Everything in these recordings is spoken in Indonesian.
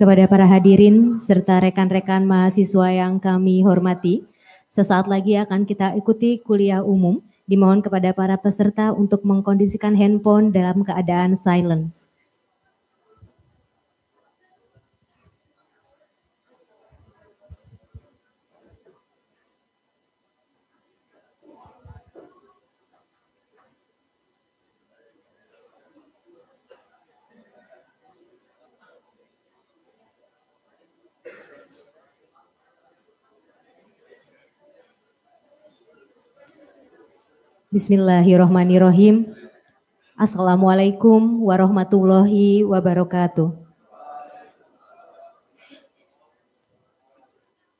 Kepada para hadirin serta rekan-rekan mahasiswa yang kami hormati, sesaat lagi akan kita ikuti kuliah umum. Dimohon kepada para peserta untuk mengkondisikan handphone dalam keadaan silent. Bismillahirrohmanirrohim. Assalamualaikum warahmatullahi wabarakatuh.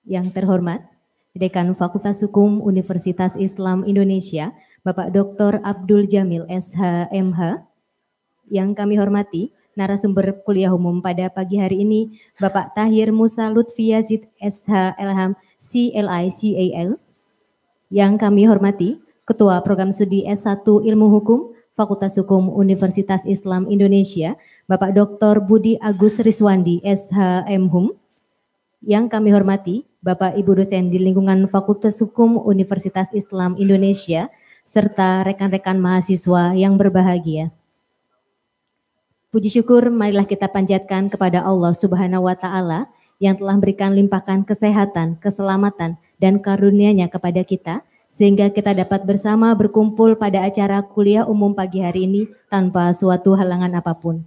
Yang terhormat, Dekan Fakultas Hukum Universitas Islam Indonesia, Bapak Dr. Abdul Jamil SHMH. Yang kami hormati, narasumber kuliah umum pada pagi hari ini, Bapak Tahir Musa Lutfi Yazid SHLHAM CLI CAL. Yang kami hormati, Ketua Program Studi S1 Ilmu Hukum Fakultas Hukum Universitas Islam Indonesia, Bapak Dr. Budi Agus Riswandi, SHM Hum. Yang kami hormati, Bapak Ibu dosen di lingkungan Fakultas Hukum Universitas Islam Indonesia, serta rekan-rekan mahasiswa yang berbahagia. Puji syukur marilah kita panjatkan kepada Allah Subhanahu wa taala yang telah memberikan limpahkan kesehatan, keselamatan dan karunia-Nya kepada kita sehingga kita dapat bersama berkumpul pada acara kuliah umum pagi hari ini tanpa suatu halangan apa pun.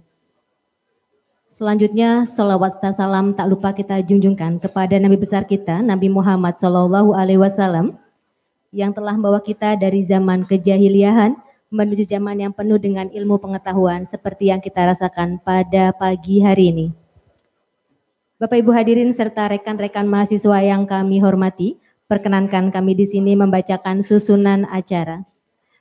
Selanjutnya, salawat serta salam tak lupa kita junjungkan kepada Nabi besar kita, Nabi Muhammad Sallallahu Alaihi Wasallam, yang telah membawa kita dari zaman kejahiliahan menuju zaman yang penuh dengan ilmu pengetahuan seperti yang kita rasakan pada pagi hari ini. Bapak Ibu hadirin serta rekan-rekan mahasiswa yang kami hormati, Perkenankan kami di sini membacakan susunan acara.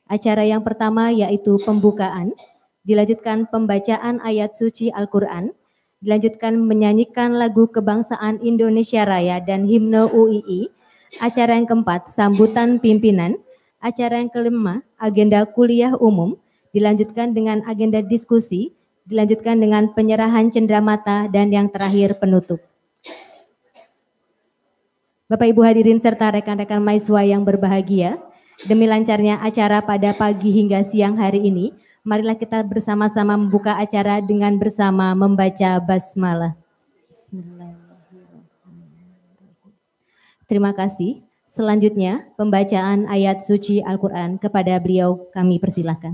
Acara yang pertama yaitu pembukaan, dilanjutkan pembacaan ayat suci Al-Quran, dilanjutkan menyanyikan lagu kebangsaan Indonesia Raya dan himne UII, acara yang keempat sambutan pimpinan, acara yang kelima agenda kuliah umum, dilanjutkan dengan agenda diskusi, dilanjutkan dengan penyerahan cenderamata dan yang terakhir penutup. Bapak Ibu hadirin serta rekan-rekan mahasiswa yang berbahagia, demi lancarnya acara pada pagi hingga siang hari ini, marilah kita bersama-sama membuka acara dengan bersama membaca basmalah. Terima kasih. Selanjutnya, pembacaan ayat suci Al-Quran kepada beliau kami persilahkan.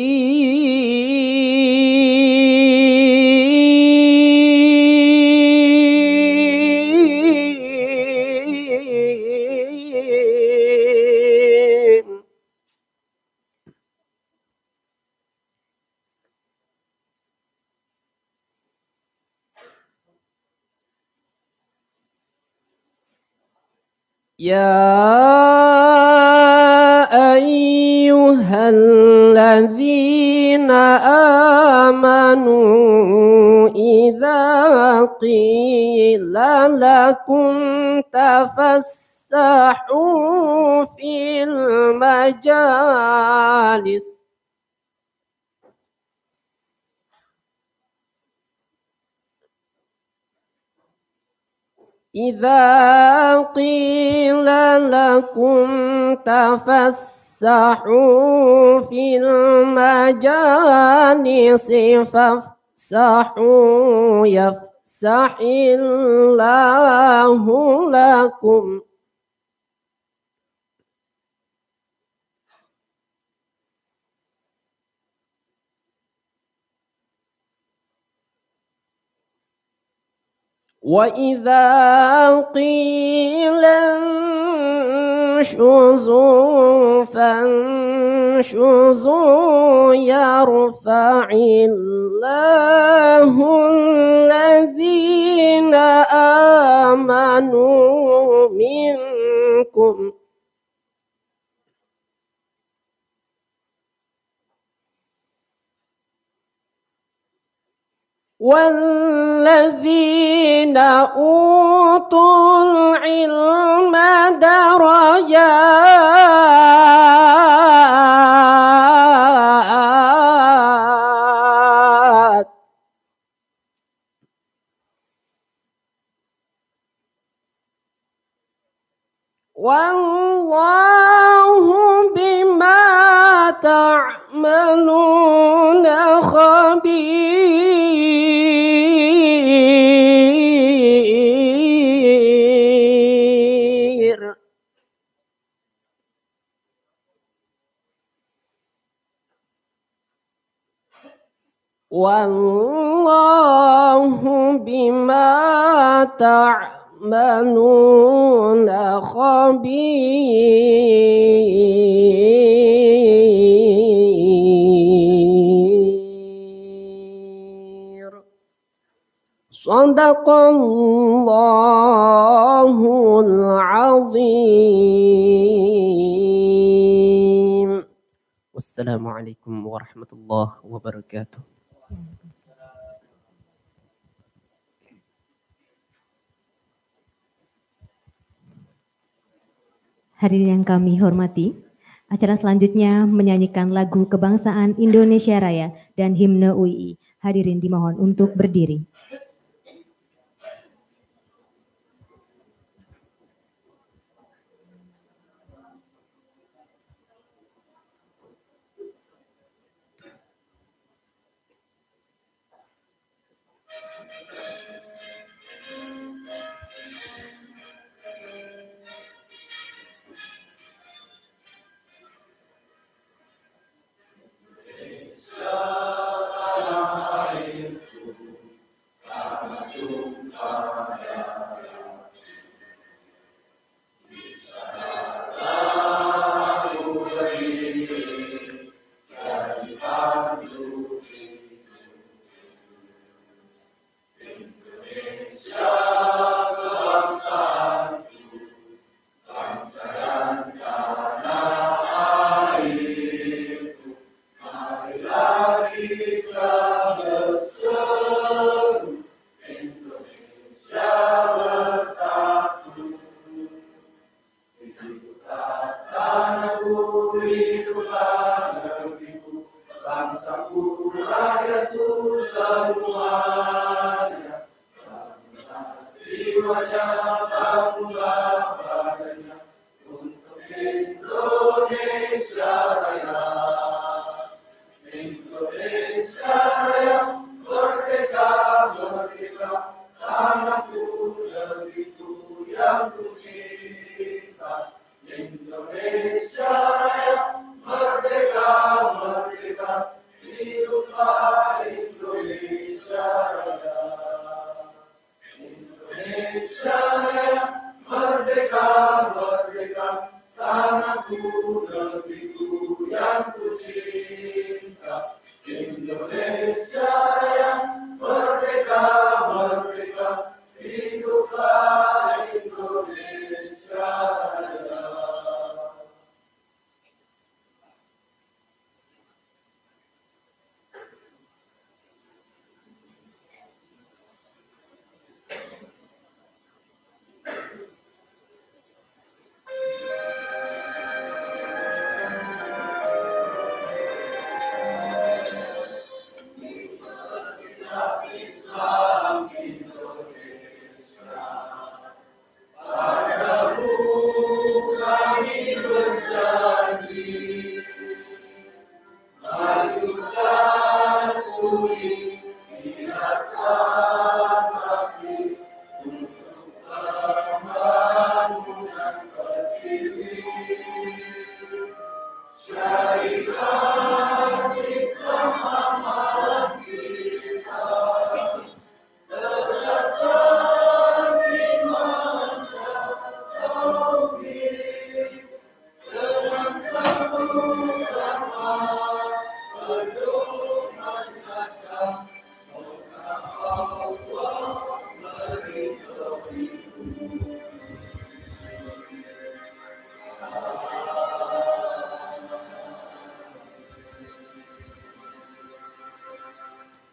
يا أيها الذين آمنوا إذا قيل لكم تفسحوا في المجالس إذا قيل لكم تفسحوا في المجالس فافسحوا يفسح الله لكم وإذا قيل انشزوا فانشزوا يرفع الله الذين آمنوا منكم والذين أوتوا العلم درجات والله بما تعملون خبير والله بما تعملون خبير. صدق الله العظيم. والسلام عليكم ورحمة الله وبركاته. Hadirin yang kami hormati, acara selanjutnya menyanyikan lagu kebangsaan Indonesia Raya dan himne UII. Hadirin dimohon untuk berdiri.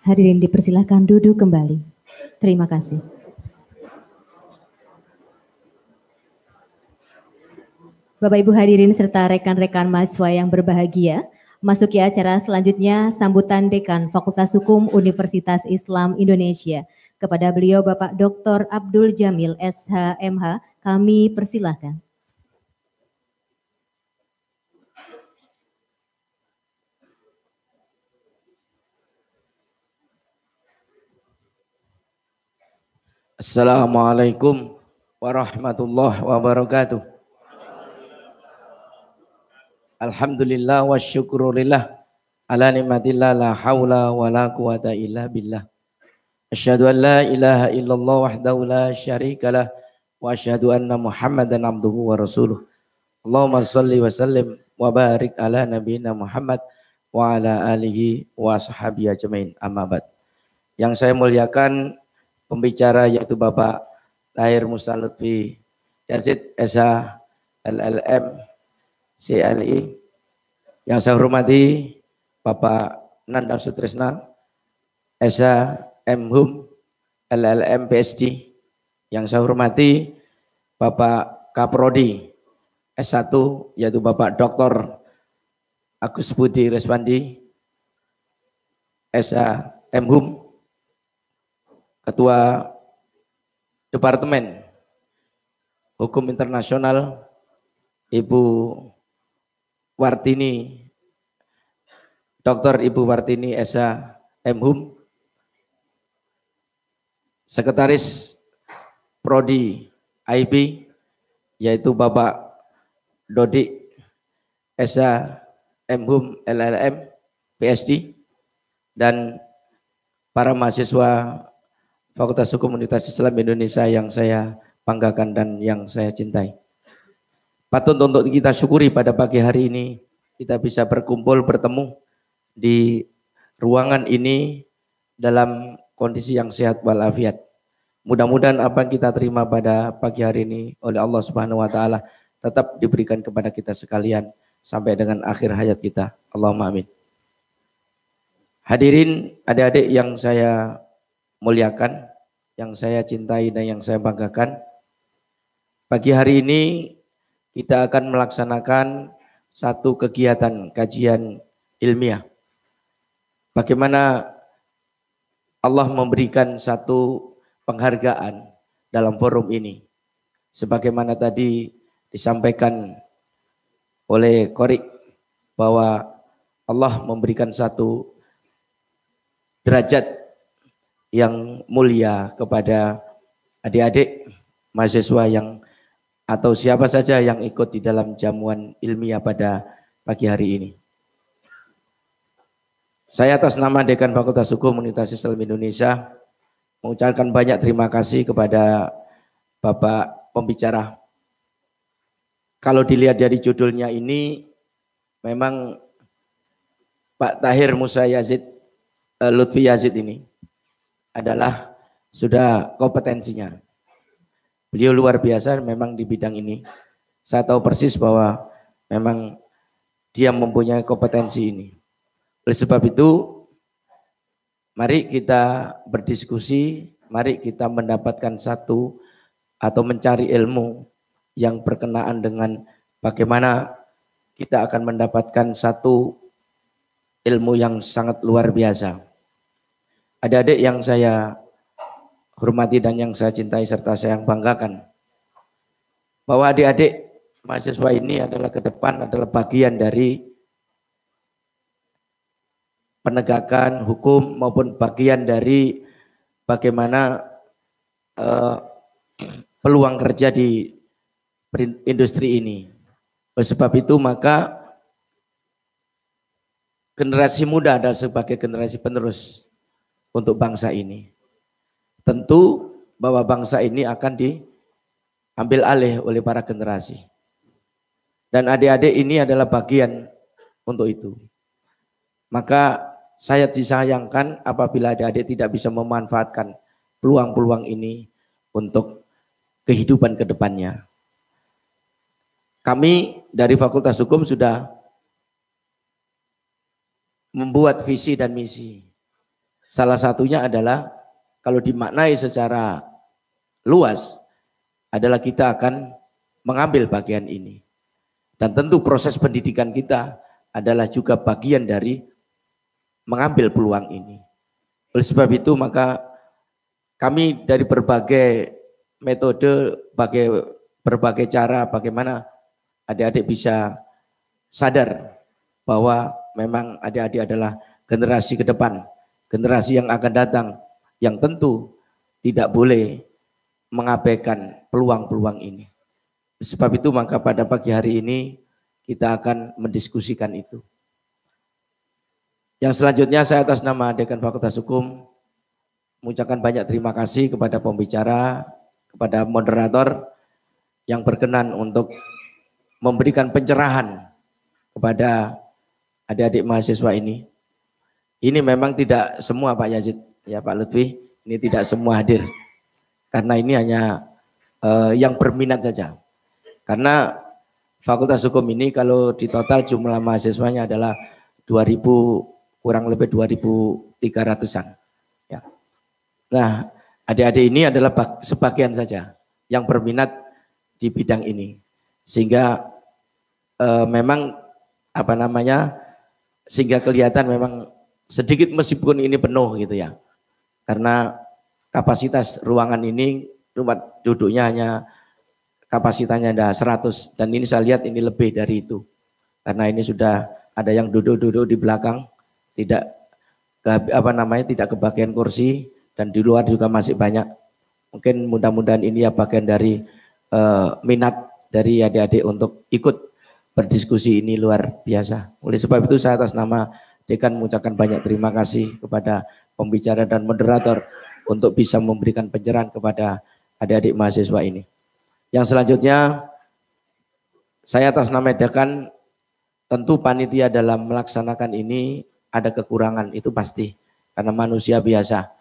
Hadirin dipersilahkan duduk kembali. Terima kasih. Bapak Ibu hadirin serta rekan-rekan mahasiswa yang berbahagia, masuki acara selanjutnya sambutan Dekan Fakultas Hukum Universitas Islam Indonesia. Kepada beliau Bapak Dr. Abdul Jamil SHMH, kami persilahkan. Assalamualaikum warahmatullahi wabarakatuh. Alhamdulillah wa syukurillah ala ni'matillah la hawla wa la quwata illa billah. Asyhadu an la ilaha illallah wahdahu la syarika wa asyhadu anna Muhammadan abduhu wa rasuluh. Allahumma salli wa sallim wa barik ala nabiyyina Muhammad wa ala alihi wa sahbihi ajmain. Amma. Yang saya muliakan pembicara yaitu Bapak Tahir Musa Lutfi Yazid Esa LLM CLI yang saya hormati Bapak Nanda Sutrisna Esa M Hum LLM PSD yang saya hormati Bapak Kaprodi S1 yaitu Bapak Dr. Agus Budi Respandi Esa M Hum Ketua Departemen Hukum Internasional Ibu Wartini Dr. Ibu Wartini Esa M. Hum Sekretaris Prodi IB yaitu Bapak Dodi Esa M. Hum LLM PSD dan para mahasiswa Fakultas Hukum Universitas Islam Indonesia yang saya banggakan dan yang saya cintai. Patut untuk kita syukuri pada pagi hari ini kita bisa berkumpul bertemu di ruangan ini dalam kondisi yang sehat walafiat. Mudah-mudahan apa yang kita terima pada pagi hari ini oleh Allah Subhanahu wa taala tetap diberikan kepada kita sekalian sampai dengan akhir hayat kita. Allahumma amin. Hadirin adik-adik yang saya muliakan, yang saya cintai dan yang saya banggakan. Pagi hari ini kita akan melaksanakan satu kegiatan kajian ilmiah. Bagaimana Allah memberikan satu penghargaan dalam forum ini. Sebagaimana tadi disampaikan oleh Korik bahwa Allah memberikan satu derajat yang mulia kepada adik-adik mahasiswa yang atau siapa saja yang ikut di dalam jamuan ilmiah pada pagi hari ini. Saya atas nama Dekan Fakultas Hukum Universitas Islam Indonesia mengucapkan banyak terima kasih kepada Bapak pembicara. Kalau dilihat dari judulnya ini memang Pak Tahir Musa Yazid eh, Lutfi Yazid ini adalah sudah kompetensinya. Beliau luar biasa memang di bidang ini. Saya tahu persis bahwa memang dia mempunyai kompetensi ini. Oleh sebab itu, mari kita berdiskusi, mari kita mendapatkan satu atau mencari ilmu yang berkenaan dengan bagaimana kita akan mendapatkan satu ilmu yang sangat luar biasa adik-adik yang saya hormati dan yang saya cintai serta saya banggakan bahwa adik-adik mahasiswa ini adalah ke depan adalah bagian dari penegakan hukum maupun bagian dari bagaimana uh, peluang kerja di industri ini. Oleh sebab itu maka generasi muda adalah sebagai generasi penerus untuk bangsa ini. Tentu bahwa bangsa ini akan diambil alih oleh para generasi. Dan adik-adik ini adalah bagian untuk itu. Maka saya disayangkan apabila adik-adik tidak bisa memanfaatkan peluang-peluang ini untuk kehidupan ke depannya. Kami dari Fakultas Hukum sudah membuat visi dan misi. Salah satunya adalah kalau dimaknai secara luas adalah kita akan mengambil bagian ini. Dan tentu proses pendidikan kita adalah juga bagian dari mengambil peluang ini. Oleh sebab itu maka kami dari berbagai metode, berbagai, berbagai cara bagaimana adik-adik bisa sadar bahwa memang adik-adik adalah generasi ke depan, generasi yang akan datang, yang tentu tidak boleh mengabaikan peluang-peluang ini. Sebab itu maka pada pagi hari ini kita akan mendiskusikan itu. Yang selanjutnya saya atas nama Dekan Fakultas Hukum mengucapkan banyak terima kasih kepada pembicara, kepada moderator yang berkenan untuk memberikan pencerahan kepada adik-adik mahasiswa ini. Ini memang tidak semua Pak Yazid, ya Pak Lutfi, ini tidak semua hadir. Karena ini hanya uh, yang berminat saja. Karena Fakultas Hukum ini kalau di total jumlah mahasiswanya adalah 2000 kurang lebih 2300-an. Ya. Nah, adik-adik ini adalah sebagian saja yang berminat di bidang ini. Sehingga e, memang apa namanya sehingga kelihatan memang sedikit meskipun ini penuh gitu ya. Karena kapasitas ruangan ini tempat duduknya hanya kapasitasnya ada 100 dan ini saya lihat ini lebih dari itu. Karena ini sudah ada yang duduk-duduk di belakang tidak apa namanya tidak kebagian kursi dan di luar juga masih banyak. Mungkin mudah-mudahan ini ya bagian dari uh, minat dari adik-adik untuk ikut berdiskusi ini luar biasa. Oleh sebab itu saya atas nama Dekan mengucapkan banyak terima kasih kepada pembicara dan moderator untuk bisa memberikan pencerahan kepada adik-adik mahasiswa ini. Yang selanjutnya saya atas nama Dekan tentu panitia dalam melaksanakan ini ada kekurangan itu pasti karena manusia biasa.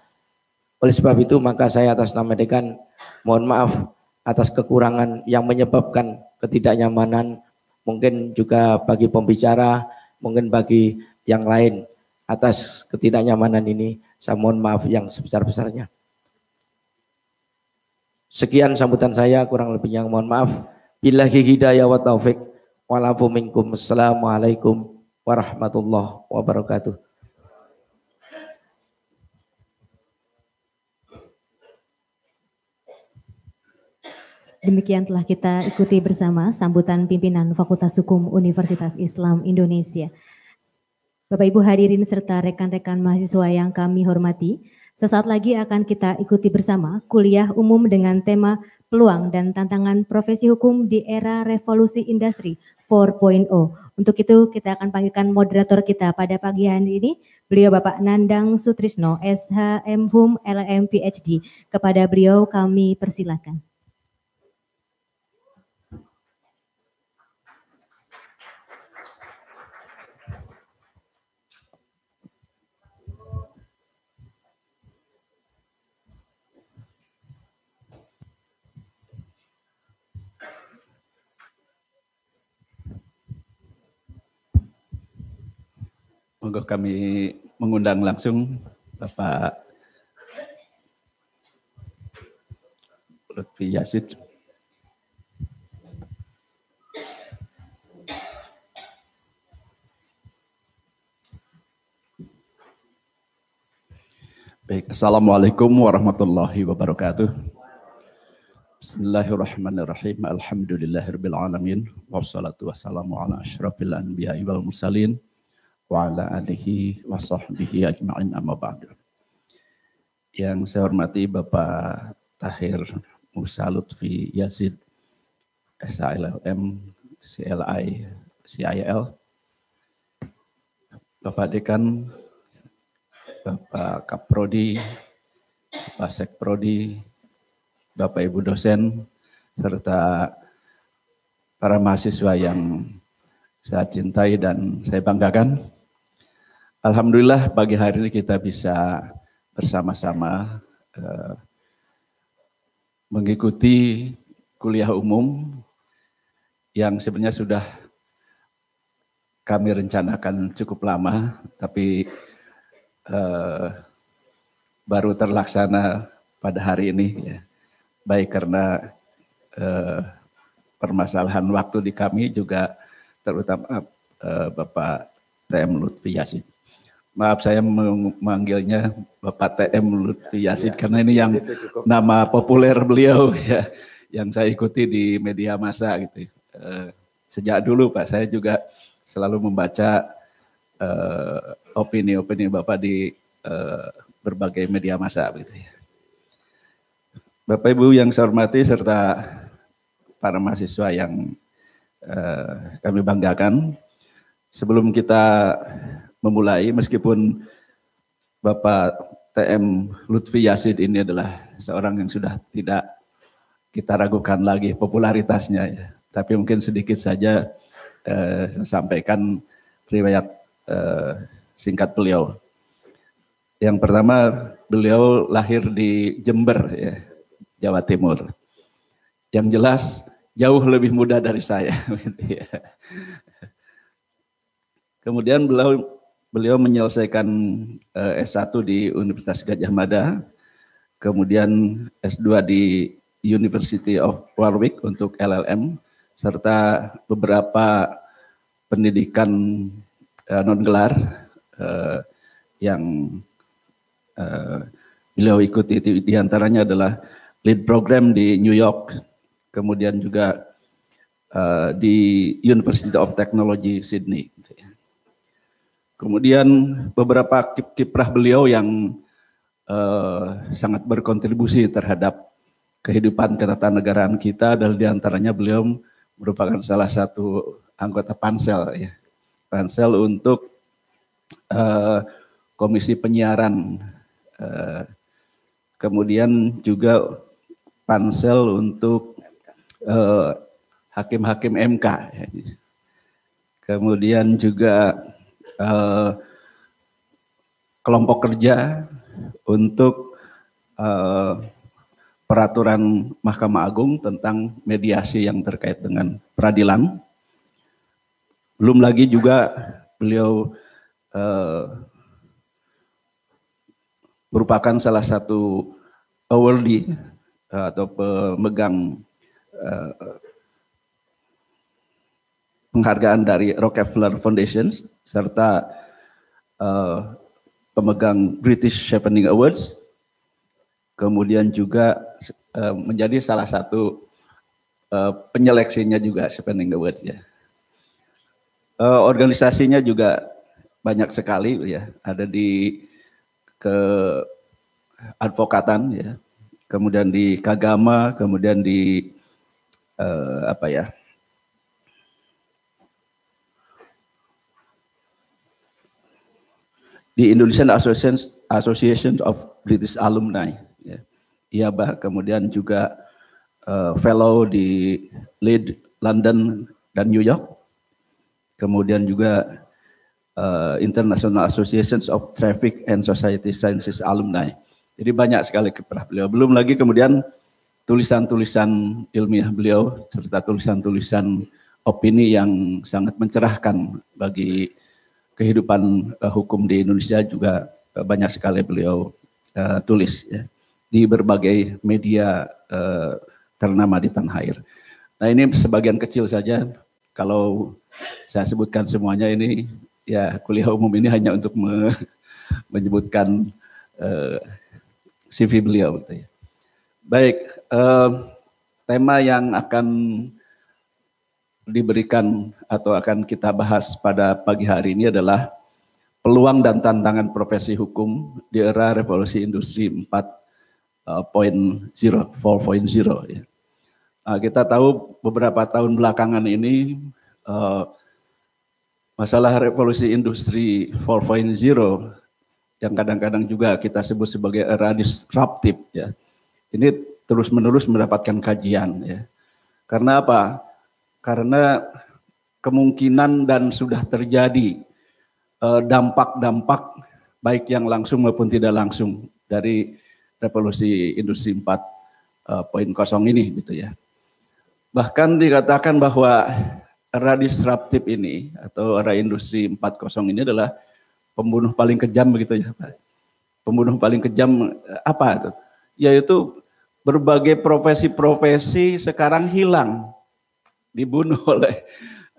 Oleh sebab itu maka saya atas nama Dekan mohon maaf atas kekurangan yang menyebabkan ketidaknyamanan mungkin juga bagi pembicara, mungkin bagi yang lain atas ketidaknyamanan ini saya mohon maaf yang sebesar-besarnya. Sekian sambutan saya kurang lebihnya mohon maaf. Billahi hidayah wa taufik. Walafu minkum. Assalamualaikum warahmatullahi wabarakatuh. Demikian telah kita ikuti bersama sambutan pimpinan Fakultas Hukum Universitas Islam Indonesia. Bapak Ibu hadirin serta rekan-rekan mahasiswa yang kami hormati, sesaat lagi akan kita ikuti bersama kuliah umum dengan tema peluang dan tantangan profesi hukum di era revolusi industri 4.0. Untuk itu kita akan panggilkan moderator kita pada pagi hari ini, beliau Bapak Nandang Sutrisno, SHM Hum LM PhD. Kepada beliau kami persilakan. Monggo kami mengundang langsung Bapak Lutfi Yasid. Baik, Assalamualaikum warahmatullahi wabarakatuh. Bismillahirrahmanirrahim. Alhamdulillahirrahmanirrahim. Wassalatu wassalamu ala ashrafil anbiya wal mursalin wa ala alihi wa sahbihi ajma'in amma ba'du. Yang saya hormati Bapak Tahir Musa Lutfi Yazid, SALLM, CLI, CIL, Bapak Dekan, Bapak Kaprodi, Bapak Sekprodi, Bapak Ibu dosen, serta para mahasiswa yang saya cintai dan saya banggakan. Alhamdulillah pagi hari ini kita bisa bersama-sama uh, mengikuti kuliah umum yang sebenarnya sudah kami rencanakan cukup lama, tapi uh, baru terlaksana pada hari ini. Ya. Baik karena uh, permasalahan waktu di kami juga terutama uh, Bapak TM Lutfi Yasin. Maaf saya memanggilnya Bapak TM Lutfi Yasin karena ini yang nama populer beliau ya yang saya ikuti di media massa gitu. Uh, sejak dulu Pak saya juga selalu membaca opini-opini uh, Bapak di uh, berbagai media massa gitu ya. Bapak Ibu yang saya hormati serta para mahasiswa yang uh, kami banggakan, sebelum kita memulai meskipun Bapak TM Lutfi Yasid ini adalah seorang yang sudah tidak kita ragukan lagi popularitasnya ya. Tapi mungkin sedikit saja eh, sampaikan riwayat eh, singkat beliau. Yang pertama beliau lahir di Jember ya, Jawa Timur. Yang jelas jauh lebih muda dari saya. Gitu ya. Kemudian beliau beliau menyelesaikan eh, S1 di Universitas Gajah Mada, kemudian S2 di University of Warwick untuk LLM, serta beberapa pendidikan uh, non gelar uh, yang beliau ikuti di, di antaranya adalah lead program di New York, kemudian juga di University of Technology Sydney. Kemudian beberapa kiprah beliau yang uh, sangat berkontribusi terhadap kehidupan ketatanegaraan kita dan di antaranya beliau merupakan salah satu anggota pansel ya pansel untuk uh, komisi penyiaran uh, kemudian juga pansel untuk hakim-hakim uh, MK ya. kemudian juga uh, kelompok kerja untuk uh, peraturan Mahkamah Agung tentang mediasi yang terkait dengan peradilan. Belum lagi juga beliau uh, merupakan salah satu awardee atau pemegang penghargaan dari Rockefeller Foundation serta uh, pemegang British Chevening Awards, kemudian juga uh, menjadi salah satu uh, penyeleksinya juga Chevening Awards ya. Uh, organisasinya juga banyak sekali ya, ada di ke advokatan ya, kemudian di kagama, kemudian di uh, apa ya? Di Indonesian Association Association of British Alumni ya. Iya, bah, kemudian juga uh, fellow di Lead London dan New York kemudian juga uh, International Associations of Traffic and Society Sciences Alumni. Jadi banyak sekali kiprah beliau. Belum lagi kemudian tulisan-tulisan ilmiah beliau serta tulisan-tulisan opini yang sangat mencerahkan bagi kehidupan uh, hukum di Indonesia juga uh, banyak sekali beliau uh, tulis ya, di berbagai media uh, ternama di tanah air. Nah ini sebagian kecil saja kalau saya sebutkan semuanya ini ya kuliah umum ini hanya untuk me, menyebutkan uh, CV beliau. Gitu ya. Baik, uh, tema yang akan diberikan atau akan kita bahas pada pagi hari ini adalah peluang dan tantangan profesi hukum di era revolusi industri 4.0, 4.0 ya. Nah, kita tahu beberapa tahun belakangan ini uh, masalah revolusi industri 4.0 yang kadang-kadang juga kita sebut sebagai era disruptif ya. Ini terus-menerus mendapatkan kajian ya. Karena apa? Karena kemungkinan dan sudah terjadi eh, dampak-dampak baik yang langsung maupun tidak langsung dari revolusi industri 4 uh, poin kosong ini gitu ya. Bahkan dikatakan bahwa era disruptif ini atau era industri 4.0 ini adalah pembunuh paling kejam begitu ya Pak. Pembunuh paling kejam eh, apa itu? Yaitu berbagai profesi-profesi sekarang hilang dibunuh oleh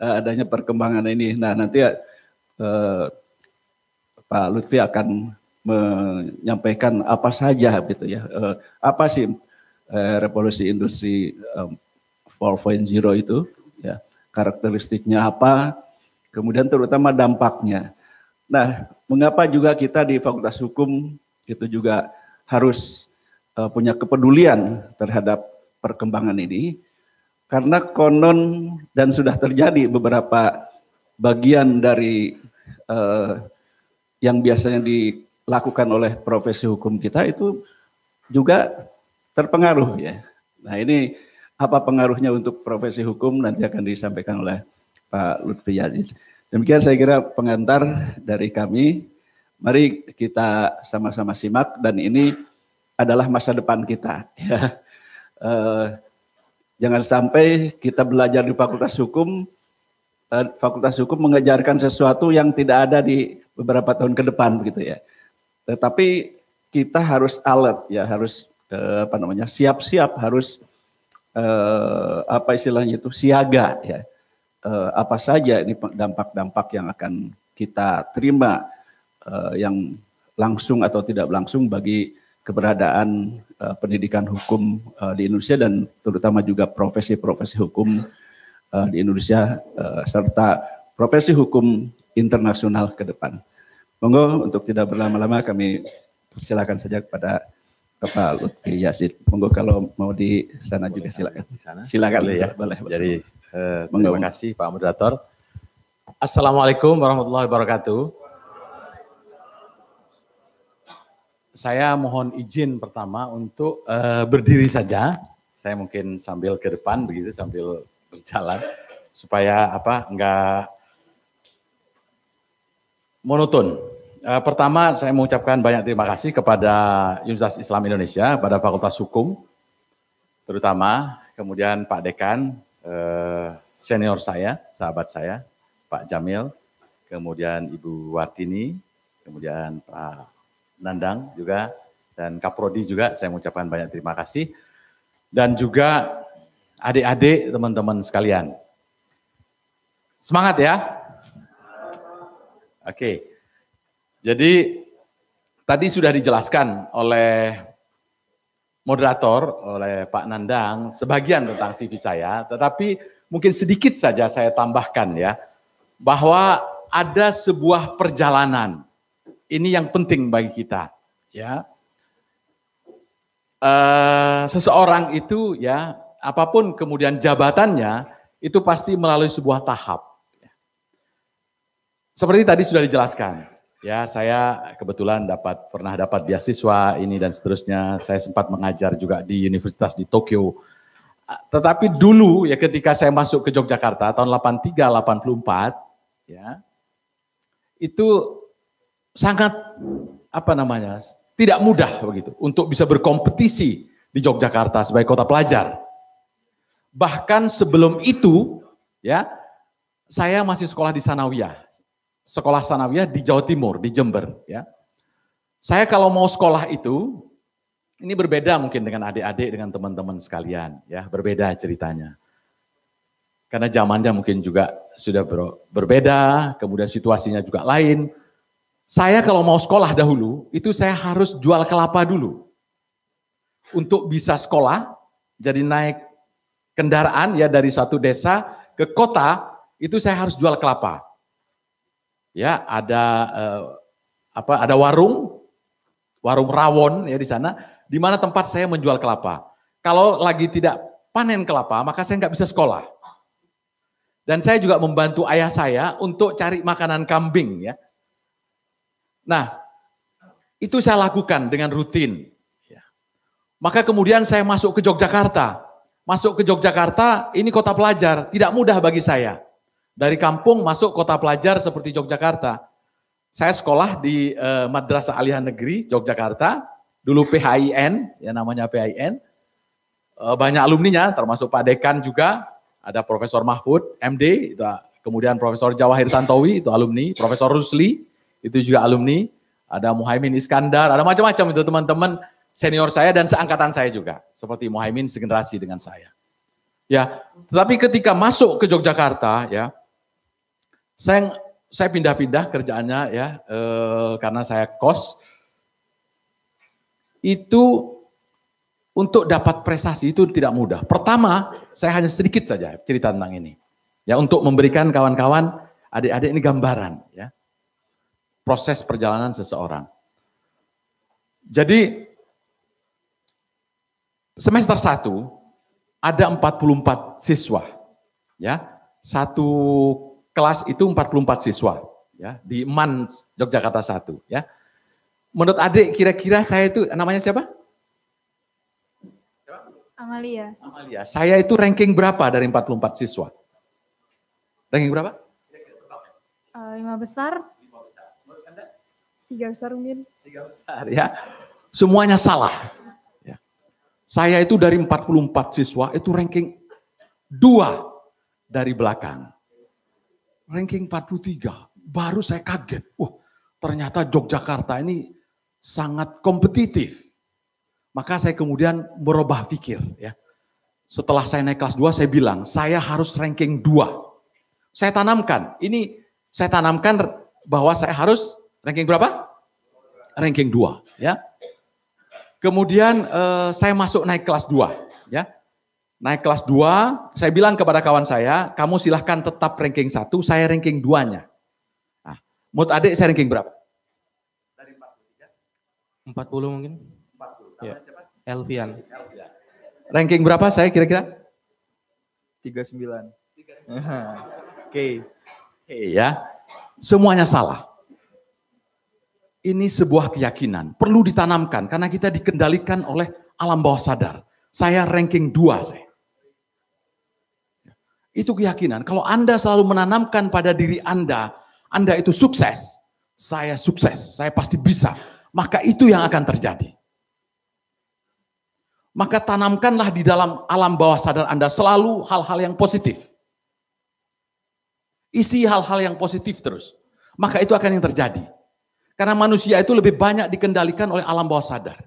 uh, adanya perkembangan ini. Nah nanti uh, Pak Lutfi akan menyampaikan apa saja gitu ya. Uh, apa sih uh, revolusi industri um, 4.0 itu ya karakteristiknya apa kemudian terutama dampaknya nah mengapa juga kita di Fakultas Hukum itu juga harus punya kepedulian terhadap perkembangan ini karena konon dan sudah terjadi beberapa bagian dari uh, yang biasanya dilakukan oleh profesi hukum kita itu juga terpengaruh ya. Nah ini apa pengaruhnya untuk profesi hukum nanti akan disampaikan oleh Pak Lutfi Aziz. Demikian saya kira pengantar dari kami. Mari kita sama-sama simak dan ini adalah masa depan kita. Ya. Uh, jangan sampai kita belajar di Fakultas Hukum, uh, Fakultas Hukum mengejarkan sesuatu yang tidak ada di beberapa tahun ke depan begitu ya. Tetapi kita harus alert ya, harus uh, apa namanya siap-siap, harus eh, apa istilahnya itu siaga ya. Eh, apa saja ini dampak-dampak yang akan kita terima eh, yang langsung atau tidak langsung bagi keberadaan eh, pendidikan hukum eh, di Indonesia dan terutama juga profesi-profesi hukum eh, di Indonesia eh, serta profesi hukum internasional ke depan. Monggo untuk tidak berlama-lama kami persilakan saja kepada Bapak Lutfi Yasin. Monggo kalau mau di sana boleh juga silakan. Di sana. Silakan boleh ya. Boleh. Jadi eh, terima kasih Pak Moderator. Assalamualaikum warahmatullahi wabarakatuh. Saya mohon izin pertama untuk uh, berdiri saja. Saya mungkin sambil ke depan begitu sambil berjalan supaya apa enggak monoton. Uh, pertama saya mengucapkan banyak terima kasih kepada Universitas Islam Indonesia, pada Fakultas Hukum, terutama kemudian Pak Dekan, uh, senior saya, sahabat saya, Pak Jamil, kemudian Ibu Wartini, kemudian Pak Nandang juga, dan Kaprodi juga saya mengucapkan banyak terima kasih. Dan juga adik-adik teman-teman sekalian. Semangat ya. Oke. Jadi tadi sudah dijelaskan oleh moderator, oleh Pak Nandang, sebagian tentang CV saya, tetapi mungkin sedikit saja saya tambahkan ya, bahwa ada sebuah perjalanan. Ini yang penting bagi kita, ya. Uh, seseorang itu ya, apa pun kemudian jabatannya, itu pasti melalui sebuah tahap. Seperti tadi sudah dijelaskan, Ya, saya kebetulan dapat pernah dapat beasiswa ini dan seterusnya. Saya sempat mengajar juga di universitas di Tokyo. Tetapi dulu ya ketika saya masuk ke Yogyakarta tahun 83 84 ya. Itu sangat apa namanya? tidak mudah begitu untuk bisa berkompetisi di Yogyakarta sebagai kota pelajar. Bahkan sebelum itu ya saya masih sekolah di Sanawiyah sekolah sanawiyah di Jawa Timur, di Jember. Ya. Saya kalau mau sekolah itu, ini berbeda mungkin dengan adik-adik, dengan teman-teman sekalian. ya Berbeda ceritanya. Karena zamannya mungkin juga sudah berbeda, kemudian situasinya juga lain. Saya kalau mau sekolah dahulu, itu saya harus jual kelapa dulu. Untuk bisa sekolah, jadi naik kendaraan ya dari satu desa ke kota, itu saya harus jual kelapa ya ada eh, apa ada warung warung rawon ya di sana di mana tempat saya menjual kelapa. Kalau lagi tidak panen kelapa, maka saya nggak bisa sekolah. Dan saya juga membantu ayah saya untuk cari makanan kambing ya. Nah, itu saya lakukan dengan rutin. Ya. Maka kemudian saya masuk ke Yogyakarta. Masuk ke Yogyakarta, ini kota pelajar, tidak mudah bagi saya. Dari kampung masuk kota pelajar seperti Yogyakarta. Saya sekolah di eh, Madrasah Aliyah Negeri Yogyakarta, dulu PHIN, ya namanya PHIN. eh, banyak alumninya, termasuk Pak Dekan juga, ada Profesor Mahfud, MD, itu, kemudian Profesor Jawahir Tantowi, itu alumni, Profesor Rusli, itu juga alumni, ada Muhaimin Iskandar, ada macam-macam itu teman-teman senior saya dan seangkatan saya juga, seperti Muhaimin segenerasi dengan saya. Ya, tetapi ketika masuk ke Yogyakarta, ya, saya saya pindah-pindah kerjaannya ya, eh, karena saya kos, itu untuk dapat prestasi itu tidak mudah. Pertama, saya hanya sedikit saja cerita tentang ini. Ya, untuk memberikan kawan-kawan adik-adik ini gambaran ya. Proses perjalanan seseorang. Jadi semester 1 ada 44 siswa. Ya. Satu kelas itu 44 siswa ya di MAN Yogyakarta 1 ya. Menurut adik kira-kira saya itu namanya siapa? Amalia. Amalia. Saya itu ranking berapa dari 44 siswa? Ranking berapa? Uh, lima besar. Tiga besar mungkin. Tiga besar ya. Semuanya salah. Ya. Saya itu dari 44 siswa itu ranking dua dari belakang. Ranking 43. Baru saya kaget. Wah, ternyata Yogyakarta ini sangat kompetitif. Maka saya kemudian merubah pikir ya. Setelah saya naik kelas 2 saya bilang, saya harus ranking 2. Saya tanamkan, ini saya tanamkan bahwa saya harus ranking berapa? Ranking 2 ya. Kemudian eh, saya masuk naik kelas 2 ya. Naik kelas 2, saya bilang kepada kawan saya, kamu silahkan tetap ranking 1, saya ranking 2-nya. Nah, menurut adik saya ranking berapa? Dari 40 mungkin. 40. Ya. Elvian. Ranking berapa saya kira-kira? 39. Oke. Oke ya. Semuanya salah. Ini sebuah keyakinan. Perlu ditanamkan karena kita dikendalikan oleh alam bawah sadar. Saya ranking 2 saya. Itu keyakinan. Kalau Anda selalu menanamkan pada diri Anda, Anda itu sukses. Saya sukses, saya pasti bisa. Maka itu yang akan terjadi. Maka tanamkanlah di dalam alam bawah sadar Anda selalu hal-hal yang positif. Isi hal-hal yang positif terus. Maka itu akan yang terjadi. Karena manusia itu lebih banyak dikendalikan oleh alam bawah sadar.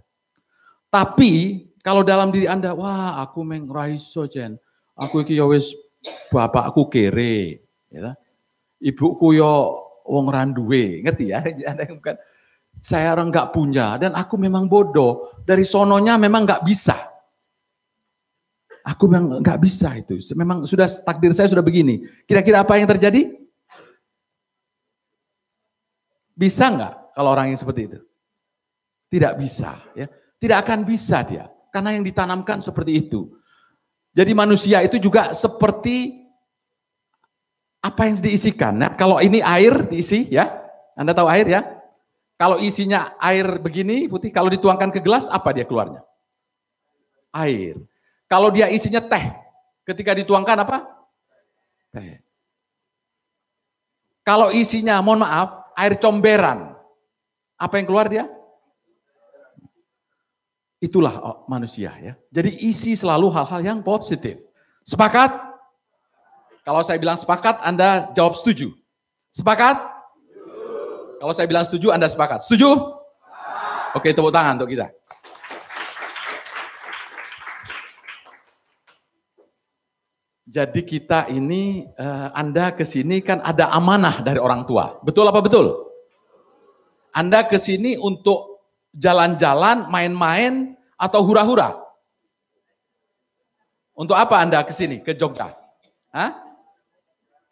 Tapi kalau dalam diri Anda, wah aku meng raiso jen, aku iki ya wis bapakku kere, ya. Ibuku yo wong randuwe, ngerti ya? Ada yang bukan saya orang nggak punya dan aku memang bodoh. Dari sononya memang nggak bisa. Aku memang nggak bisa itu. Memang sudah takdir saya sudah begini. Kira-kira apa yang terjadi? Bisa nggak kalau orang yang seperti itu? Tidak bisa, ya. Tidak akan bisa dia, karena yang ditanamkan seperti itu. Jadi manusia itu juga seperti apa yang diisikan. Nah, kalau ini air diisi, ya, Anda tahu air ya? Kalau isinya air begini putih, kalau dituangkan ke gelas, apa dia keluarnya? Air. Kalau dia isinya teh, ketika dituangkan apa? Teh. Kalau isinya, mohon maaf, air comberan, apa yang keluar dia? Itulah manusia ya. Jadi isi selalu hal-hal yang positif. Sepakat? Kalau saya bilang sepakat, Anda jawab setuju. Sepakat? Kalau saya bilang setuju, Anda sepakat. Setuju? Oke, tepuk tangan untuk kita. Jadi kita ini, eh, Anda ke sini kan ada amanah dari orang tua. Betul apa betul? Anda ke sini untuk jalan-jalan, main-main, atau hura-hura? Untuk apa Anda ke sini, ke Jogja? Hah?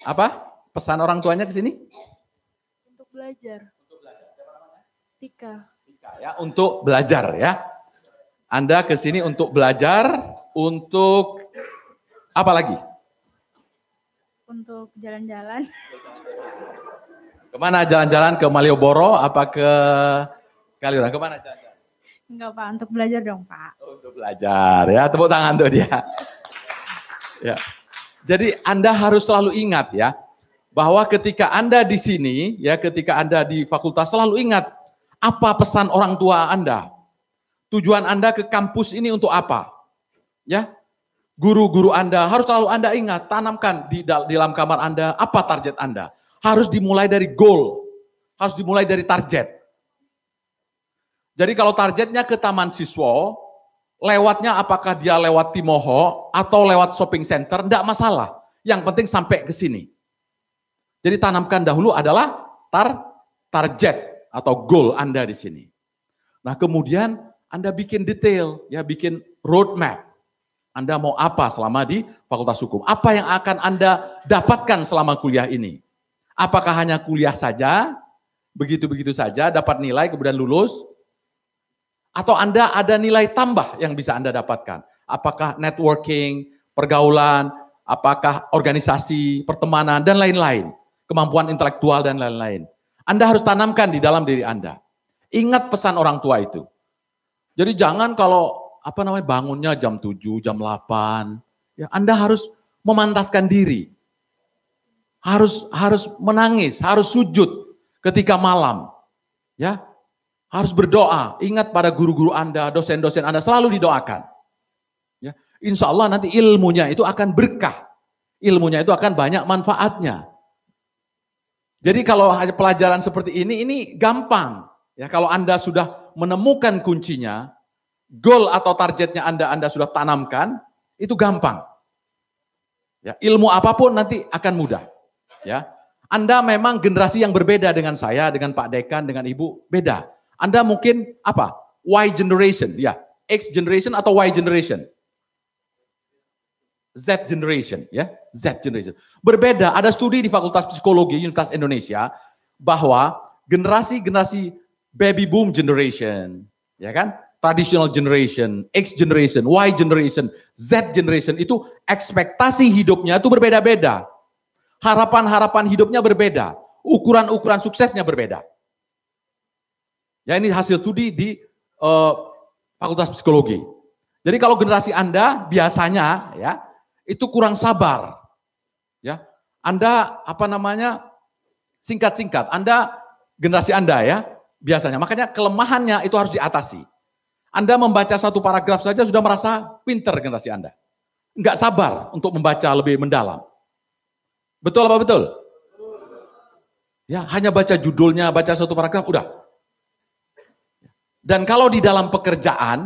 Apa? Pesan orang tuanya ke sini? Untuk belajar. Tika. Tika ya, untuk belajar ya. Anda ke sini untuk belajar, untuk apa lagi? Untuk jalan-jalan. Ke mana jalan-jalan? Ke Malioboro? Apa ke Kaliurang? Ke mana jalan-jalan? Enggak Pak, untuk belajar dong Pak. Oh, untuk belajar ya, tepuk tangan tuh dia. ya. Jadi Anda harus selalu ingat ya, bahwa ketika Anda di sini, ya ketika Anda di fakultas selalu ingat apa pesan orang tua Anda. Tujuan Anda ke kampus ini untuk apa? Ya, Guru-guru Anda harus selalu Anda ingat, tanamkan di, dal- di dalam kamar Anda apa target Anda. Harus dimulai dari goal, harus dimulai dari target. Jadi kalau targetnya ke Taman Siswa, lewatnya apakah dia lewat Timoho atau lewat shopping center, enggak masalah. Yang penting sampai ke sini. Jadi tanamkan dahulu adalah tar target atau goal Anda di sini. Nah, kemudian Anda bikin detail, ya bikin roadmap. Anda mau apa selama di Fakultas Hukum? Apa yang akan Anda dapatkan selama kuliah ini? Apakah hanya kuliah saja, begitu-begitu saja, dapat nilai kemudian lulus? Atau Anda ada nilai tambah yang bisa Anda dapatkan? Apakah networking, pergaulan, apakah organisasi, pertemanan, dan lain-lain. Kemampuan intelektual dan lain-lain. Anda harus tanamkan di dalam diri Anda. Ingat pesan orang tua itu. Jadi jangan kalau apa namanya bangunnya jam 7, jam 8, ya Anda harus memantaskan diri. Harus harus menangis, harus sujud ketika malam. Ya. Harus berdoa, ingat pada guru-guru Anda, dosen-dosen Anda selalu didoakan. Ya. Insya Allah nanti ilmunya itu akan berkah. Ilmunya itu akan banyak manfaatnya. Jadi kalau hanya pelajaran seperti ini, ini gampang. Ya, kalau Anda sudah menemukan kuncinya, goal atau targetnya Anda Anda sudah tanamkan, itu gampang. Ya, ilmu apa pun nanti akan mudah. Ya. Anda memang generasi yang berbeda dengan saya, dengan Pak Dekan, dengan Ibu, beda. Anda mungkin apa? Y generation, ya. X generation atau Y generation? Z generation, ya. Z generation. Berbeda, ada studi di Fakultas Psikologi Universitas Indonesia bahwa generasi-generasi baby boom generation, ya kan? Traditional generation, X generation, Y generation, Z generation itu ekspektasi hidupnya itu berbeda-beda. Harapan-harapan hidupnya berbeda, ukuran-ukuran suksesnya berbeda. Ya ini hasil studi di uh, Fakultas Psikologi. Jadi kalau generasi Anda biasanya ya itu kurang sabar. Ya. Anda apa namanya? singkat-singkat. Anda generasi Anda ya, biasanya. Makanya kelemahannya itu harus diatasi. Anda membaca satu paragraf saja sudah merasa pinter generasi Anda. Enggak sabar untuk membaca lebih mendalam. Betul apa betul? Ya, hanya baca judulnya, baca satu paragraf udah. Dan kalau di dalam pekerjaan,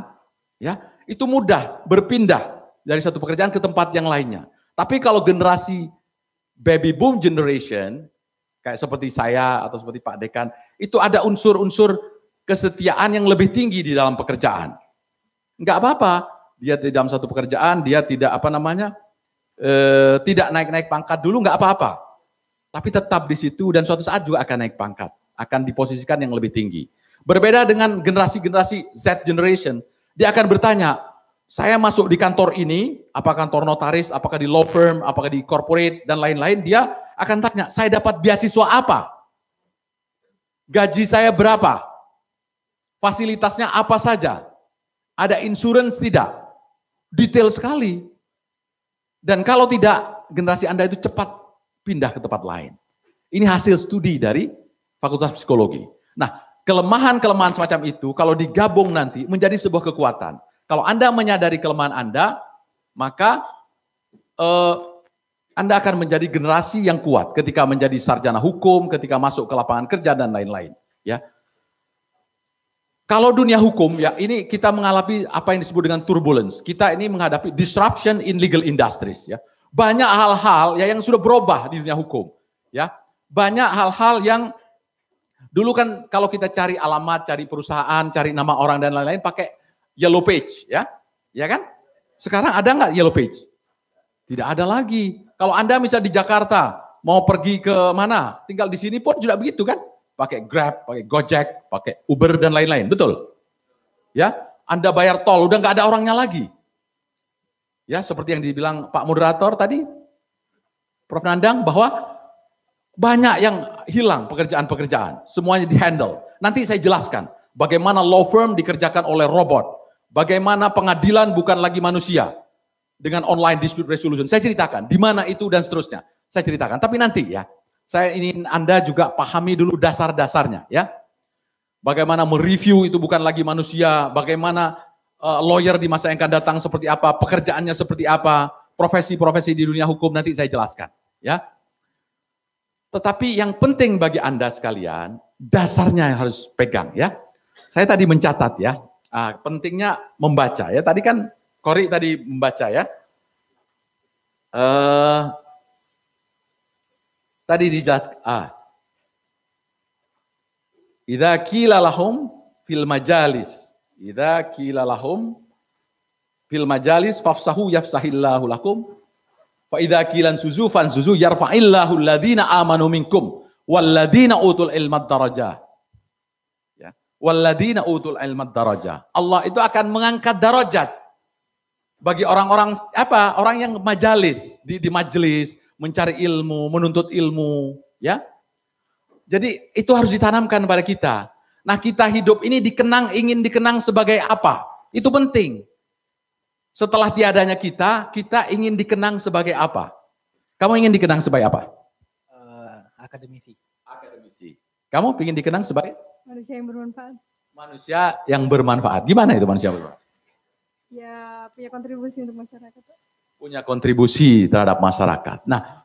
ya, itu mudah berpindah dari satu pekerjaan ke tempat yang lainnya. Tapi kalau generasi baby boom generation, kayak seperti saya atau seperti Pak Dekan, itu ada unsur-unsur kesetiaan yang lebih tinggi di dalam pekerjaan. Enggak apa-apa, dia di dalam satu pekerjaan, dia tidak apa namanya, eh, tidak naik-naik pangkat dulu, enggak apa-apa. Tapi tetap di situ dan suatu saat juga akan naik pangkat, akan diposisikan yang lebih tinggi. Berbeda dengan generasi-generasi Z generation, dia akan bertanya, saya masuk di kantor ini, apa kantor notaris, apakah di law firm, apakah di corporate, dan lain-lain, dia akan tanya, saya dapat beasiswa apa? Gaji saya berapa? Fasilitasnya apa saja? Ada insurance tidak? Detail sekali. Dan kalau tidak, generasi Anda itu cepat pindah ke tempat lain. Ini hasil studi dari Fakultas Psikologi. Nah, kelemahan-kelemahan semacam itu kalau digabung nanti menjadi sebuah kekuatan. Kalau Anda menyadari kelemahan Anda, maka eh, Anda akan menjadi generasi yang kuat ketika menjadi sarjana hukum, ketika masuk ke lapangan kerja dan lain-lain. Ya, kalau dunia hukum ya ini kita mengalami apa yang disebut dengan turbulence. Kita ini menghadapi disruption in legal industries ya. Banyak hal-hal ya yang sudah berubah di dunia hukum ya. Banyak hal-hal yang dulu kan kalau kita cari alamat, cari perusahaan, cari nama orang dan lain-lain pakai yellow page ya. Ya kan? Sekarang ada nggak yellow page? Tidak ada lagi. Kalau Anda misalnya di Jakarta mau pergi ke mana? Tinggal di sini pun juga begitu kan? Pakai Grab, pakai Gojek, pakai Uber dan lain-lain, betul? Ya, Anda bayar tol udah nggak ada orangnya lagi. Ya, seperti yang dibilang Pak moderator tadi, Prof Nandang bahwa banyak yang hilang pekerjaan-pekerjaan, semuanya dihandle. Nanti saya jelaskan bagaimana law firm dikerjakan oleh robot, bagaimana pengadilan bukan lagi manusia dengan online dispute resolution. Saya ceritakan di mana itu dan seterusnya. Saya ceritakan, tapi nanti ya. Saya ingin Anda juga pahami dulu dasar-dasarnya ya. Bagaimana mereview itu bukan lagi manusia, bagaimana eh, lawyer di masa yang akan datang seperti apa, pekerjaannya seperti apa, profesi-profesi di dunia hukum nanti saya jelaskan, ya. Tetapi yang penting bagi Anda sekalian, dasarnya yang harus pegang ya. Saya tadi mencatat ya, ah, pentingnya membaca ya. Tadi kan Kori tadi membaca ya. Eh, tadi dijelaskan, ah, Idza qila lahum fil majalis. Idza qila lahum fil majalis fafsahu yafsahillahu lakum. Fa idza qila suzu fansuzu yarfa'illahu alladhina amanu minkum walladhina utul ilma darajah. Ya. Walladhina utul ilma darajah. Allah itu akan mengangkat darajat bagi orang-orang apa? Orang yang majalis di, di majelis mencari ilmu, menuntut ilmu, ya. Jadi itu harus ditanamkan pada kita. Nah kita hidup ini dikenang, ingin dikenang sebagai apa? Itu penting. Setelah tiadanya kita, kita ingin dikenang sebagai apa? Kamu ingin dikenang sebagai apa? Eh, akademisi. Akademisi. Kamu ingin dikenang sebagai? Manusia yang bermanfaat. Manusia yang bermanfaat. Gimana itu manusia bermanfaat? Ya punya kontribusi untuk masyarakat. Punya kontribusi terhadap masyarakat. Nah,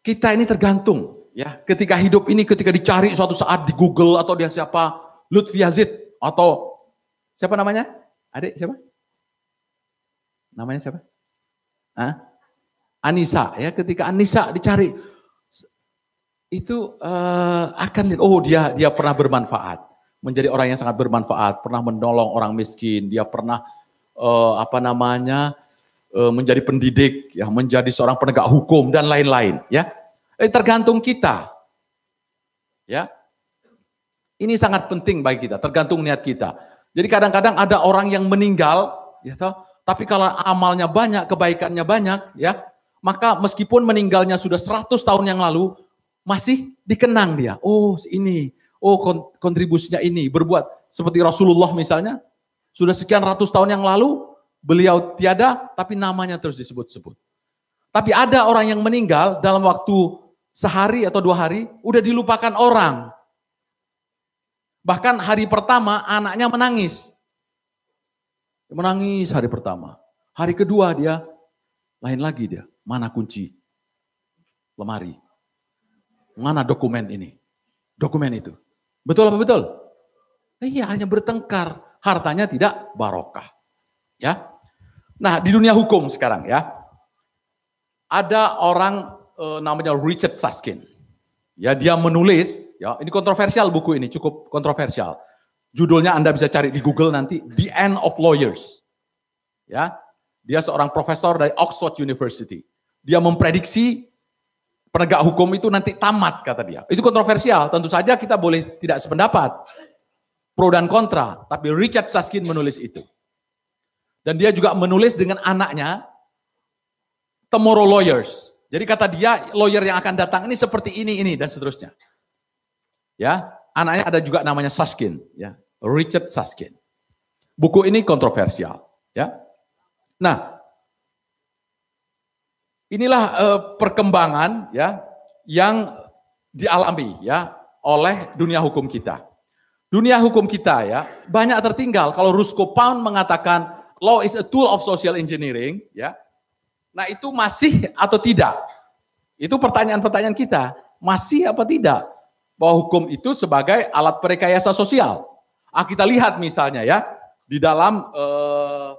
kita ini tergantung ya. Ketika hidup ini ketika dicari suatu saat di Google atau dia siapa Lutfi Yazid atau siapa namanya? Adik siapa? Namanya siapa? Hah? Anissa ya. Ketika Anissa dicari itu uh, akan oh dia dia pernah bermanfaat menjadi orang yang sangat bermanfaat pernah menolong orang miskin dia pernah uh, apa namanya uh, menjadi pendidik ya menjadi seorang penegak hukum dan lain-lain ya eh, tergantung kita ya ini sangat penting bagi kita tergantung niat kita jadi kadang-kadang ada orang yang meninggal ya toh tapi kalau amalnya banyak kebaikannya banyak ya maka meskipun meninggalnya sudah 100 tahun yang lalu masih dikenang dia. Oh ini, oh kontribusinya ini. Berbuat seperti Rasulullah misalnya, sudah sekian ratus tahun yang lalu, beliau tiada, tapi namanya terus disebut-sebut. Tapi ada orang yang meninggal dalam waktu sehari atau dua hari, udah dilupakan orang. Bahkan hari pertama anaknya menangis. Menangis hari pertama. Hari kedua dia, lain lagi dia, mana kunci lemari Mana dokumen ini? Dokumen itu. Betul apa betul? Iya, hanya bertengkar. Hartanya tidak barokah. Ya. Nah, di dunia hukum sekarang ya. Ada orang e, namanya Richard Saskin. Ya, dia menulis, ya, ini kontroversial buku ini, cukup kontroversial. Judulnya Anda bisa cari di Google nanti, The End of Lawyers. Ya. Dia seorang profesor dari Oxford University. Dia memprediksi penegak hukum itu nanti tamat kata dia. Itu kontroversial, tentu saja kita boleh tidak sependapat. Pro dan kontra, tapi Richard Saskin menulis itu. Dan dia juga menulis dengan anaknya Tomorrow Lawyers. Jadi kata dia lawyer yang akan datang ini seperti ini ini dan seterusnya. Ya, anaknya ada juga namanya Saskin, ya. Richard Saskin. Buku ini kontroversial, ya. Nah, Inilah uh, perkembangan ya yang dialami ya oleh dunia hukum kita. Dunia hukum kita ya banyak tertinggal kalau Rusko Pound mengatakan law is a tool of social engineering ya. Nah, itu masih atau tidak? Itu pertanyaan-pertanyaan kita. Masih apa tidak? Bahwa hukum itu sebagai alat perekayasa sosial. Ah, kita lihat misalnya ya di dalam eh,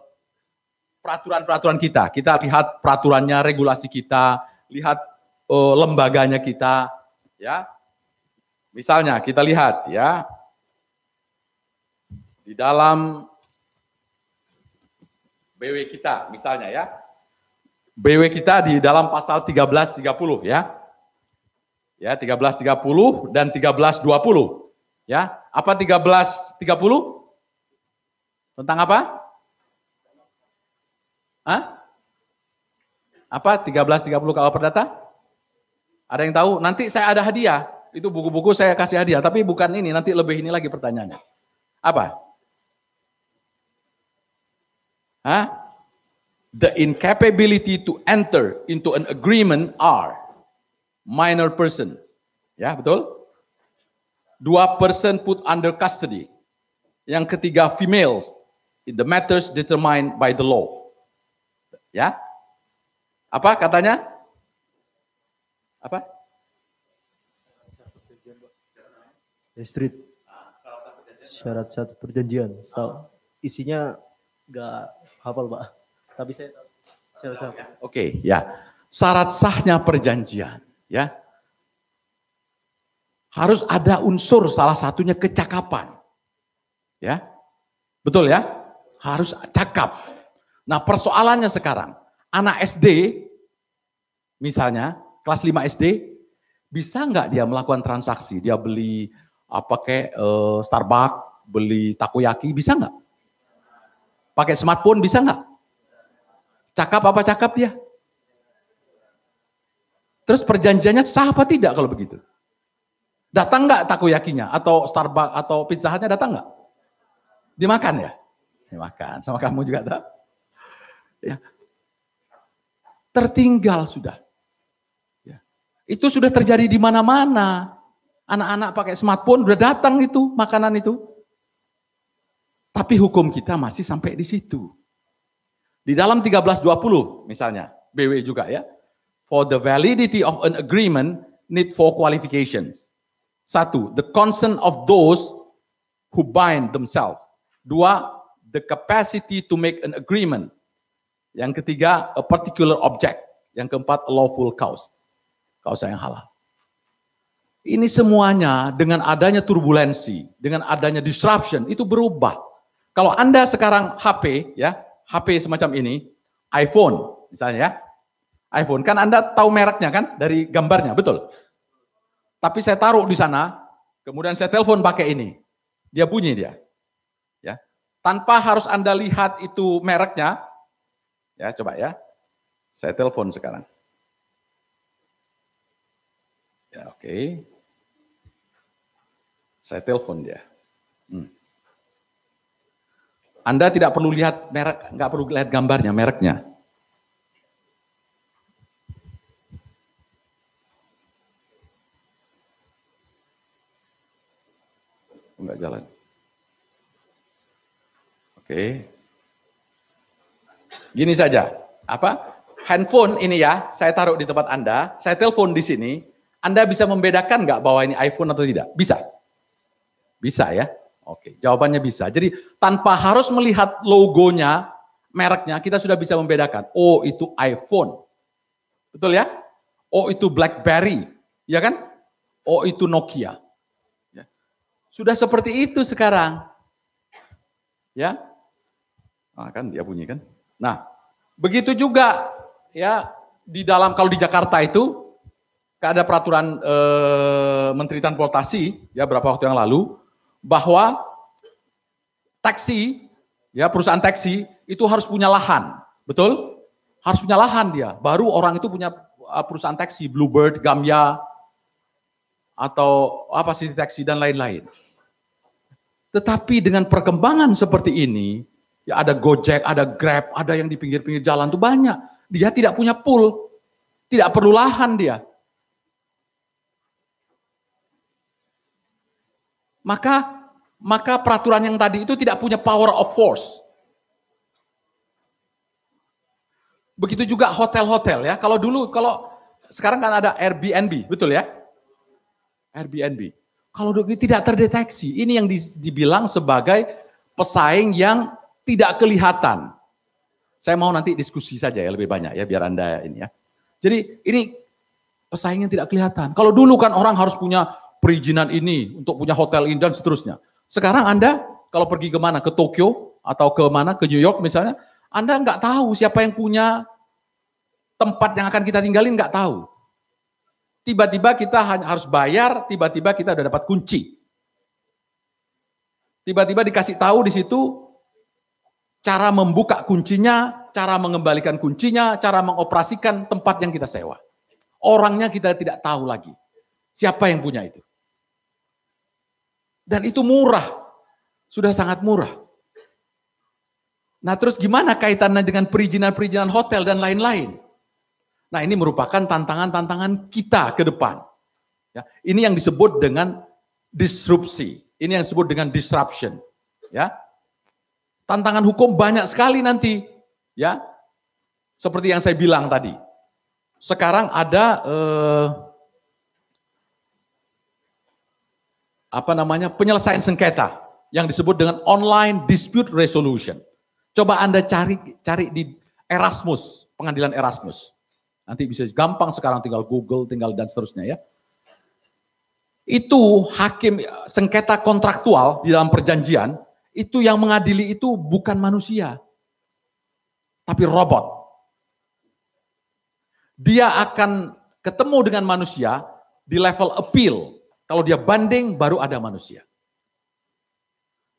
peraturan-peraturan kita. Kita lihat peraturannya, regulasi kita, lihat uh, lembaganya kita, ya. Misalnya kita lihat ya di dalam BW kita misalnya ya. BW kita di dalam pasal 1330 ya. Ya, 1330 dan 1320. Ya, apa 1330? Tentang apa? Hah? Apa 13.30 KUA Perdata? Ada yang tahu? Nanti saya ada hadiah. Itu buku-buku saya kasih hadiah, tapi bukan ini, nanti lebih ini lagi pertanyaannya. Apa? Hah? The incapability to enter into an agreement are minor persons. Ya, betul? Dua person put under custody. Yang ketiga females. The matters determined by the law. Ya. Apa katanya? Apa? Street. Syarat satu perjanjian. Setahu isinya nggak hafal pak. Tapi saya satu. Oke, ya. Syarat sahnya perjanjian, ya. Harus ada unsur salah satunya kecakapan. Ya. Betul ya? Harus cakap. Nah, persoalannya sekarang, anak SD misalnya kelas 5 SD bisa nggak dia melakukan transaksi? Dia beli apa kayak eh, Starbucks, beli takoyaki, bisa nggak? Pakai smartphone bisa nggak? Cakap apa cakap dia? Terus perjanjiannya sah apa tidak kalau begitu? Datang nggak takoyakinya atau Starbucks atau Pizza Hut-nya datang nggak? Dimakan ya? Dimakan. Sama kamu juga tak? Ya. Tertinggal sudah. Ya. Itu sudah terjadi di mana-mana. Anak-anak pakai smartphone udah datang itu makanan itu. Tapi hukum kita masih sampai di situ. Di dalam 1320 misalnya, BW juga ya. For the validity of an agreement need four qualifications. Satu, the consent of those who bind themselves. Dua, the capacity to make an agreement. Yang ketiga, a particular object. Yang keempat, a lawful cause. Kausa yang halal. Ini semuanya dengan adanya turbulensi, dengan adanya disruption, itu berubah. Kalau Anda sekarang HP, ya, HP semacam ini, iPhone misalnya ya, iPhone, kan Anda tahu mereknya kan dari gambarnya, betul? Tapi saya taruh di sana, kemudian saya telepon pakai ini. Dia bunyi dia. Ya. Tanpa harus Anda lihat itu mereknya. Ya, coba ya. Saya telepon sekarang. Ya, oke. Okay. Saya telepon dia. Anda tidak perlu lihat merek, nggak perlu lihat gambarnya, mereknya. Enggak jalan. Oke. Gini saja, apa? Handphone ini ya, saya taruh di tempat Anda, saya telepon di sini, Anda bisa membedakan nggak bahwa ini iPhone atau tidak? Bisa? Bisa ya? Oke, jawabannya bisa. Jadi tanpa harus melihat logonya, mereknya, kita sudah bisa membedakan. Oh itu iPhone. Betul ya? Oh itu BlackBerry. Ya kan? Oh itu Nokia. Ya. Sudah seperti itu sekarang. Ya, nah, kan dia bunyi kan. Nah, begitu juga ya di dalam kalau di Jakarta itu ada peraturan eh, Menteri Transportasi ya berapa waktu yang lalu bahwa taksi ya perusahaan taksi itu harus punya lahan, betul? Harus punya lahan dia. Baru orang itu punya uh, perusahaan taksi, Bluebird, Gamya atau apa sih taksi dan lain-lain. Tetapi dengan perkembangan seperti ini, ya ada Gojek, ada Grab, ada yang di pinggir-pinggir jalan tuh banyak. Dia tidak punya pool, tidak perlu lahan dia. Maka maka peraturan yang tadi itu tidak punya power of force. Begitu juga hotel-hotel ya. Kalau dulu kalau sekarang kan ada Airbnb, betul ya? Airbnb. Kalau dulu tidak terdeteksi, ini yang dibilang sebagai pesaing yang tidak kelihatan. Saya mau nanti diskusi saja ya lebih banyak ya biar Anda ini ya. Jadi ini pesaing yang tidak kelihatan. Kalau dulu kan orang harus punya perizinan ini untuk punya hotel ini dan seterusnya. Sekarang Anda kalau pergi ke mana? Ke Tokyo atau ke mana? Ke New York misalnya, Anda nggak tahu siapa yang punya tempat yang akan kita tinggalin nggak tahu. Tiba-tiba kita hanya harus bayar, tiba-tiba kita udah dapat kunci. Tiba-tiba dikasih tahu di situ cara membuka kuncinya, cara mengembalikan kuncinya, cara mengoperasikan tempat yang kita sewa. Orangnya kita tidak tahu lagi. Siapa yang punya itu? Dan itu murah. Sudah sangat murah. Nah terus gimana kaitannya dengan perizinan-perizinan hotel dan lain-lain? Nah ini merupakan tantangan-tantangan kita ke depan. Ya, ini yang disebut dengan disrupsi. Ini yang disebut dengan disruption. ya. Tantangan hukum banyak sekali nanti, ya. Seperti yang saya bilang tadi. Sekarang ada eh, apa namanya penyelesaian sengketa yang disebut dengan online dispute resolution. Coba Anda cari cari di Erasmus, pengadilan Erasmus. Nanti bisa gampang sekarang tinggal Google, tinggal dan seterusnya ya. Itu hakim sengketa kontraktual di dalam perjanjian, itu yang mengadili itu bukan manusia, tapi robot. Dia akan ketemu dengan manusia di level appeal. Kalau dia banding, baru ada manusia.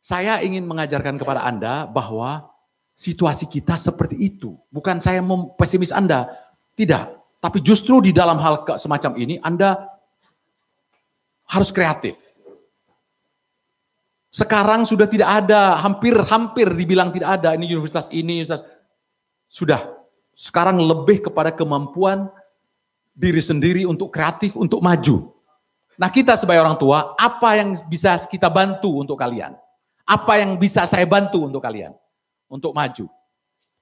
Saya ingin mengajarkan kepada Anda bahwa situasi kita seperti itu. Bukan saya pesimis Anda, tidak. Tapi justru di dalam hal semacam ini Anda harus kreatif. Sekarang sudah tidak ada, hampir-hampir dibilang tidak ada, ini universitas ini, universitas. Sudah, sekarang lebih kepada kemampuan diri sendiri untuk kreatif, untuk maju. Nah kita sebagai orang tua, apa yang bisa kita bantu untuk kalian? Apa yang bisa saya bantu untuk kalian? Untuk maju.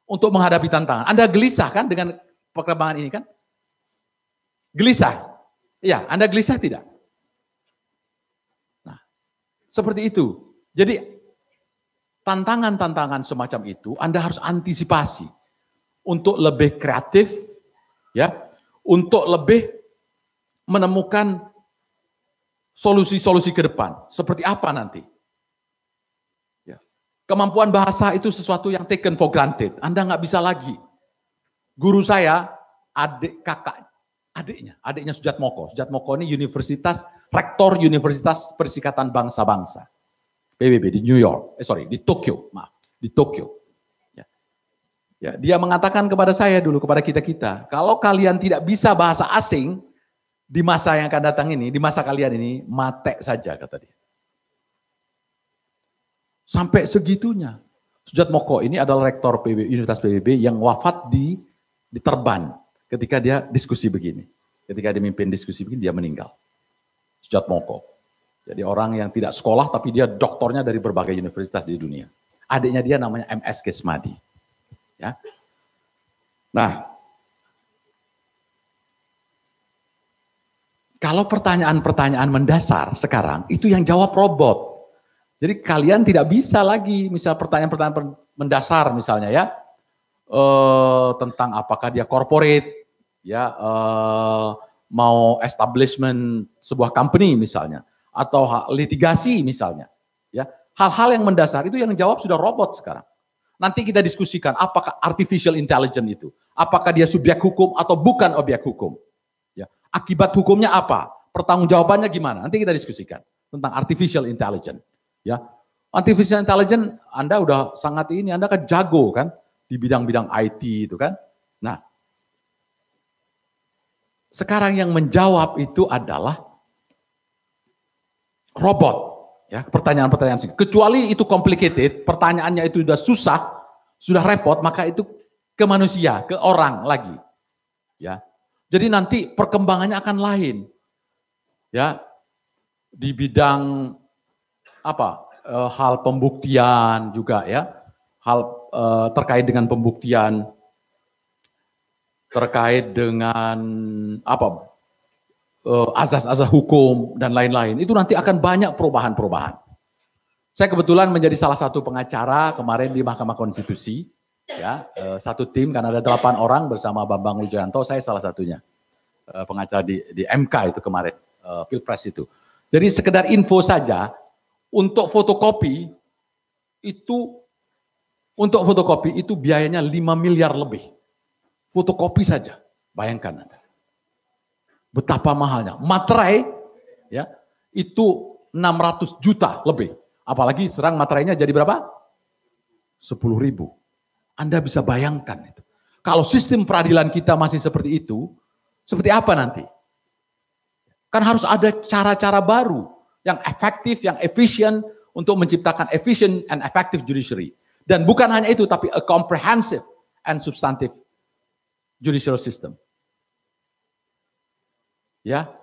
Untuk menghadapi tantangan. Anda gelisah kan dengan perkembangan ini kan? Gelisah. Iya, Anda gelisah tidak? Nah, seperti itu. Jadi tantangan-tantangan semacam itu Anda harus antisipasi untuk lebih kreatif, ya, untuk lebih menemukan solusi-solusi ke depan. Seperti apa nanti? Ya. Kemampuan bahasa itu sesuatu yang taken for granted. Anda nggak bisa lagi. Guru saya, adik kakak, adiknya, adiknya Sujat Moko. Sujat Moko ini Universitas, Rektor Universitas Persikatan Bangsa-Bangsa. PBB di New York, eh sorry, di Tokyo, maaf, di Tokyo. Ya, dia mengatakan kepada saya dulu, kepada kita-kita, kalau kalian tidak bisa bahasa asing di masa yang akan datang ini, di masa kalian ini, mate saja kata dia. Sampai segitunya. Sujat Moko ini adalah rektor PBB, Universitas PBB yang wafat di, di Terban ketika dia diskusi begini. Ketika dia memimpin diskusi begini, dia meninggal. Sujat Moko. Jadi orang yang tidak sekolah tapi dia doktornya dari berbagai universitas di dunia. Adiknya dia namanya MS Kesmadi. Ya. Nah, kalau pertanyaan-pertanyaan mendasar sekarang itu yang jawab robot. Jadi kalian tidak bisa lagi misal pertanyaan-pertanyaan mendasar misalnya ya eh, tentang apakah dia corporate ya eh, mau establishment sebuah company misalnya atau litigasi misalnya ya hal-hal yang mendasar itu yang jawab sudah robot sekarang. Nanti kita diskusikan apakah artificial intelligence itu, apakah dia subjek hukum atau bukan objek hukum. Akibat hukumnya apa? Pertanggungjawabannya gimana? Nanti kita diskusikan tentang artificial intelligence. Ya, artificial intelligence Anda udah sangat ini, Anda kan jago kan di bidang-bidang IT itu kan. Nah, sekarang yang menjawab itu adalah robot. Ya, pertanyaan-pertanyaan sih. Kecuali itu complicated, pertanyaannya itu sudah susah, sudah repot, maka itu ke manusia, ke orang lagi. Ya. Jadi nanti perkembangannya akan lain. Ya. Di bidang apa? E, hal pembuktian juga ya. Hal e, terkait dengan pembuktian terkait dengan apa Eh, azas-azas hukum dan lain-lain. Itu nanti akan banyak perubahan-perubahan. Saya kebetulan menjadi salah satu pengacara kemarin di Mahkamah Konstitusi, ya eh, satu tim karena ada delapan orang bersama Bambang Wijoyanto, saya salah satunya eh, pengacara di, di MK itu kemarin pilpres itu. Jadi sekedar info saja untuk fotokopi itu untuk fotokopi itu biayanya 5 miliar lebih. Fotokopi saja, bayangkan Anda. Betapa mahalnya. Materai ya itu 600 juta lebih. Apalagi serang materainya jadi berapa? 10 ribu. Anda bisa bayangkan itu. Kalau sistem peradilan kita masih seperti itu, seperti apa nanti? Kan harus ada cara-cara baru yang efektif, yang efisien untuk menciptakan efficient and effective judiciary. Dan bukan hanya itu, tapi a comprehensive and substantive judicial system. Ya,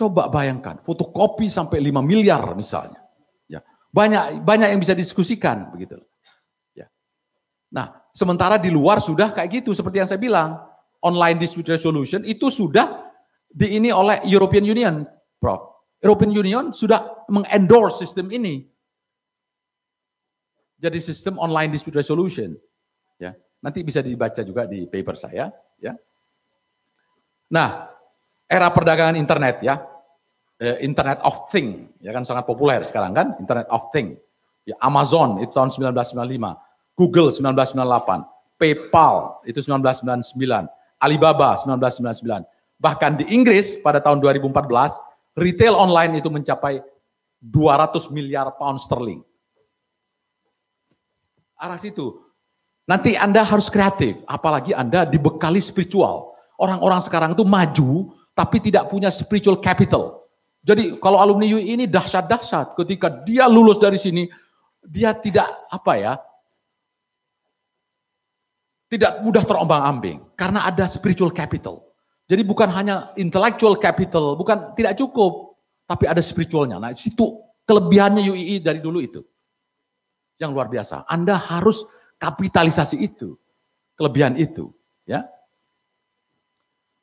coba bayangkan fotokopi sampai 5 miliar misalnya. Ya, Banyak banyak yang bisa diskusikan begitu. Ya. Nah, sementara di luar sudah kayak gitu seperti yang saya bilang, online dispute resolution itu sudah di ini oleh European Union, Prof. European Union sudah mengendorse sistem ini. Jadi sistem online dispute resolution. Ya, nanti bisa dibaca juga di paper saya, ya. Nah, era perdagangan internet ya, eh, Internet of Thing, ya kan sangat populer sekarang kan, Internet of Thing. Ya, Amazon itu tahun 1995, Google 1998, PayPal itu 1999, Alibaba 1999. Bahkan di Inggris pada tahun 2014, retail online itu mencapai 200 miliar pound sterling. Arah situ. Nanti Anda harus kreatif, apalagi Anda dibekali spiritual. Orang-orang sekarang itu maju, tapi tidak punya spiritual capital. Jadi kalau alumni UI ini dahsyat-dahsyat. Ketika dia lulus dari sini, dia tidak apa ya, tidak mudah terombang-ambing karena ada spiritual capital. Jadi bukan hanya intellectual capital, bukan tidak cukup, tapi ada spiritualnya. Nah, situ kelebihannya UII dari dulu itu. Yang luar biasa. Anda harus kapitalisasi itu, kelebihan itu, ya.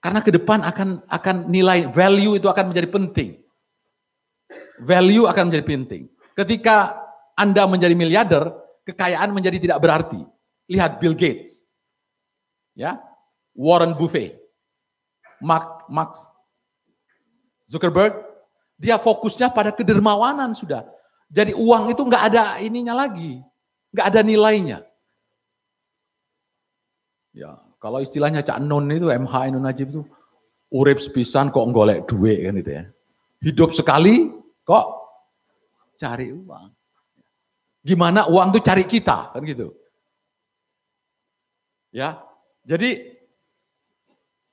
Karena ke depan akan akan nilai value itu akan menjadi penting. Value akan menjadi penting. Ketika Anda menjadi miliarder, kekayaan menjadi tidak berarti. Lihat Bill Gates. Ya. Warren Buffett. Mark, Mark Zuckerberg, dia fokusnya pada kedermawanan sudah. Jadi uang itu nggak ada ininya lagi, nggak ada nilainya. Ya, kalau istilahnya Cak Non itu MH Inun Najib itu urip sepisan kok golek duit kan itu ya. Hidup sekali kok cari uang. Gimana uang itu cari kita kan gitu. Ya. Jadi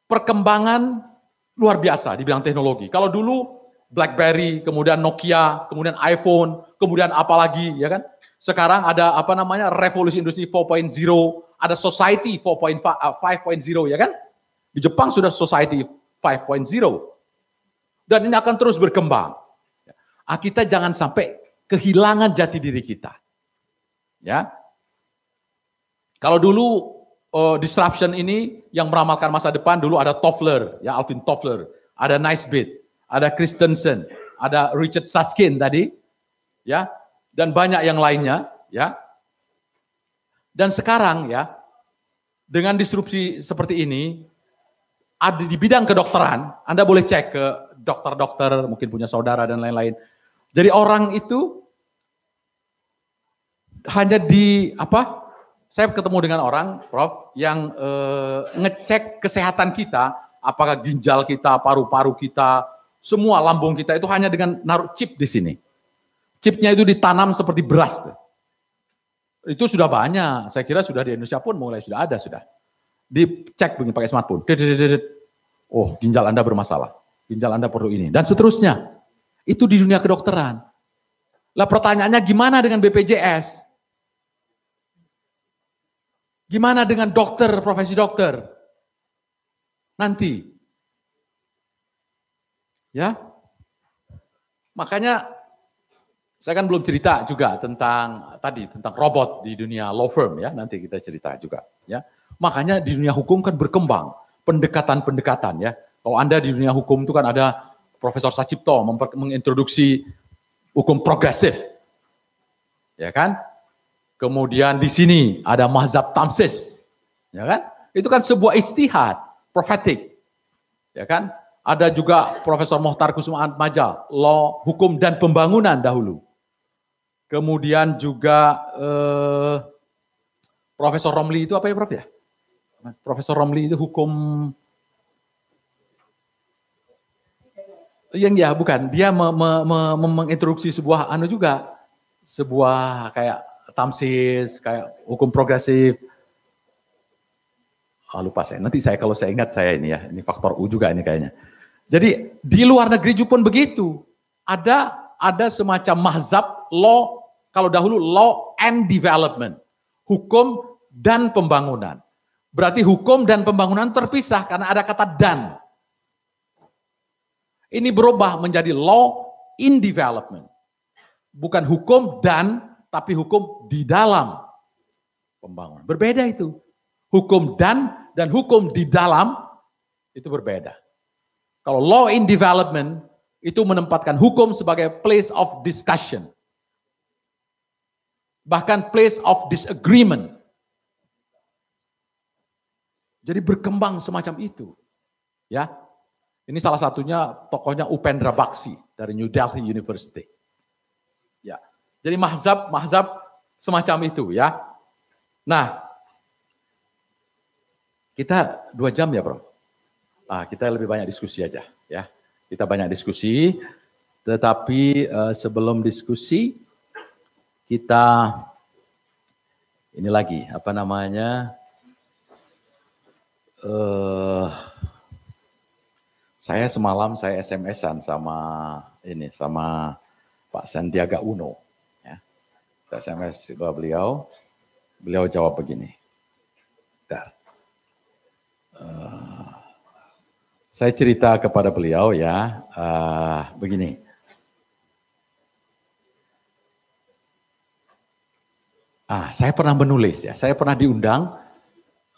perkembangan luar biasa di bidang teknologi. Kalau dulu BlackBerry, kemudian Nokia, kemudian iPhone, kemudian apalagi ya kan? Sekarang ada apa namanya revolusi industri 4.0, ada society 4.5 5.0 ya kan? Di Jepang sudah society 5.0. Dan ini akan terus berkembang. Ah, kita jangan sampai kehilangan jati diri kita. Ya. Kalau dulu uh, disruption ini yang meramalkan masa depan dulu ada Toffler, ya Alvin Toffler, ada Nicebit, ada Christensen, ada Richard Susskind tadi, ya, dan banyak yang lainnya, ya. Dan sekarang ya, dengan disrupsi seperti ini, ada di bidang kedokteran, Anda boleh cek ke dokter-dokter, mungkin punya saudara dan lain-lain. Jadi orang itu hanya di apa saya ketemu dengan orang, Prof, yang eh, ngecek kesehatan kita, apakah ginjal kita, paru-paru kita, semua lambung kita itu hanya dengan naruh chip di sini. Chipnya itu ditanam seperti beras. Itu sudah banyak, saya kira sudah di Indonesia pun mulai sudah ada sudah. Dicek begini pakai smartphone. Oh, ginjal Anda bermasalah. Ginjal Anda perlu ini. Dan seterusnya. Itu di dunia kedokteran. Lah pertanyaannya gimana dengan BPJS? Gimana dengan dokter, profesi dokter? Nanti. Ya. Makanya saya kan belum cerita juga tentang tadi tentang robot di dunia law firm ya, nanti kita cerita juga ya. Makanya di dunia hukum kan berkembang pendekatan-pendekatan ya. Kalau Anda di dunia hukum itu kan ada Profesor Sacipto mengintroduksi hukum progresif. Ya kan? Kemudian di sini ada mazhab tamsis. Ya kan? Itu kan sebuah ijtihad, profetik. Ya kan? Ada juga Profesor Mohtar Kusuma Maja, law, hukum dan pembangunan dahulu. Kemudian juga eh, Profesor Romli itu apa ya Prof ya? Profesor Romli itu hukum yang ya bukan dia me, me, me, mengintroduksi sebuah anu juga sebuah kayak tamsis, kayak hukum progresif. Oh, lupa saya. Nanti saya kalau saya ingat saya ini ya, ini faktor U juga ini kayaknya. Jadi di luar negeri juga pun begitu. Ada ada semacam mazhab law kalau dahulu law and development, hukum dan pembangunan. Berarti hukum dan pembangunan terpisah karena ada kata dan. Ini berubah menjadi law in development. Bukan hukum dan, tapi hukum di dalam pembangunan. Berbeda itu. Hukum dan dan hukum di dalam itu berbeda. Kalau law in development itu menempatkan hukum sebagai place of discussion. Bahkan place of disagreement. Jadi berkembang semacam itu. Ya. Ini salah satunya tokohnya Upendra Bakshi dari New Delhi University. Jadi mahzab mahzab semacam itu ya. Nah, kita dua jam ya bro. Ah, kita lebih banyak diskusi aja ya. Kita banyak diskusi, tetapi uh, sebelum diskusi kita ini lagi apa namanya uh, saya semalam saya SMS-an sama ini sama Pak Sandiaga Uno. Saya SMS ke beliau, beliau jawab begini. Uh, saya cerita kepada beliau ya, uh, begini. Ah, saya pernah menulis ya, saya pernah diundang,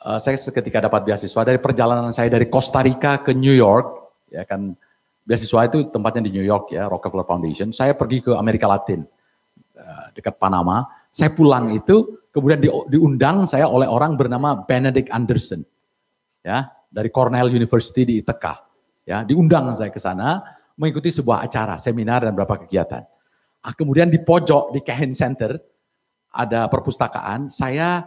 uh, saya ketika dapat beasiswa dari perjalanan saya dari Costa Rica ke New York, ya kan. Beasiswa itu tempatnya di New York ya, Rockefeller Foundation. Saya pergi ke Amerika Latin, dekat Panama. Saya pulang itu, kemudian di, diundang saya oleh orang bernama Benedict Anderson, ya dari Cornell University di Ithaca. Ya, diundang saya ke sana mengikuti sebuah acara, seminar dan beberapa kegiatan. Ah, kemudian di pojok di Cahen Center ada perpustakaan, saya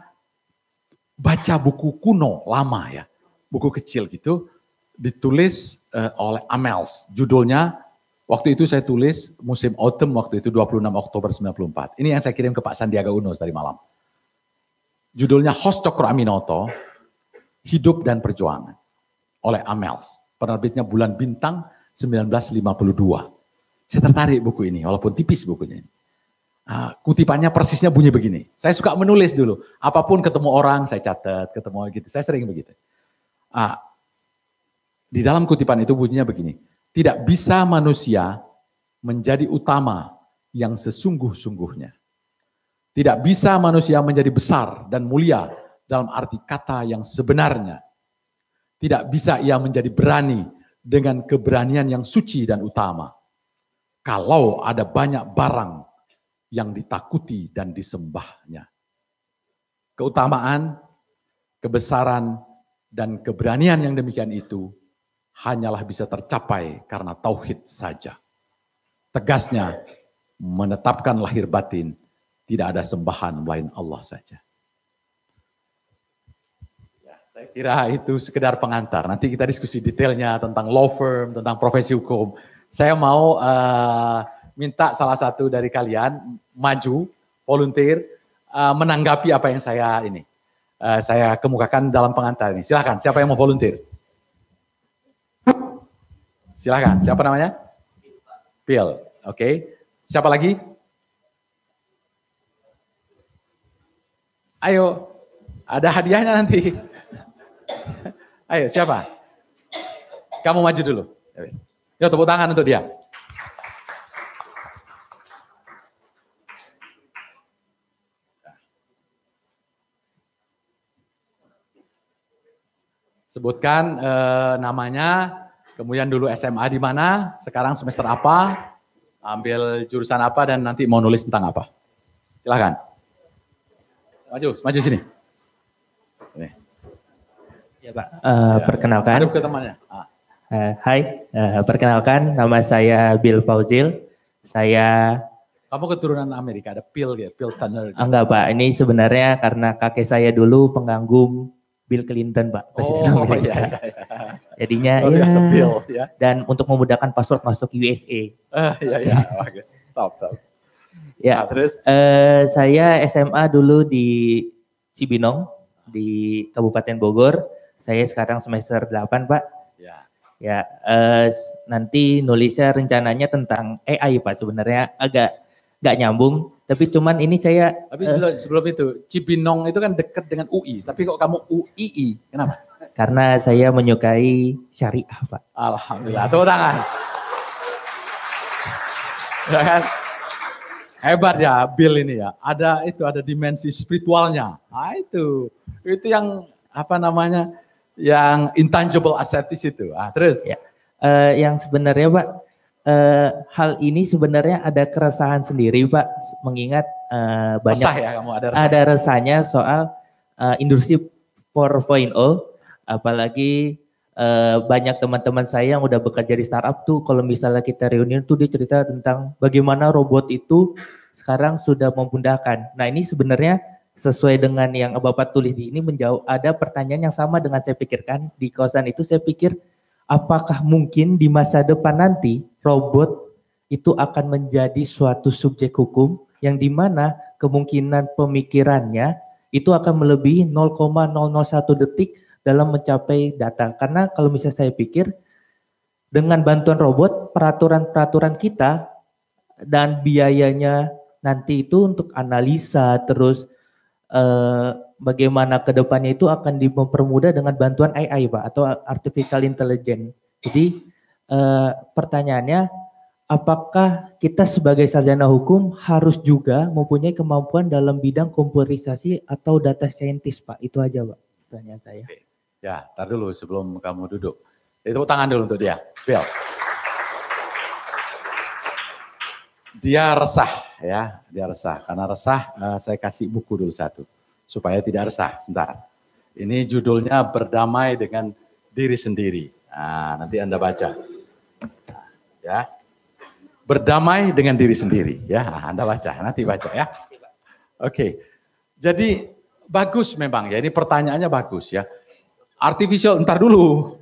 baca buku kuno lama ya, buku kecil gitu, ditulis uh, oleh Amels. Judulnya waktu itu saya tulis musim autumn waktu itu 26 Oktober 94. Ini yang saya kirim ke Pak Sandiaga Uno tadi malam. Judulnya Hos Cokro Aminoto, Hidup dan Perjuangan oleh Amels. Penerbitnya Bulan Bintang 1952. Saya tertarik buku ini, walaupun tipis bukunya ini. Nah, kutipannya persisnya bunyi begini. Saya suka menulis dulu. Apa pun ketemu orang, saya catat, ketemu gitu. Saya sering begitu. Ah, di dalam kutipan itu bunyinya begini. Tidak bisa manusia menjadi utama yang sesungguh-sungguhnya. Tidak bisa manusia menjadi besar dan mulia dalam arti kata yang sebenarnya. Tidak bisa ia menjadi berani dengan keberanian yang suci dan utama. Kalau ada banyak barang yang ditakuti dan disembahnya. Keutamaan, kebesaran, dan keberanian yang demikian itu hanyalah bisa tercapai karena tauhid saja. Tegasnya, menetapkan lahir batin, tidak ada sembahan lain Allah saja. Ya, saya kira itu sekedar pengantar. Nanti kita diskusi detailnya tentang law firm, tentang profesi hukum. Saya mau uh, minta salah satu dari kalian maju, volunteer, uh, menanggapi apa yang saya ini uh, saya kemukakan dalam pengantar ini. Silakan, siapa yang mau volunteer? Silakan, siapa namanya? Bill, oke. Okay. Siapa lagi? Ayo, ada hadiahnya nanti. Ayo, siapa? Kamu maju dulu. Yuk tepuk tangan untuk dia. Sebutkan eh, namanya, kemudian dulu SMA di mana, sekarang semester apa, ambil jurusan apa, dan nanti mau nulis tentang apa. Silahkan. Maju, maju sini. Ini. Ya Pak, uh, ya, perkenalkan. Aduk ke temannya. Ah. Uh, hai, uh, perkenalkan nama saya Bill Fauzil. Saya kamu keturunan Amerika, ada Bill ya, Bill Tanner. Enggak Pak, ini sebenarnya karena kakek saya dulu pengganggu Bill Clinton, Pak. Presiden oh, Amerika. Iya, iya, iya. Jadinya oh, ya, Bill, ya. Dan untuk memudahkan password masuk USA. Uh, iya, iya. Bagus. Top, top. Ya, nah, terus? Uh, saya SMA dulu di Cibinong, di Kabupaten Bogor. Saya sekarang semester 8, Pak. Ya. Ya, uh, nanti nulisnya rencananya tentang AI, Pak. Sebenarnya agak nggak nyambung tapi cuman ini saya Tapi sebelum, uh, sebelum itu Cibinong itu kan dekat dengan UI, tapi kok kamu UII? Kenapa? Karena saya menyukai syariah, Pak. Alhamdulillah. Tepuk tangan. Ya kan? Hebat ya Bill ini ya. Ada itu ada dimensi spiritualnya. Nah, itu. Itu yang apa namanya? Yang intangible assetis itu. Ah, terus ya. Uh, yang sebenarnya Pak uh, hal ini sebenarnya ada keresahan sendiri Pak mengingat uh, banyak Resah ya kamu ada resah. ada resahnya soal uh, industri 4.0 apalagi uh, banyak teman-teman saya yang udah bekerja di startup tuh kalau misalnya kita reunian tuh dia cerita tentang bagaimana robot itu sekarang sudah memudahkan. Nah ini sebenarnya sesuai dengan yang Bapak tulis di ini menjauh ada pertanyaan yang sama dengan saya pikirkan di kawasan itu saya pikir apakah mungkin di masa depan nanti robot itu akan menjadi suatu subjek hukum yang di mana kemungkinan pemikirannya itu akan melebihi 0,001 detik dalam mencapai data. Karena kalau misalnya saya pikir dengan bantuan robot, peraturan-peraturan kita dan biayanya nanti itu untuk analisa terus eh, bagaimana ke depannya itu akan dipermudah dengan bantuan AI Pak atau artificial intelligence. Jadi eh, pertanyaannya apakah kita sebagai sarjana hukum harus juga mempunyai kemampuan dalam bidang komputerisasi atau data scientist Pak? Itu aja Pak pertanyaan saya. Ya, tar dulu sebelum kamu duduk. Itu tangan dulu untuk dia. Bill. Dia resah ya, dia resah. Karena resah, uh, saya kasih buku dulu satu supaya tidak resah. Sebentar. Ini judulnya Berdamai dengan Diri Sendiri. Nah, nanti Anda baca. Nah, ya. Berdamai dengan diri sendiri ya. Anda baca, nanti baca ya. Oke. Jadi bagus memang ya. Ini pertanyaannya bagus ya. Artificial, entar dulu.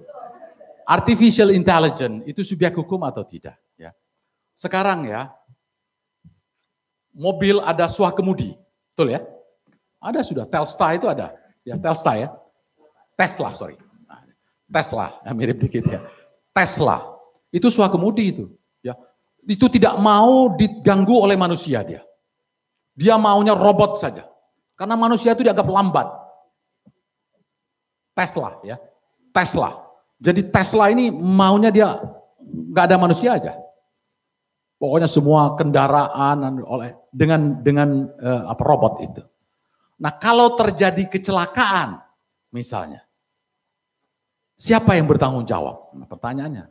Artificial intelligence itu subjek hukum atau tidak ya. Sekarang ya, mobil ada suah kemudi, betul ya? Ada sudah, Telstar itu ada. Ya, Telstar ya. Tesla, sorry. Tesla, ya, mirip dikit ya. Tesla, itu suah kemudi itu. Ya, Itu tidak mau diganggu oleh manusia dia. Dia maunya robot saja. Karena manusia itu dianggap lambat. Tesla ya. Tesla. Jadi Tesla ini maunya dia nggak ada manusia aja. Pokoknya semua kendaraan oleh dengan dengan uh, apa robot itu. Nah, kalau terjadi kecelakaan misalnya, siapa yang bertanggung jawab? Nah, pertanyaannya.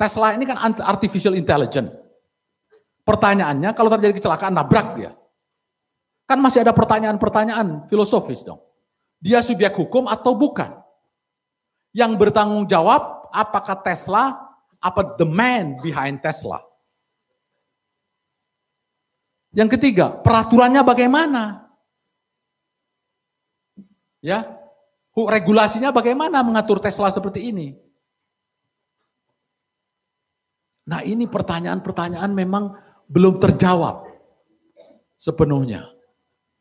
Tesla ini kan artificial intelligence. Pertanyaannya kalau terjadi kecelakaan nabrak dia. Kan masih ada pertanyaan-pertanyaan filosofis dong. Dia subjek hukum atau bukan? Yang bertanggung jawab apakah Tesla, apa the man behind Tesla? Yang ketiga, peraturannya bagaimana? Ya, regulasinya bagaimana mengatur Tesla seperti ini? Nah ini pertanyaan-pertanyaan memang belum terjawab sepenuhnya.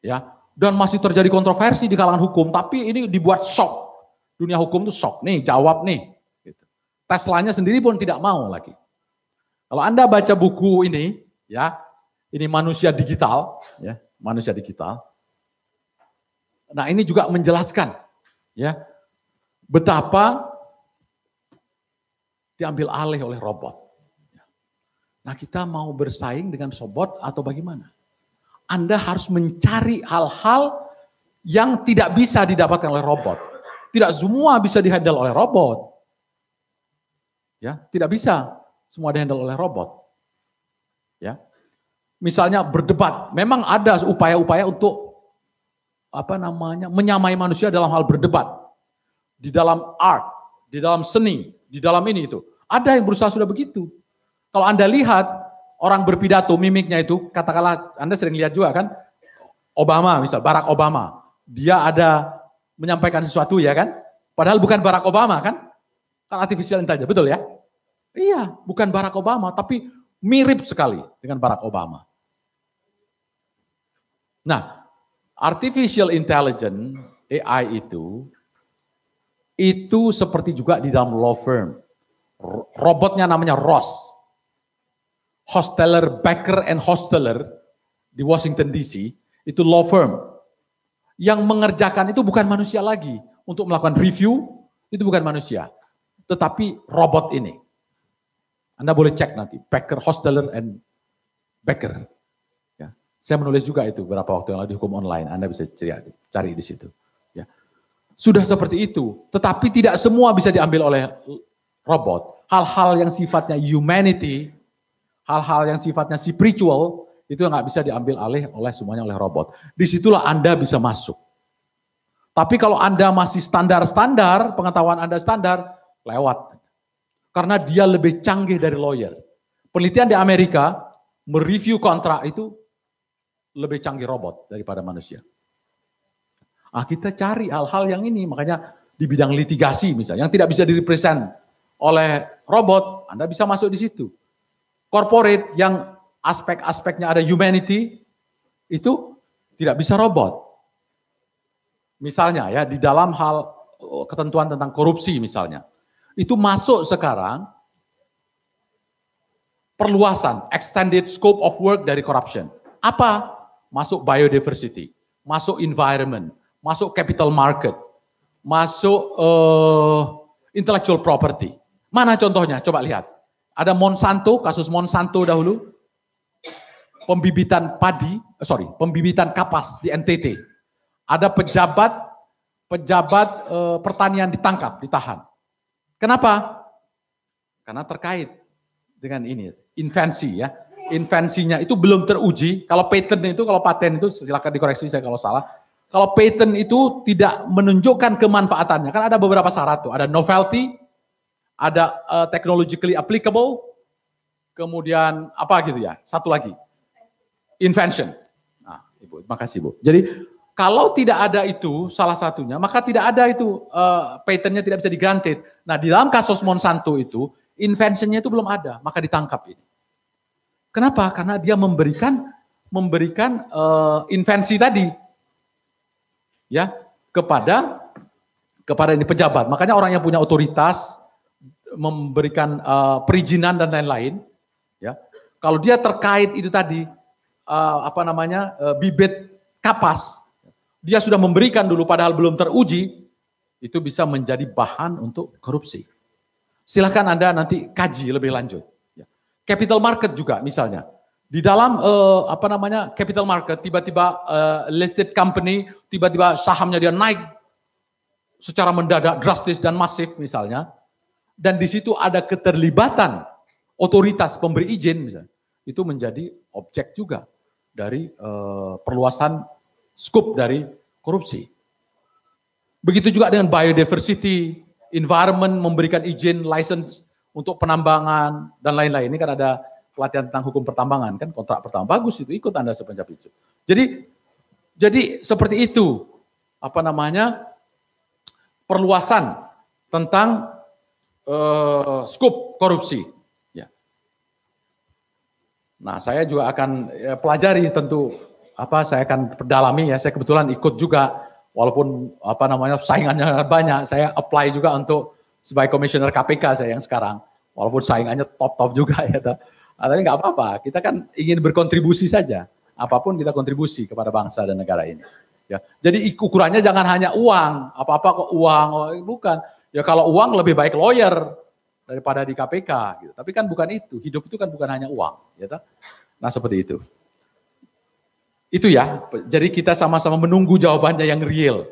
Ya, dan masih terjadi kontroversi di kalangan hukum, tapi ini dibuat shock. Dunia hukum itu shock. Nih, jawab nih. Gitu. Teslanya sendiri pun tidak mau lagi. Kalau Anda baca buku ini, ya, ini manusia digital, ya, manusia digital. Nah ini juga menjelaskan ya betapa diambil alih oleh robot. Nah kita mau bersaing dengan robot atau bagaimana? Anda harus mencari hal-hal yang tidak bisa didapatkan oleh robot. Tidak semua bisa dihandle oleh robot. Ya, tidak bisa semua dihandle oleh robot. Ya. Misalnya berdebat, memang ada upaya-upaya untuk apa namanya menyamai manusia dalam hal berdebat di dalam art, di dalam seni, di dalam ini itu. Ada yang berusaha sudah begitu. Kalau Anda lihat orang berpidato mimiknya itu, katakanlah Anda sering lihat juga kan Obama misal Barack Obama, dia ada menyampaikan sesuatu ya kan? Padahal bukan Barack Obama kan? Kan artificial intelligence, betul ya? Iya, bukan Barack Obama, tapi mirip sekali dengan Barack Obama. Nah, Artificial intelligence, AI itu, itu seperti juga di dalam law firm. Robotnya namanya Ross. Hosteller, Becker and Hosteller di Washington DC, itu law firm. Yang mengerjakan itu bukan manusia lagi. Untuk melakukan review, itu bukan manusia. Tetapi robot ini. Anda boleh cek nanti, Becker, Hosteller, and Becker. Saya menulis juga itu beberapa waktu yang lalu di hukum online. Anda bisa cari, cari di situ. Ya. Sudah seperti itu, tetapi tidak semua bisa diambil oleh robot. Hal-hal yang sifatnya humanity, hal-hal yang sifatnya spiritual, itu nggak bisa diambil alih oleh semuanya oleh robot. Di situlah Anda bisa masuk. Tapi kalau Anda masih standar-standar, pengetahuan Anda standar, lewat. Karena dia lebih canggih dari lawyer. Penelitian di Amerika, mereview kontrak itu lebih canggih robot daripada manusia. Ah, kita cari hal-hal yang ini, makanya di bidang litigasi misalnya, yang tidak bisa direpresent oleh robot, Anda bisa masuk di situ. Corporate yang aspek-aspeknya ada humanity, itu tidak bisa robot. Misalnya ya di dalam hal oh, ketentuan tentang korupsi misalnya. Itu masuk sekarang perluasan, extended scope of work dari corruption. Apa? Masuk biodiversity, masuk environment, masuk capital market, masuk uh, intellectual property. Mana contohnya? Coba lihat. Ada Monsanto, kasus Monsanto dahulu. Pembibitan padi, eh, sorry, pembibitan kapas di NTT ada pejabat pejabat e, pertanian ditangkap, ditahan. Kenapa? Karena terkait dengan ini, invensi ya. Invensinya itu belum teruji. Kalau patent itu, kalau paten itu silakan dikoreksi saya kalau salah. Kalau patent itu tidak menunjukkan kemanfaatannya, kan ada beberapa syarat tuh. Ada novelty, ada uh, technologically applicable, kemudian apa gitu ya? Satu lagi, invention. Nah, ibu, makasih bu. Jadi kalau tidak ada itu salah satunya, maka tidak ada itu uh, patentnya tidak bisa digranted. Nah di dalam kasus Monsanto itu inventionnya itu belum ada, maka ditangkap ini. Kenapa? Karena dia memberikan memberikan uh, invensi tadi, ya kepada kepada ini pejabat. Makanya orang yang punya otoritas memberikan uh, perizinan dan lain-lain, ya. Kalau dia terkait itu tadi uh, apa namanya uh, bibit kapas, dia sudah memberikan dulu padahal belum teruji, itu bisa menjadi bahan untuk korupsi. Silahkan Anda nanti kaji lebih lanjut. Ya. Capital market juga misalnya. Di dalam uh, apa namanya capital market, tiba-tiba uh, listed company, tiba-tiba sahamnya dia naik secara mendadak, drastis dan masif misalnya. Dan di situ ada keterlibatan otoritas pemberi izin misalnya. Itu menjadi objek juga dari uh, perluasan skup dari korupsi. Begitu juga dengan biodiversity, environment memberikan izin, license untuk penambangan dan lain-lain. Ini kan ada pelatihan tentang hukum pertambangan kan kontrak pertama bagus itu ikut Anda sepanjang itu. Jadi jadi seperti itu apa namanya perluasan tentang uh, skup korupsi. Ya. Nah saya juga akan ya, pelajari tentu apa saya akan perdalami ya. Saya kebetulan ikut juga walaupun apa namanya saingannya banyak. Saya apply juga untuk sebagai komisioner KPK saya yang sekarang. Walaupun saingannya top-top juga ya. Tapi nggak apa-apa. Kita kan ingin berkontribusi saja. Apa pun kita kontribusi kepada bangsa dan negara ini. Ya, jadi ukurannya jangan hanya uang, apa-apa kok uang, oh, bukan. Ya kalau uang lebih baik lawyer daripada di KPK gitu. Tapi kan bukan itu. Hidup itu kan bukan hanya uang, ya Nah, seperti itu. Itu ya. Jadi kita sama-sama menunggu jawabannya yang real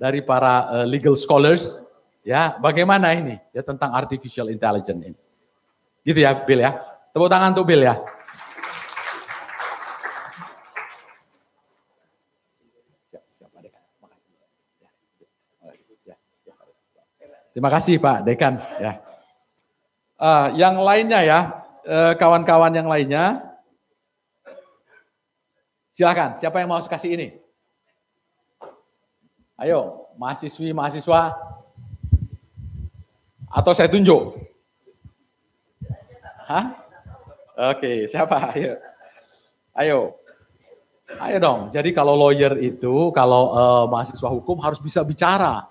dari para uh, legal scholars. Ya, bagaimana ini ya tentang artificial intelligence ini. Gitu ya, Bill ya. Tepuk tangan untuk Bill ya. Terima kasih Pak Dekan ya. Uh, yang lainnya ya, eh, kawan-kawan uh, yang lainnya, Silakan, siapa yang mau kasih ini? Ayo, mahasiswi, mahasiswa. Atau saya tunjuk? Hah? Oke, siapa? Ayo. Ayo. Ayo dong. Jadi kalau lawyer itu, kalau uh, mahasiswa hukum harus bisa bicara,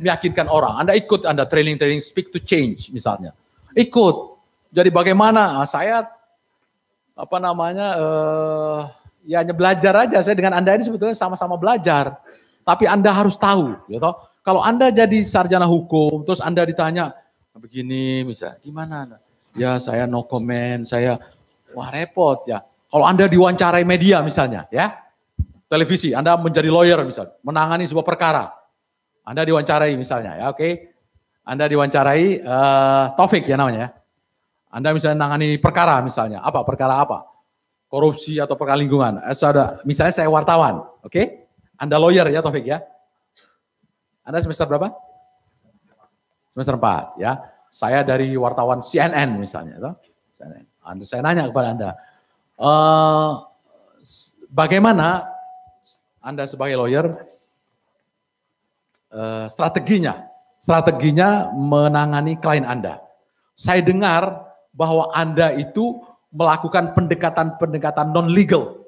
meyakinkan orang. Anda ikut, Anda training-training speak to change misalnya. Ikut. Jadi bagaimana? Nah, saya apa namanya? Uh, ya hanya belajar aja. Saya dengan Anda ini sebetulnya sama-sama belajar. Tapi Anda harus tahu, gitu. Kalau Anda jadi sarjana hukum, terus Anda ditanya, begini misalnya, gimana? Ya saya no comment, saya, wah repot ya. Kalau Anda diwawancarai media misalnya, ya, televisi, Anda menjadi lawyer misalnya, menangani sebuah perkara. Anda diwawancarai misalnya, ya oke. Anda diwawancarai uh, Taufik ya namanya. ya. Anda misalnya menangani perkara misalnya, apa perkara apa? Korupsi atau perkara lingkungan. Eh, saudara, misalnya saya wartawan, oke? Anda lawyer ya Taufik ya. Anda semester berapa? Semester 4 ya. Saya dari wartawan CNN misalnya, toh. Anda, saya nanya kepada Anda, uh, bagaimana Anda sebagai lawyer uh, strateginya, strateginya menangani klien Anda. Saya dengar bahwa Anda itu melakukan pendekatan-pendekatan non-legal.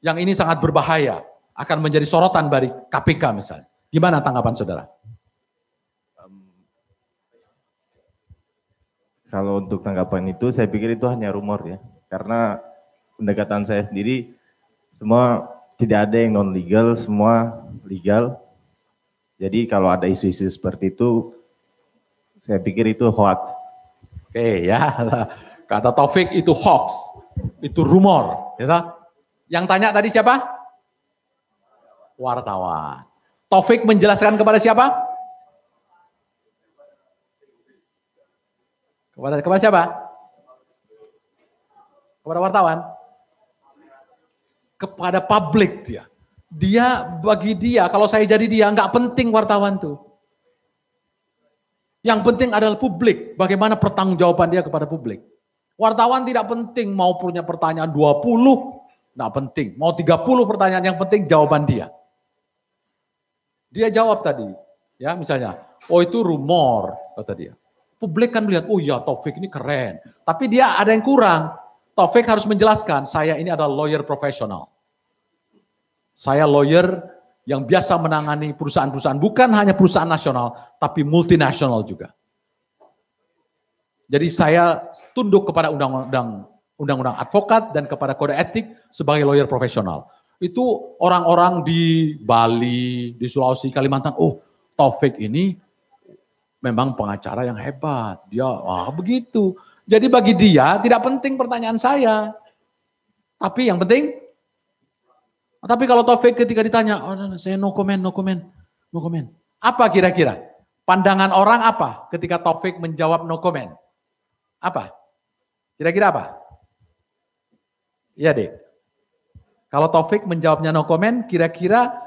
Yang ini sangat berbahaya, akan menjadi sorotan dari KPK misalnya. Gimana tanggapan saudara? Kalau untuk tanggapan itu, saya pikir itu hanya rumor ya. Karena pendekatan saya sendiri, semua tidak ada yang non-legal, semua legal. Jadi kalau ada isu-isu seperti itu, saya pikir itu hoax. Oke ya, kata Taufik itu hoax, itu rumor. Ya, Yang tanya tadi siapa? Wartawan. Taufik menjelaskan kepada siapa? Kepada kepada siapa? Kepada wartawan. Kepada publik dia. Dia bagi dia, kalau saya jadi dia, nggak penting wartawan tuh. Yang penting adalah publik, bagaimana pertanggungjawaban dia kepada publik. Wartawan tidak penting mau punya pertanyaan 20, nggak penting. Mau 30 pertanyaan, yang penting jawaban dia. Dia jawab tadi, ya misalnya, oh itu rumor, kata dia. Publik kan melihat, oh ya Taufik ini keren. Tapi dia ada yang kurang. Taufik harus menjelaskan, saya ini adalah lawyer profesional. Saya lawyer yang biasa menangani perusahaan-perusahaan, bukan hanya perusahaan nasional, tapi multinasional juga. Jadi saya tunduk kepada undang-undang undang-undang advokat dan kepada kode etik sebagai lawyer profesional. Itu orang-orang di Bali, di Sulawesi, Kalimantan, oh Taufik ini memang pengacara yang hebat. Dia wah begitu. Jadi bagi dia tidak penting pertanyaan saya. Tapi yang penting tapi kalau Taufik ketika ditanya, oh, saya no comment, no comment, no comment. Apa kira-kira? Pandangan orang apa ketika Taufik menjawab no comment? Apa? Kira-kira apa? Iya deh. Kalau Taufik menjawabnya no comment, kira-kira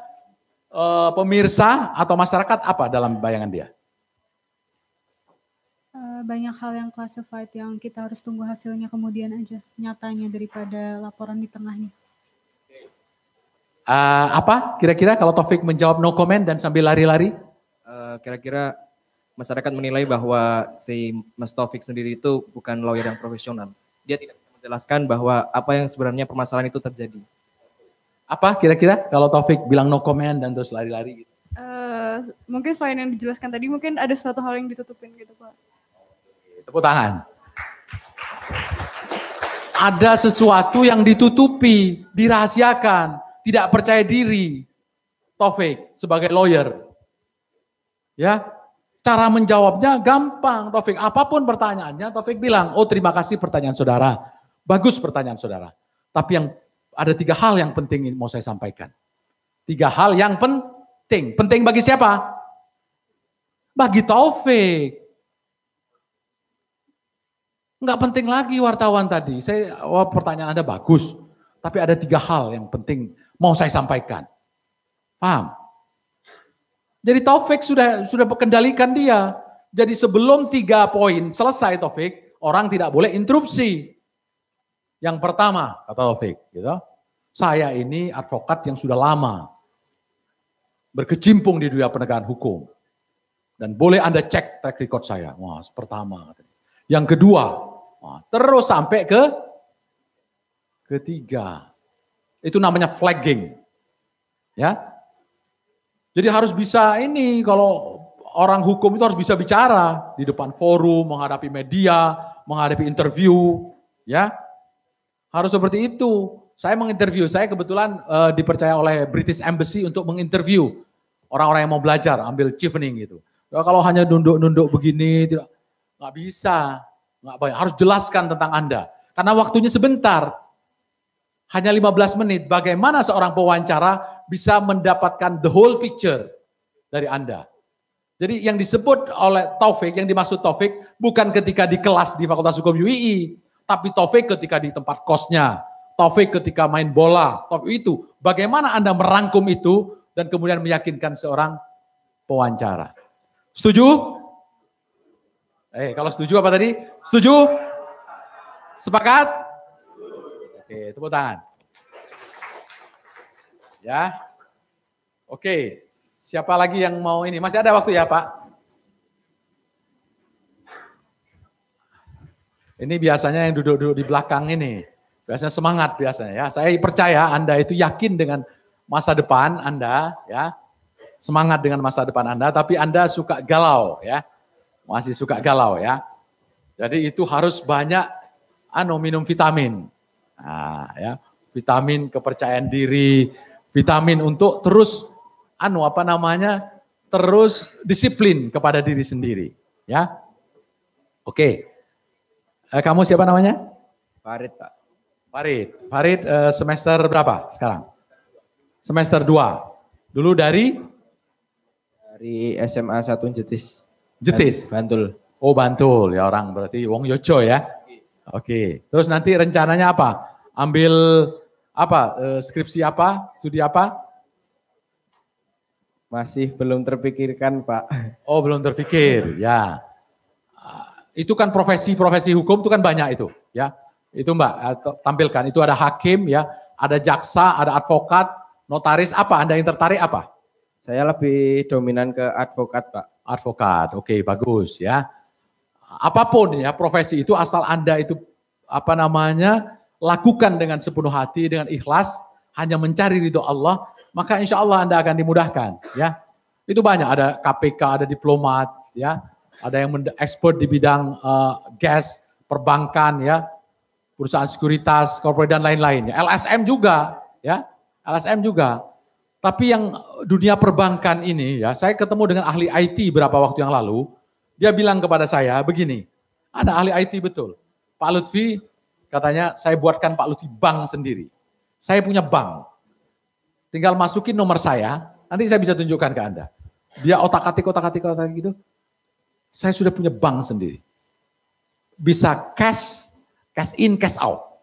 uh, pemirsa atau masyarakat apa dalam bayangan dia? Eh, banyak hal yang classified yang kita harus tunggu hasilnya kemudian aja nyatanya daripada laporan di tengahnya. Uh, apa kira-kira kalau Taufik menjawab no comment dan sambil lari-lari? Uh, kira-kira masyarakat menilai bahwa si Mas Taufik sendiri itu bukan lawyer yang profesional. Dia tidak bisa menjelaskan bahwa apa yang sebenarnya permasalahan itu terjadi. Apa kira-kira kalau Taufik bilang no comment dan terus lari-lari gitu? Uh, mungkin selain yang dijelaskan tadi, mungkin ada suatu hal yang ditutupin gitu Pak. Tepuk tangan. Ada sesuatu yang ditutupi, dirahasiakan, tidak percaya diri. Taufik sebagai lawyer. Ya, cara menjawabnya gampang Taufik. Apa pun pertanyaannya Taufik bilang, "Oh, terima kasih pertanyaan saudara. Bagus pertanyaan saudara." Tapi yang ada tiga hal yang penting mau saya sampaikan. Tiga hal yang penting. Penting bagi siapa? Bagi Taufik. Enggak penting lagi wartawan tadi. Saya oh, pertanyaan Anda bagus, tapi ada tiga hal yang penting mau saya sampaikan. Paham? Jadi Taufik sudah sudah kendalikan dia. Jadi sebelum tiga poin selesai Taufik, orang tidak boleh interupsi. Yang pertama, kata Taufik, gitu. Saya ini advokat yang sudah lama berkecimpung di dunia penegakan hukum. Dan boleh Anda cek track record saya. Wah, pertama. Yang kedua, wah, terus sampai ke ketiga. Itu namanya flagging. Ya. Jadi harus bisa ini kalau orang hukum itu harus bisa bicara di depan forum, menghadapi media, menghadapi interview, ya. Harus seperti itu. Saya menginterview, saya kebetulan uh, dipercaya oleh British Embassy untuk menginterview orang-orang yang mau belajar, ambil chevening gitu. Ya, kalau hanya nunduk-nunduk begini, tidak nggak bisa, nggak banyak. Harus jelaskan tentang Anda, karena waktunya sebentar. Hanya 15 menit, bagaimana seorang pewawancara bisa mendapatkan the whole picture dari Anda. Jadi yang disebut oleh Taufik, yang dimaksud Taufik bukan ketika di kelas di Fakultas Hukum UII, tapi Taufik ketika di tempat kosnya, Taufik ketika main bola, Taufik itu. Bagaimana Anda merangkum itu dan kemudian meyakinkan seorang pewawancara. Setuju? Eh, kalau setuju apa tadi? Setuju? Sepakat? Oke, tepuk tangan. Ya. Oke, siapa lagi yang mau ini? Masih ada waktu ya, Pak? Ini biasanya yang duduk-duduk di belakang ini. Biasanya semangat biasanya ya. Saya percaya Anda itu yakin dengan masa depan Anda ya. Semangat dengan masa depan Anda, tapi Anda suka galau ya. Masih suka galau ya. Jadi itu harus banyak anu minum vitamin. Nah, ya, vitamin kepercayaan diri, vitamin untuk terus anu apa namanya? terus disiplin kepada diri sendiri, ya. Oke. Eh, kamu siapa namanya? Farid, Pak. Farid. Farid eh, semester berapa sekarang? Semester 2. Dulu dari Dari SMA 1 Jetis. Jetis? Bantul. Oh, Bantul. Ya orang berarti Wong Yojo ya. Oke. Terus nanti rencananya apa? Ambil apa? Eh, skripsi apa? Studi apa? Masih belum terpikirkan, Pak. Oh, belum terpikir. Ya. Ah, Itu kan profesi-profesi hukum itu kan banyak itu, ya. Itu Mbak, tampilkan. Itu ada hakim ya, ada jaksa, ada advokat, notaris apa? Anda yang tertarik apa? Saya lebih dominan ke advokat, Pak. Advokat. Oke, bagus ya. Apa pun ya profesi itu asal Anda itu apa namanya? Lakukan dengan sepenuh hati dengan ikhlas hanya mencari ridho Allah, maka insya Allah Anda akan dimudahkan ya. Itu banyak ada KPK, ada diplomat ya, ada yang expert di bidang eh, gas, perbankan ya, perusahaan sekuritas, corporate dan lain-lain. ya. LSM juga ya, LSM juga. Tapi yang dunia perbankan ini ya, saya ketemu dengan ahli IT beberapa waktu yang lalu, dia bilang kepada saya begini, ada ahli IT betul. Pak Lutfi katanya saya buatkan Pak Lutfi bank sendiri. Saya punya bank. Tinggal masukin nomor saya, nanti saya bisa tunjukkan ke Anda. Dia otak-atik, otak-atik, otak gitu. Saya sudah punya bank sendiri. Bisa cash, cash in, cash out.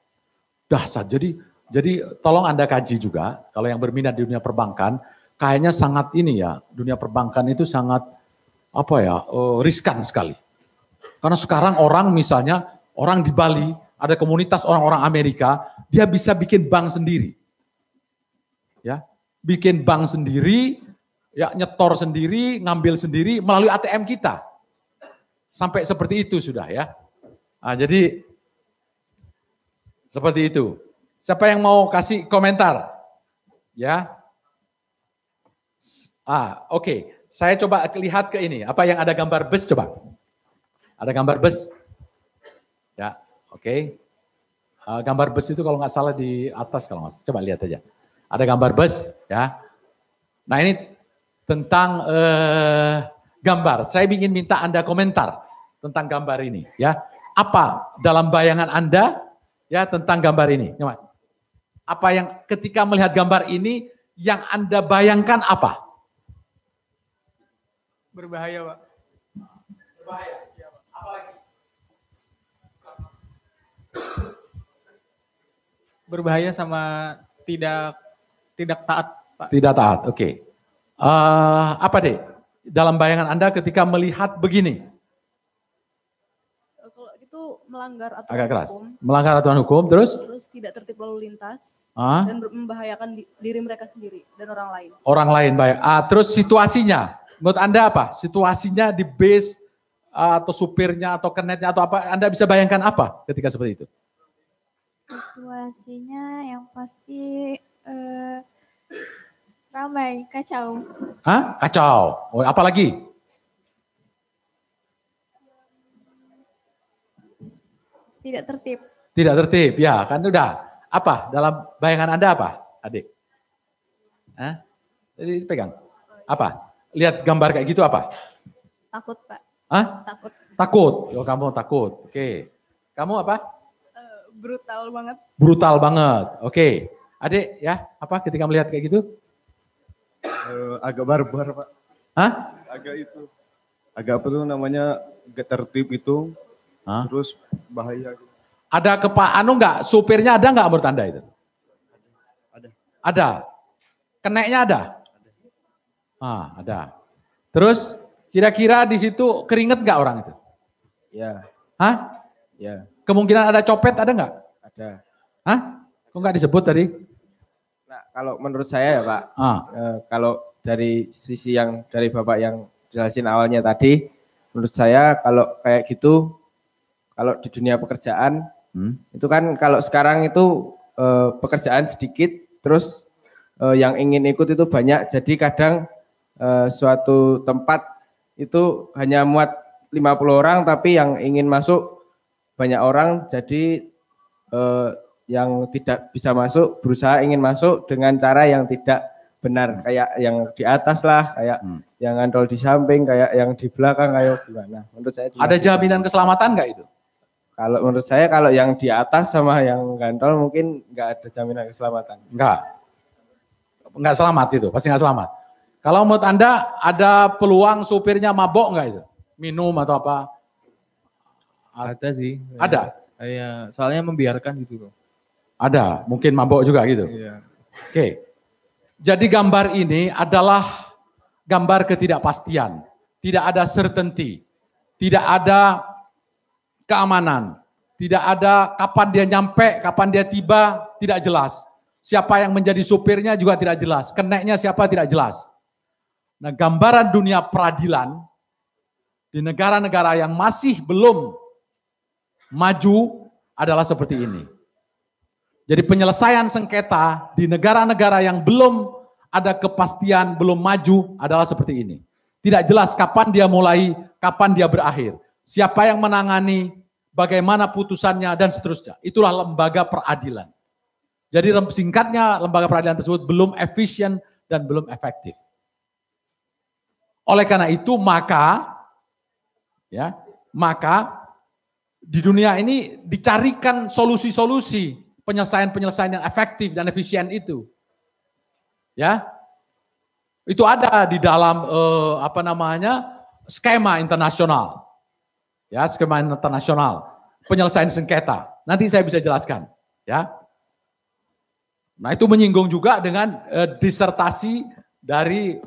Dahsyat. Jadi jadi tolong Anda kaji juga, kalau yang berminat di dunia perbankan, kayaknya sangat ini ya, dunia perbankan itu sangat apa ya, eh, riskan sekali. Karena sekarang orang misalnya, orang di Bali, ada komunitas orang-orang Amerika, dia bisa bikin bank sendiri. Ya, bikin bank sendiri, ya nyetor sendiri, ngambil sendiri melalui ATM kita. Sampai seperti itu sudah ya. Nah, jadi seperti itu. Siapa yang mau kasih komentar? Ya. Ah, oke. Saya coba lihat ke ini. Apa yang ada gambar bus coba? Ada gambar bus? Ya, oke. Ah, gambar bus itu kalau nggak salah di atas kalau nggak salah. Coba lihat aja. Ada gambar bus, ya. Nah ini tentang eh, gambar. Saya ingin minta Anda komentar tentang gambar ini, ya. Apa dalam bayangan Anda, ya tentang gambar ini, ya Mas? Apa yang ketika melihat gambar ini yang Anda bayangkan apa? Berbahaya, Pak. Berbahaya. Berbahaya sama tidak tidak taat, Pak. Tidak taat, oke. Eh, apa deh? Dalam bayangan Anda ketika melihat begini, Kalau itu melanggar aturan agak keras. hukum, Melanggar aturan hukum, terus terus tidak tertib lalu lintas Ah. dan membahayakan di- diri mereka sendiri dan orang lain. orang lain baik. Ah, terus situasinya, menurut Anda apa? Situasinya di base ah, atau supirnya atau kenetnya atau apa? Anda bisa bayangkan apa ketika seperti itu? Situasinya yang pasti eh, ramai, kacau. Hah? Kacau. Oh, apa lagi? Tidak tertib. Tidak tertib, ya kan udah. Apa dalam bayangan Anda apa, adik? Hah? Jadi pegang. Apa? Lihat gambar kayak gitu apa? Takut, Pak. Hah? Takut. Takut. Oh, kamu takut. Oke. Kamu apa? Brutal banget. Brutal banget. Oke. Adik ya, apa ketika melihat kayak gitu? Eh, agak barbar pak. Hah? Agak itu. Agak apa tuh namanya gak tertib itu. Terus bahaya. Ada kepa anu nggak? Supirnya ada nggak menurut anda itu? Ada. Ada. Keneknya ada? Ah, ada. Terus kira-kira di situ keringet nggak orang itu? Ya, Hah? ya, Kemungkinan ada copet ada nggak? ada. Hah? Kok nggak disebut tadi? Nah, kalau menurut saya ya Pak, Ah. eh, kalau dari sisi yang dari Bapak yang jelasin awalnya tadi, menurut saya kalau kayak gitu, kalau di dunia pekerjaan, Hmm. itu kan kalau sekarang itu eh, pekerjaan sedikit, terus eh, yang ingin ikut itu banyak, jadi kadang eh, suatu tempat itu hanya muat 50 orang, tapi yang ingin masuk banyak orang, jadi eh, yang tidak bisa masuk berusaha ingin masuk dengan cara yang tidak benar kayak yang di atas lah kayak yang ngantol di samping kayak yang di belakang kayak gimana menurut saya Ada jaminan keselamatan nggak itu? kalau menurut saya kalau yang di atas sama yang gantol mungkin nggak ada jaminan keselamatan Enggak. Enggak selamat itu, pasti enggak selamat. Kalau menurut Anda ada peluang supirnya mabok enggak itu? Minum atau apa? Ada sih. Ada? Iya, soalnya membiarkan gitu loh. Ada, mungkin mabok juga gitu. Iya. Oke. Jadi gambar ini adalah gambar ketidakpastian. Tidak ada certainty. Tidak ada keamanan. Tidak ada kapan dia nyampe, kapan dia tiba, tidak jelas. Siapa yang menjadi supirnya juga tidak jelas. Keneknya siapa tidak jelas. Nah gambaran dunia peradilan di negara-negara yang masih belum maju adalah seperti ini. Jadi penyelesaian sengketa di negara-negara yang belum ada kepastian, belum maju adalah seperti ini. Tidak jelas kapan dia mulai, kapan dia berakhir. Siapa yang menangani, bagaimana putusannya, dan seterusnya. Itulah lembaga peradilan. Jadi singkatnya lembaga peradilan tersebut belum efisien dan belum efektif. Oleh karena itu maka ya, maka di dunia ini dicarikan solusi-solusi penyelesaian-penyelesaian yang efektif dan efisien itu. Ya. Itu ada di dalam eh, apa namanya? skema internasional. Ya, skema internasional penyelesaian sengketa. Nanti saya bisa jelaskan, ya. Nah, itu menyinggung juga dengan eh, disertasi dari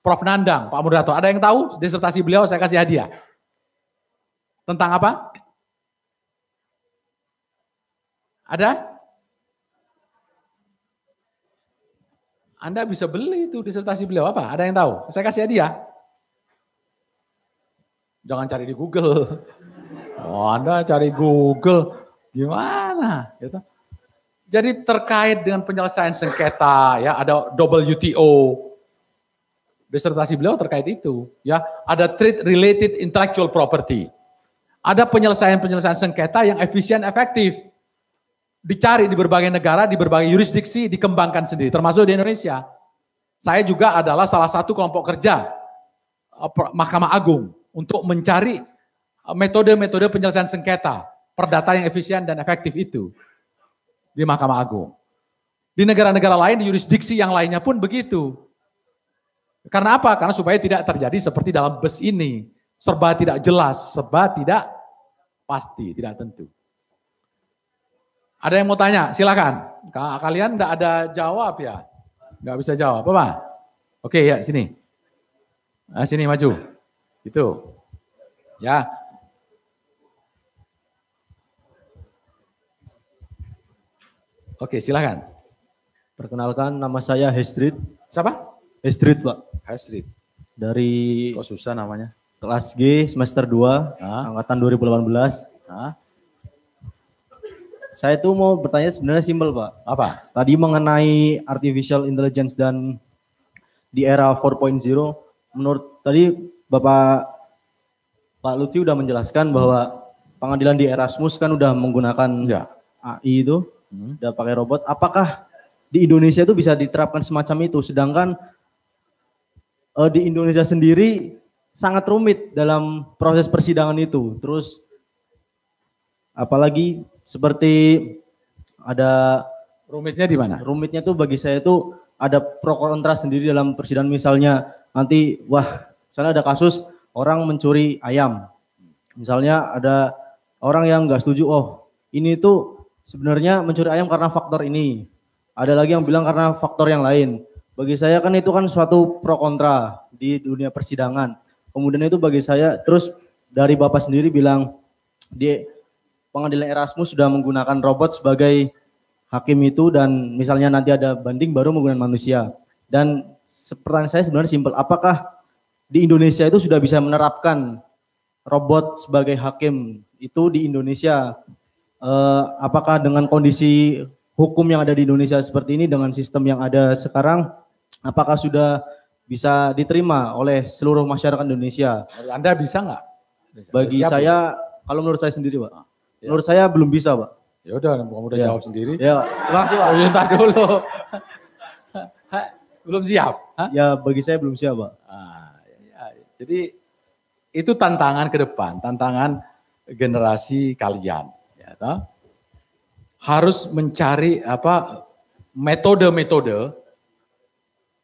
Prof Nandang, Pak Murdato. Ada yang tahu disertasi beliau saya kasih hadiah. Tentang apa? Ada? Anda bisa beli itu disertasi beliau apa? Ada yang tahu? Saya kasih hadiah. Jangan cari di Google. Oh, Anda cari Google gimana? Gitu. Jadi terkait dengan penyelesaian sengketa ya ada WTO. Disertasi beliau terkait itu ya ada trade related intellectual property. Ada penyelesaian-penyelesaian sengketa yang efisien efektif dicari di berbagai negara, di berbagai yurisdiksi, dikembangkan sendiri, termasuk di Indonesia. Saya juga adalah salah satu kelompok kerja eh, Mahkamah Agung untuk mencari eh, metode-metode penyelesaian sengketa, perdata yang efisien dan efektif itu di Mahkamah Agung. Di negara-negara lain, di yurisdiksi yang lainnya pun begitu. Karena apa? Karena supaya tidak terjadi seperti dalam bus ini, serba tidak jelas, serba tidak pasti, tidak tentu. Ada yang mau tanya? Silakan. Ka- Kalian enggak ada jawab ya? Enggak bisa jawab, apa? Oke ya, sini. Nah, sini maju. Itu. Ya. Oke, silakan. Perkenalkan nama saya Hestrit. Siapa? Hestrit, Pak. Hestrit. Dari Kok susah namanya? kelas G semester 2, angkatan 2018. Saya tuh mau bertanya sebenarnya simpel, Pak. Apa? Tadi mengenai artificial intelligence dan di era 4.0, menurut tadi Bapak Pak Lutfi udah menjelaskan bahwa pengadilan di Erasmus kan udah menggunakan AI itu, udah pakai robot. Apakah di Indonesia itu bisa diterapkan semacam itu? Sedangkan eh, di Indonesia sendiri sangat rumit dalam proses persidangan itu. Terus apalagi seperti ada rumitnya di mana? Rumitnya tuh bagi saya tuh ada pro kontra sendiri dalam persidangan misalnya nanti wah misalnya ada kasus orang mencuri ayam. Misalnya ada orang yang nggak setuju, oh ini tuh sebenarnya mencuri ayam karena faktor ini. Ada lagi yang bilang karena faktor yang lain. Bagi saya kan itu kan suatu pro kontra di dunia persidangan. Kemudian itu bagi saya terus dari Bapak sendiri bilang di pengadilan Erasmus sudah menggunakan robot sebagai hakim itu dan misalnya nanti ada banding baru menggunakan manusia. Dan pertanyaan saya sebenarnya simpel, apakah di Indonesia itu sudah bisa menerapkan robot sebagai hakim itu di Indonesia? Eh, apakah dengan kondisi hukum yang ada di Indonesia seperti ini dengan sistem yang ada sekarang, apakah sudah bisa diterima oleh seluruh masyarakat Indonesia? Anda bisa nggak? Bagi Siap, saya, kalau menurut saya sendiri, Pak, ya. menurut saya belum bisa, Pak. Ya udah, kamu udah Ya. jawab sendiri. Ya, terima kasih, Pak. Oh, ya, ntar dulu. belum siap? Hah? Ya, bagi saya belum siap, Pak. Ah, ya, ya. Jadi itu tantangan ke depan, tantangan generasi kalian, ya toh? Harus mencari apa metode-metode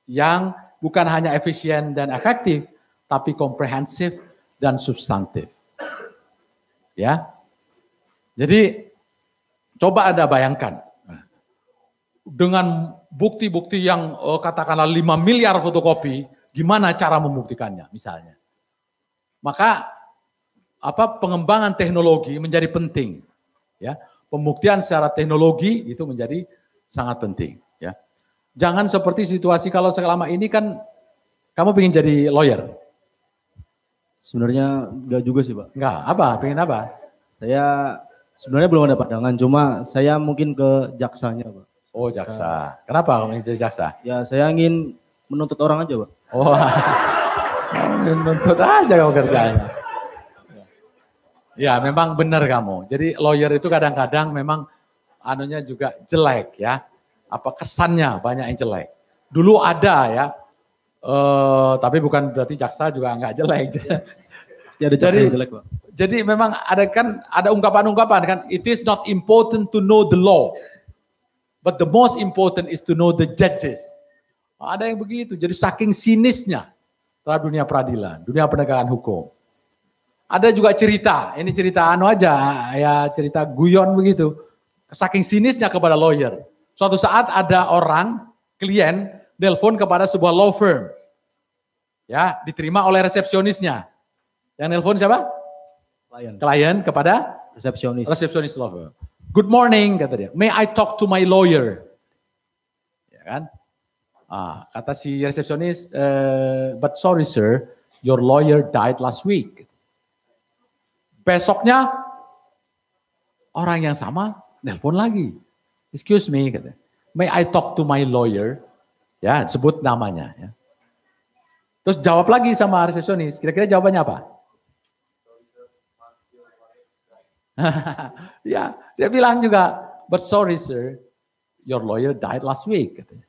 yang bukan hanya efisien dan efektif, tapi komprehensif dan substantif. Ya. Jadi coba Anda bayangkan dengan bukti-bukti yang eh, katakanlah 5 miliar fotokopi, gimana cara membuktikannya misalnya. Maka apa pengembangan teknologi menjadi penting ya. Pembuktian secara teknologi itu menjadi sangat penting ya. Jangan seperti situasi kalau selama ini kan kamu ingin jadi lawyer. Sebenarnya enggak juga sih, Pak. Enggak, apa? Pengen apa? Saya sebenarnya belum ada pandangan, cuma saya mungkin ke jaksanya, Pak. Oh, jaksa. Kenapa kamu ingin jadi jaksa? Ya, saya ingin menuntut orang aja, Pak. Oh, menuntut aja kamu kerjanya. Ya, memang benar kamu. Jadi lawyer itu kadang-kadang memang anunya juga jelek ya. Apa kesannya banyak yang jelek. Dulu ada ya, eh, tapi bukan berarti jaksa juga nggak jelek. Pasti ada jaksa yang jelek, Pak. Jadi memang ada kan ada ungkapan-ungkapan kan, it is not important to know the law, but the most important is to know the judges. Ada yang begitu. Jadi saking sinisnya terhadap dunia peradilan, dunia penegakan hukum. Ada juga cerita, ini cerita anu aja, ya cerita guyon begitu. Saking sinisnya kepada lawyer. Suatu saat ada orang, klien, nelpon kepada sebuah law firm. Ya, diterima oleh resepsionisnya. Yang nelpon siapa? Klien. Klien kepada Resepsionis. resepsionis firm. Good morning, kata dia. May I talk to my lawyer? Ya kan? Ah, kata si resepsionis, "Eh, but sorry sir, your lawyer died last week. Besoknya orang yang sama nelpon lagi. Excuse me, kata. May I talk to my lawyer? Ya, sebut namanya. Ya. Terus jawab lagi sama resepsionis. Kira-kira jawabannya apa? ya, dia bilang juga, but sorry sir, your lawyer died last week. Katanya.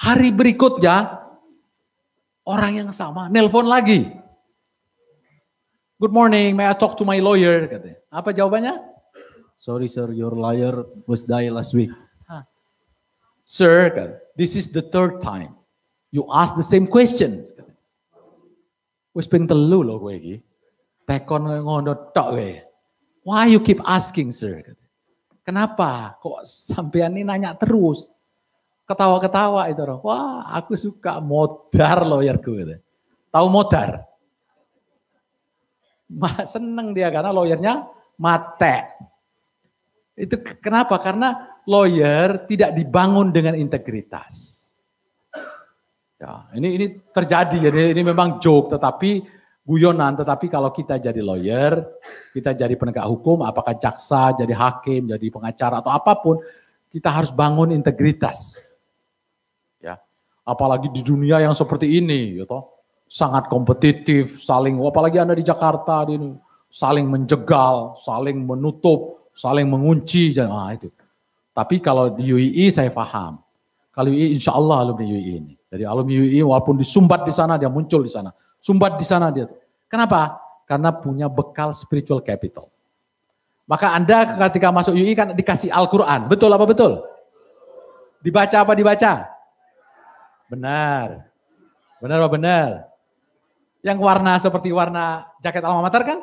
Hari berikutnya, orang yang sama nelpon lagi. Good morning, may I talk to my lawyer? Katanya. Apa jawabannya? Sorry sir, your lawyer was die last week. Sir, kata, this is the third time you ask the same questions. Wis ping telu loh kowe iki. Tekon ngono tok kowe. Why you keep asking, sir? Kenapa kok sampean ini nanya terus? Ketawa-ketawa itu orang. Wah, aku suka modar lawyerku gitu. Tahu modar? Seneng dia karena lawyernya mate. Itu ke- kenapa? Karena lawyer tidak dibangun dengan integritas. Ya, ini ini terjadi jadi ini memang joke tetapi guyonan tetapi kalau kita jadi lawyer, kita jadi penegak hukum, apakah jaksa, jadi hakim, jadi pengacara atau apa pun, kita harus bangun integritas. Ya. Apalagi di dunia yang seperti ini gitu. Sangat kompetitif, saling apalagi Anda di Jakarta di ini, saling menjegal, saling menutup, saling mengunci, ah itu. Tapi kalau di UII saya paham. Kalau UII insya Allah alumni UII ini. Jadi alumni UII walaupun disumbat di sana dia muncul di sana. Sumbat di sana dia. Kenapa? Karena punya bekal spiritual capital. Maka Anda ketika masuk UI kan dikasih Al-Quran. Betul apa betul? Dibaca apa dibaca? Benar. Benar apa benar? Yang warna seperti warna jaket alma mater kan?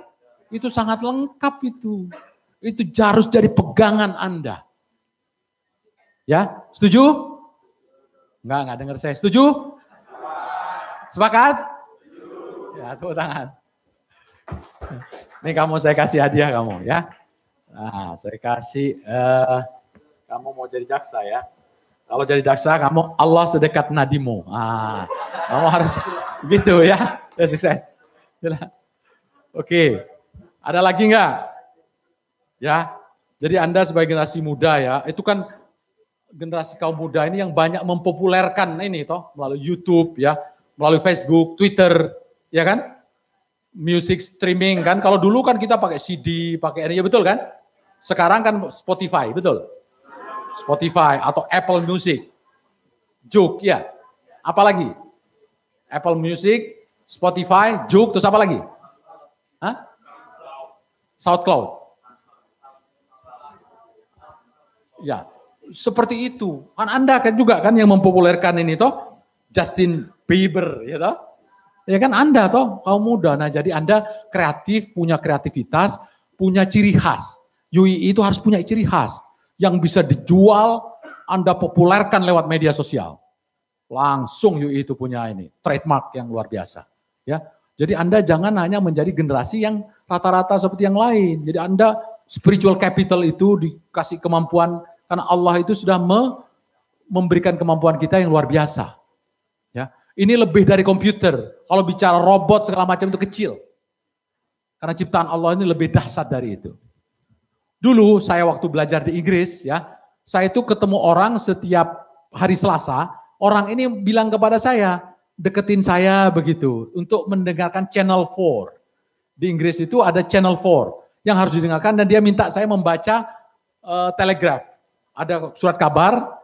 Itu sangat lengkap itu. Itu harus jadi pegangan Anda. Ya, setuju? Enggak, enggak dengar saya. Setuju? Sepakat? Ya, tepuk tangan. Ini kamu saya kasih hadiah kamu ya. Nah, saya kasih, eh, kamu mau jadi jaksa ya. Kalau jadi jaksa, kamu Allah sedekat nadimu. Ah, kamu harus gitu ya. Ya sukses. Oke, ada lagi nggak? Ya, jadi Anda sebagai generasi muda ya, itu kan generasi kaum muda ini yang banyak mempopulerkan ini toh melalui YouTube ya, melalui Facebook, Twitter, ya kan? Music streaming kan. Kalau dulu kan kita pakai CD, pakai ini ya betul kan? Sekarang kan Spotify, betul? Spotify atau Apple Music. Juk ya. Apalagi? Apple Music, Spotify, Juk, terus apa lagi? Hah? SoundCloud. Ya, seperti itu. Kan Anda kan juga kan yang mempopulerkan ini toh Justin Bieber ya toh. Ya kan Anda toh kaum muda. Nah, jadi Anda kreatif, punya kreativitas, punya ciri khas. UI itu harus punya ciri khas yang bisa dijual, Anda populerkan lewat media sosial. Langsung UI itu punya ini, trademark yang luar biasa. Ya, Jadi Anda jangan hanya menjadi generasi yang rata-rata seperti yang lain. Jadi Anda spiritual capital itu dikasih kemampuan karena Allah itu sudah me, memberikan kemampuan kita yang luar biasa. Ini lebih dari komputer. Kalau bicara robot segala macam itu kecil. Karena ciptaan Allah ini lebih dahsyat dari itu. Dulu saya waktu belajar di Inggris ya, saya itu ketemu orang setiap hari Selasa, orang ini bilang kepada saya, deketin saya begitu untuk mendengarkan Channel 4. Di Inggris itu ada Channel 4 yang harus didengarkan dan dia minta saya membaca uh, telegraf. Ada surat kabar,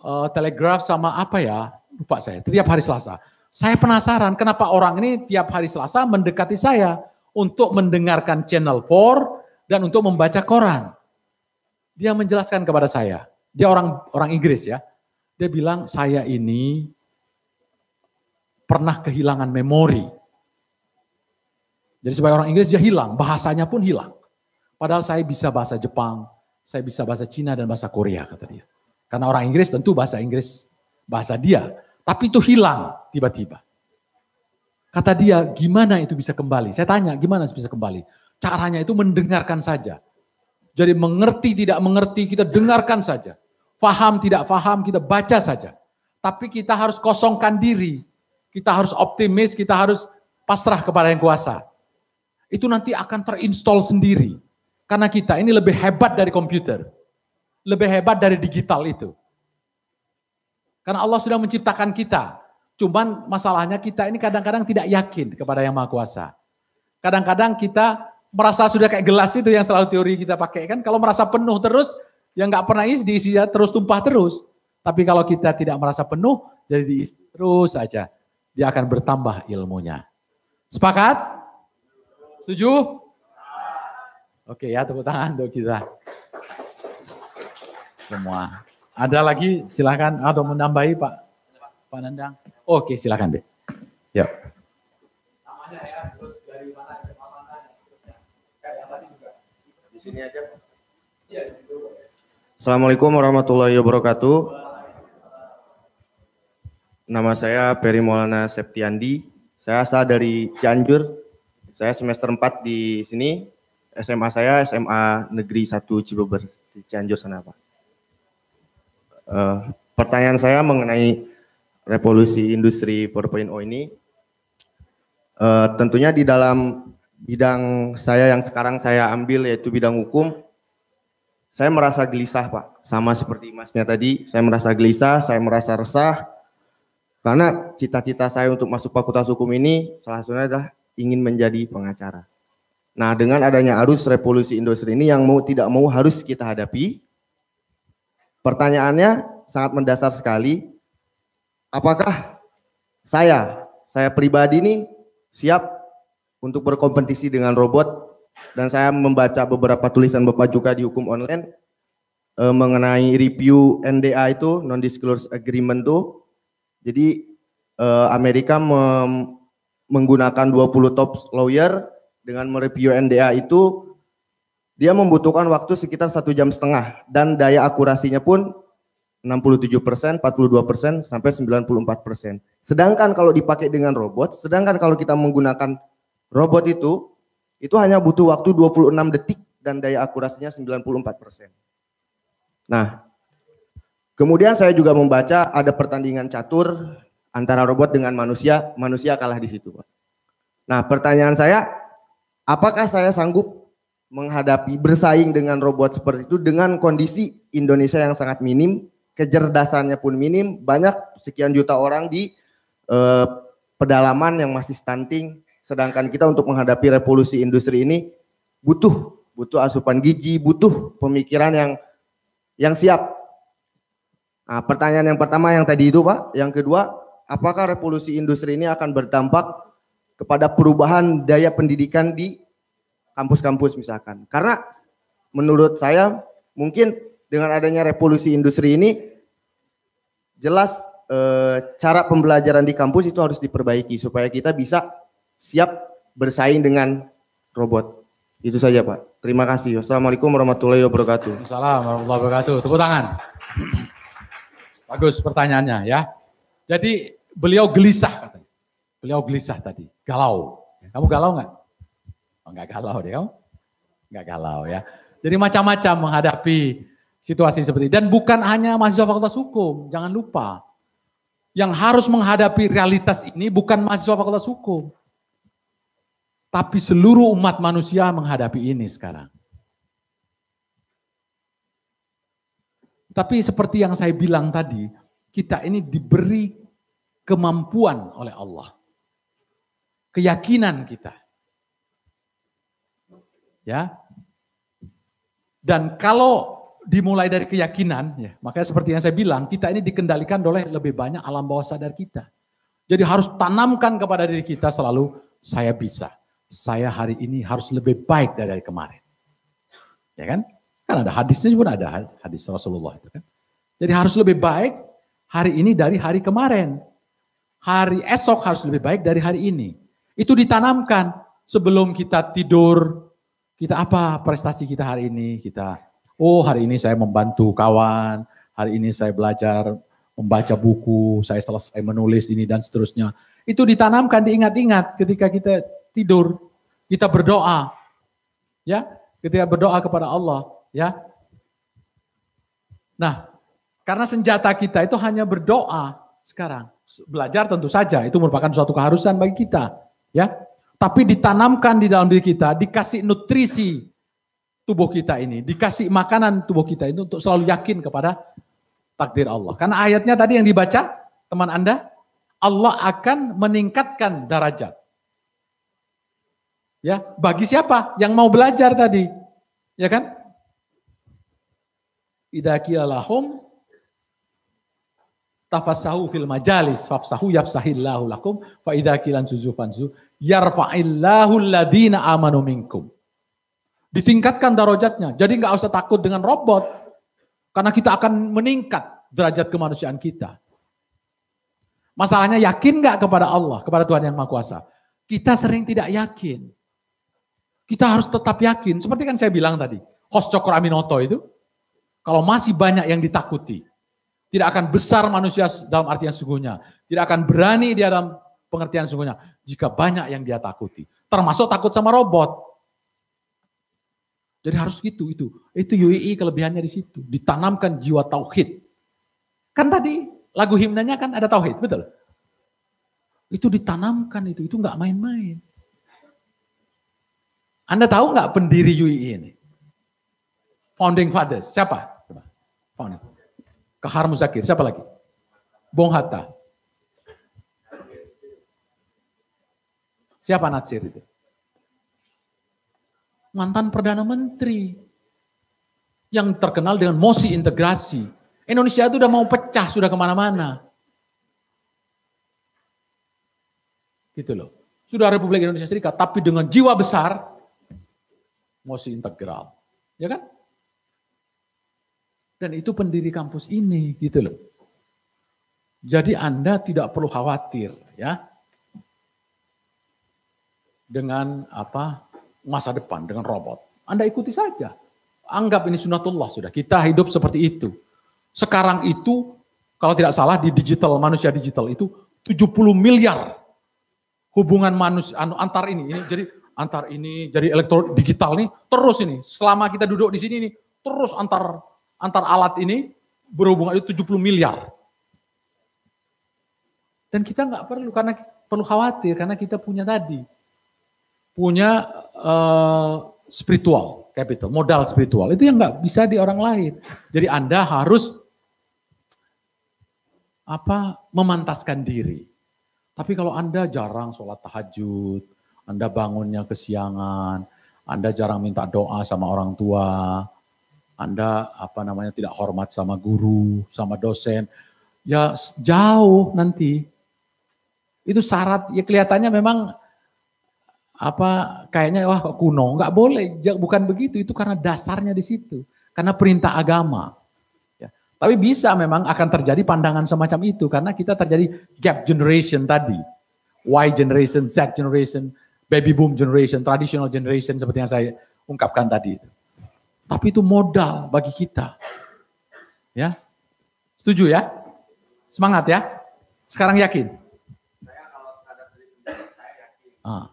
uh, telegraf sama apa ya, lupa saya, tiap hari Selasa. Saya penasaran kenapa orang ini tiap hari Selasa mendekati saya untuk mendengarkan Channel 4 dan untuk membaca koran. Dia menjelaskan kepada saya, dia orang orang Inggris ya. Dia bilang saya ini pernah kehilangan memori. Jadi sebagai orang Inggris dia hilang, bahasanya pun hilang. Padahal saya bisa bahasa Jepang, saya bisa bahasa Cina dan bahasa Korea kata dia. Karena orang Inggris tentu bahasa Inggris bahasa dia, tapi itu hilang tiba-tiba. Kata dia, gimana itu bisa kembali? Saya tanya, gimana bisa kembali? Caranya itu mendengarkan saja. Jadi mengerti tidak mengerti kita dengarkan saja. Faham tidak faham kita baca saja. Tapi kita harus kosongkan diri. Kita harus optimis, kita harus pasrah kepada yang kuasa. Itu nanti akan terinstall sendiri. Karena kita ini lebih hebat dari komputer. Lebih hebat dari digital itu. Karena Allah sudah menciptakan kita. Cuman masalahnya kita ini kadang-kadang tidak yakin kepada yang Maha Kuasa. Kadang-kadang kita merasa sudah kayak gelas itu yang selalu teori kita pakai kan. Kalau merasa penuh terus, yang nggak pernah isi diisi terus tumpah terus. Tapi kalau kita tidak merasa penuh, jadi diisi terus saja. Dia akan bertambah ilmunya. Sepakat? Setuju? Oke ya, tepuk tangan untuk kita. Semua. Ada lagi silakan atau menambahi Pak Pak Nandang. Oke, silakan deh. Ya. Assalamualaikum warahmatullahi wabarakatuh. Nama saya Peri Maulana Septiandi. Saya asal dari Cianjur. Saya semester 4 di sini. SMA saya SMA Negeri 1 Cibeber di Cianjur sana, Pak. Uh, pertanyaan saya mengenai revolusi industri 4.0 ini. Uh, tentunya di dalam bidang saya yang sekarang saya ambil yaitu bidang hukum, saya merasa gelisah Pak. Sama seperti masnya tadi, saya merasa gelisah, saya merasa resah. Karena cita-cita saya untuk masuk fakultas hukum ini salah satunya adalah ingin menjadi pengacara. Nah dengan adanya arus revolusi industri ini yang mau tidak mau harus kita hadapi. Pertanyaannya sangat mendasar sekali. Apakah saya, saya pribadi ini siap untuk berkompetisi dengan robot dan saya membaca beberapa tulisan Bapak juga di hukum online eh, mengenai review NDA itu non disclosure agreement tuh. Jadi eh, Amerika menggunakan 20 top lawyer dengan mereview NDA itu dia membutuhkan waktu sekitar satu jam setengah dan daya akurasinya pun 67 persen, 42 persen, sampai 94 persen. Sedangkan kalau dipakai dengan robot, sedangkan kalau kita menggunakan robot itu, itu hanya butuh waktu 26 detik dan daya akurasinya 94 persen. Nah, kemudian saya juga membaca ada pertandingan catur antara robot dengan manusia, manusia kalah di situ. Nah, pertanyaan saya, apakah saya sanggup menghadapi bersaing dengan robot seperti itu dengan kondisi Indonesia yang sangat minim, kecerdasannya pun minim, banyak sekian juta orang di eh, pedalaman yang masih stunting, sedangkan kita untuk menghadapi revolusi industri ini butuh butuh asupan gizi, butuh pemikiran yang yang siap. Nah, pertanyaan yang pertama yang tadi itu Pak, yang kedua, apakah revolusi industri ini akan berdampak kepada perubahan daya pendidikan di kampus-kampus misalkan? Karena menurut saya mungkin dengan adanya revolusi industri ini jelas eh, cara pembelajaran di kampus itu harus diperbaiki supaya kita bisa siap bersaing dengan robot. Itu saja Pak. Terima kasih. Wassalamualaikum warahmatullahi wabarakatuh. Assalamualaikum warahmatullahi wabarakatuh. Tepuk tangan. Bagus pertanyaannya ya. Jadi beliau gelisah katanya. Beliau gelisah tadi, galau. Kamu galau nggak? Oh, nggak galau deh kamu? Nggak galau ya. Jadi macam-macam menghadapi situasi seperti ini. Dan bukan hanya mahasiswa fakultas hukum, jangan lupa. Yang harus menghadapi realitas ini bukan mahasiswa fakultas hukum. Tapi seluruh umat manusia menghadapi ini sekarang. Tapi seperti yang saya bilang tadi, kita ini diberi kemampuan oleh Allah. Keyakinan kita. Ya. Dan kalau dimulai dari keyakinan, ya, makanya seperti yang saya bilang, kita ini dikendalikan oleh lebih banyak alam bawah sadar kita. Jadi harus tanamkan kepada diri kita selalu, saya bisa. Saya hari ini harus lebih baik dari hari kemarin. Ya kan? Kan ada hadisnya pun ada hadis Rasulullah itu kan. Jadi harus lebih baik hari ini dari hari kemarin. Hari esok harus lebih baik dari hari ini. Itu ditanamkan sebelum kita tidur. Kita apa prestasi kita hari ini? Kita oh hari ini saya membantu kawan, hari ini saya belajar membaca buku, saya selesai menulis ini dan seterusnya. Itu ditanamkan, diingat-ingat ketika kita tidur, kita berdoa. Ya, ketika berdoa kepada Allah, ya. Nah, karena senjata kita itu hanya berdoa sekarang. Belajar tentu saja itu merupakan suatu keharusan bagi kita, ya. Tapi ditanamkan di dalam diri kita, dikasih nutrisi tubuh kita ini, dikasih makanan tubuh kita ini untuk selalu yakin kepada takdir Allah. Karena ayatnya tadi yang dibaca teman Anda, Allah akan meningkatkan derajat. Ya, bagi siapa? Yang mau belajar tadi. Ya kan? Idza lahum tafassahu fil majalis fafsahu yafsahillahu lakum fa idza kilan suzufanzu yarfa'illahu alladhina amanu minkum. Ditingkatkan darajatnya. Jadi nggak usah takut dengan robot. Karena kita akan meningkat derajat kemanusiaan kita. Masalahnya yakin nggak kepada Allah, kepada Tuhan yang Maha Kuasa? Kita sering tidak yakin. Kita harus tetap yakin. Seperti kan saya bilang tadi, host Cokro Aminoto itu, kalau masih banyak yang ditakuti, tidak akan besar manusia dalam artian sungguhnya. Tidak akan berani di dalam pengertian sungguhnya. Jika banyak yang dia takuti. Termasuk takut sama robot. Jadi harus gitu itu. Itu UII kelebihannya di situ. Ditanamkan jiwa tauhid. Kan tadi lagu himnanya kan ada tauhid, betul? Itu ditanamkan itu, itu nggak main-main. Anda tahu nggak pendiri UII ini? Founding fathers, siapa? Founding. Kahar Muzakir, siapa lagi? Bung Hatta. Siapa Natsir itu? mantan Perdana Menteri yang terkenal dengan mosi integrasi. Indonesia itu udah mau pecah, sudah ke mana-mana. Gitu loh. Sudah Republik Indonesia Serikat, tapi dengan jiwa besar, Mosi integral. Ya kan? Dan itu pendiri kampus ini gitu loh. Jadi Anda tidak perlu khawatir ya dengan apa masa depan dengan robot. Anda ikuti saja. Anggap ini sunatullah sudah. Kita hidup seperti itu. Sekarang itu kalau tidak salah di digital manusia digital itu 70 miliar hubungan manusia anu, antar ini, ini jadi antar ini jadi elektro digital nih terus ini selama kita duduk di sini nih terus antar antar alat ini berhubungan itu 70 miliar. Dan kita nggak perlu karena perlu khawatir karena kita punya tadi punya uh, spiritual capital, modal spiritual. Itu yang nggak bisa di orang lain. Jadi Anda harus apa memantaskan diri. Tapi kalau Anda jarang sholat tahajud, Anda bangunnya kesiangan, Anda jarang minta doa sama orang tua, Anda apa namanya tidak hormat sama guru, sama dosen, ya jauh nanti. Itu syarat, ya kelihatannya memang apa kayaknya wah kok kuno, nggak boleh, bukan begitu, itu karena dasarnya di situ, karena perintah agama. Ya. Tapi bisa memang akan terjadi pandangan semacam itu karena kita terjadi gap generation tadi, Y generation, Z generation, baby boom generation, traditional generation seperti yang saya ungkapkan tadi itu. Tapi itu modal bagi kita. Ya. Setuju ya? Semangat ya? Sekarang yakin? Ah.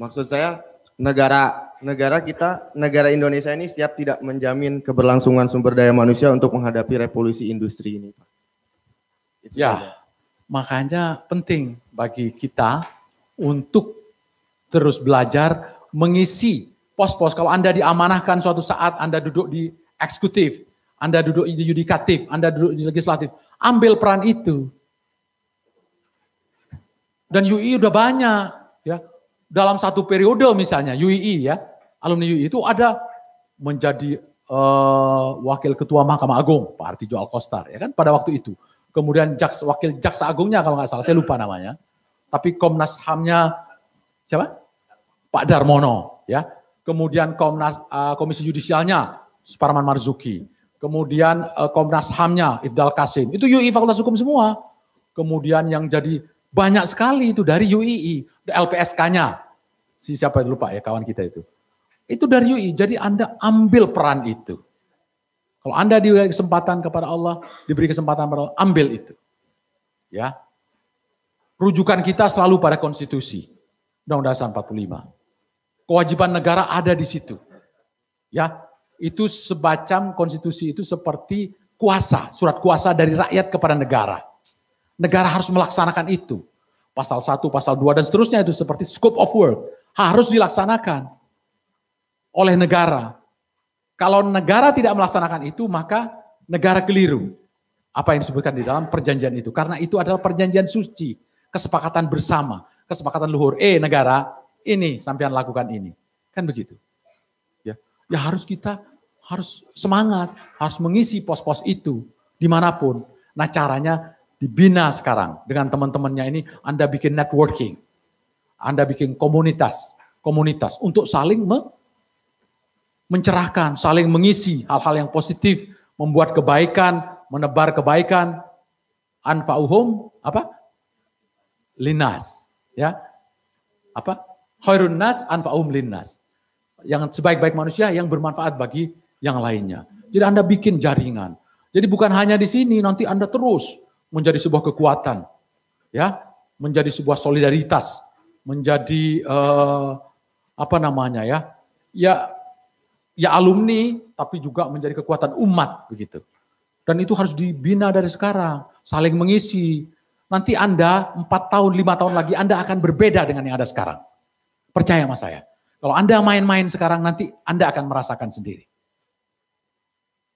Maksud saya negara negara kita, negara Indonesia ini siap tidak menjamin keberlangsungan sumber daya manusia untuk menghadapi revolusi industri ini, Pak. Itu ya, saja. makanya penting bagi kita untuk terus belajar mengisi pos-pos. Kalau Anda diamanahkan suatu saat Anda duduk di eksekutif, Anda duduk di yudikatif, Anda duduk di legislatif, ambil peran itu. Dan UI udah banyak, ya dalam satu periode misalnya UII ya, alumni UII itu ada menjadi uh, wakil ketua Mahkamah Agung Pak Artijo Alkostar ya kan pada waktu itu. Kemudian jaksa, wakil jaksa agungnya kalau nggak salah saya lupa namanya. Tapi Komnas HAM-nya siapa? Pak Darmono ya. Kemudian Komnas uh, Komisi Yudisialnya Suparman Marzuki. Kemudian uh, Komnas HAM-nya Ifdal Kasim. Itu UI Fakultas Hukum semua. Kemudian yang jadi banyak sekali itu dari UII, LPSK-nya. Si siapa lupa ya kawan kita itu. Itu dari UI. Jadi Anda ambil peran itu. Kalau Anda diberi kesempatan kepada Allah, diberi kesempatan kepada Allah, ambil itu. Ya. Rujukan kita selalu pada konstitusi. Undang-Undang 45. Kewajiban negara ada di situ. Ya, itu sebacam konstitusi itu seperti kuasa, surat kuasa dari rakyat kepada negara. Negara harus melaksanakan itu. Pasal 1, pasal 2 dan seterusnya itu seperti scope of work. Harus dilaksanakan oleh negara. Kalau negara tidak melaksanakan itu, maka negara keliru. Apa yang disebutkan di dalam perjanjian itu. Karena itu adalah perjanjian suci. Kesepakatan bersama. Kesepakatan luhur. Eh negara, ini sampean lakukan ini. Kan begitu. Ya, ya harus kita harus semangat, harus mengisi pos-pos itu di mana pun. Nah caranya dibina sekarang dengan teman-temannya ini Anda bikin networking. Anda bikin komunitas, komunitas untuk saling me mencerahkan, saling mengisi hal-hal yang positif, membuat kebaikan, menebar kebaikan. Anfa'uhum apa? Linas, ya. Apa? Khairun nas anfa'uhum linnas. Yang sebaik-baik manusia yang bermanfaat bagi yang lainnya. Jadi Anda bikin jaringan. Jadi bukan hanya di sini, nanti Anda terus menjadi sebuah kekuatan, ya, menjadi sebuah solidaritas, menjadi uh, apa namanya ya, ya, ya alumni, tapi juga menjadi kekuatan umat begitu. Dan itu harus dibina dari sekarang, saling mengisi. Nanti Anda empat tahun, lima tahun lagi Anda akan berbeda dengan yang ada sekarang. Percaya sama saya. Kalau Anda main-main sekarang nanti Anda akan merasakan sendiri.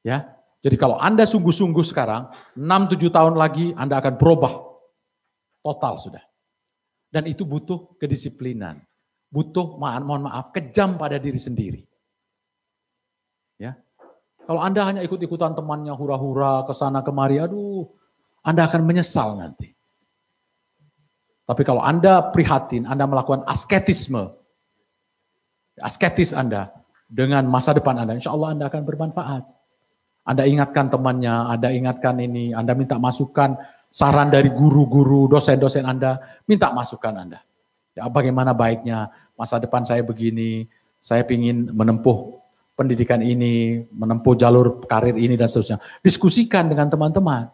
Ya, jadi kalau Anda sungguh-sungguh sekarang, 6-7 tahun lagi Anda akan berubah. Total sudah. Dan itu butuh kedisiplinan. Butuh, mohon maaf, kejam pada diri sendiri. Ya. Kalau Anda hanya ikut-ikutan temannya hura-hura ke sana kemari, aduh, Anda akan menyesal nanti. Tapi kalau Anda prihatin, Anda melakukan asketisme, asketis Anda dengan masa depan Anda, insya Allah Anda akan bermanfaat. Anda ingatkan temannya, Anda ingatkan ini, Anda minta masukan, saran dari guru-guru, dosen-dosen Anda, minta masukan Anda. Ya, bagaimana baiknya masa depan saya begini, saya ingin menempuh pendidikan ini, menempuh jalur karir ini dan seterusnya. Diskusikan dengan teman-teman.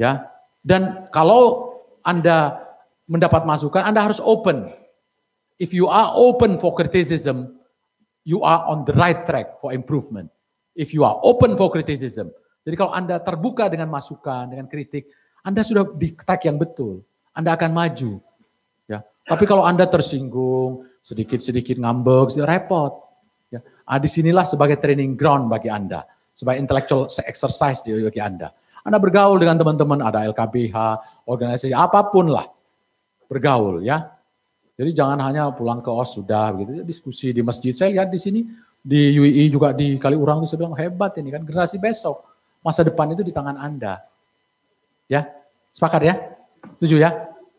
Ya. Dan kalau Anda mendapat masukan, Anda harus open. If you are open for criticism, you are on the right track for improvement. If you are open for criticism. Jadi kalau Anda terbuka dengan masukan, dengan kritik, Anda sudah di track yang betul. Anda akan maju. Ya. Tapi kalau Anda tersinggung, sedikit-sedikit ngambek, repot. Ya. Ah, di sinilah sebagai training ground bagi Anda. Sebagai intellectual exercise bagi Anda. Anda bergaul dengan teman-teman, ada LKBH, organisasi, apa pun lah. Bergaul ya. Jadi jangan hanya pulang ke OS sudah begitu, diskusi di masjid. Saya lihat di sini di UII juga di Kaliurang itu saya bilang hebat ini kan generasi besok. Masa depan itu di tangan Anda. Ya, sepakat ya? Setuju ya?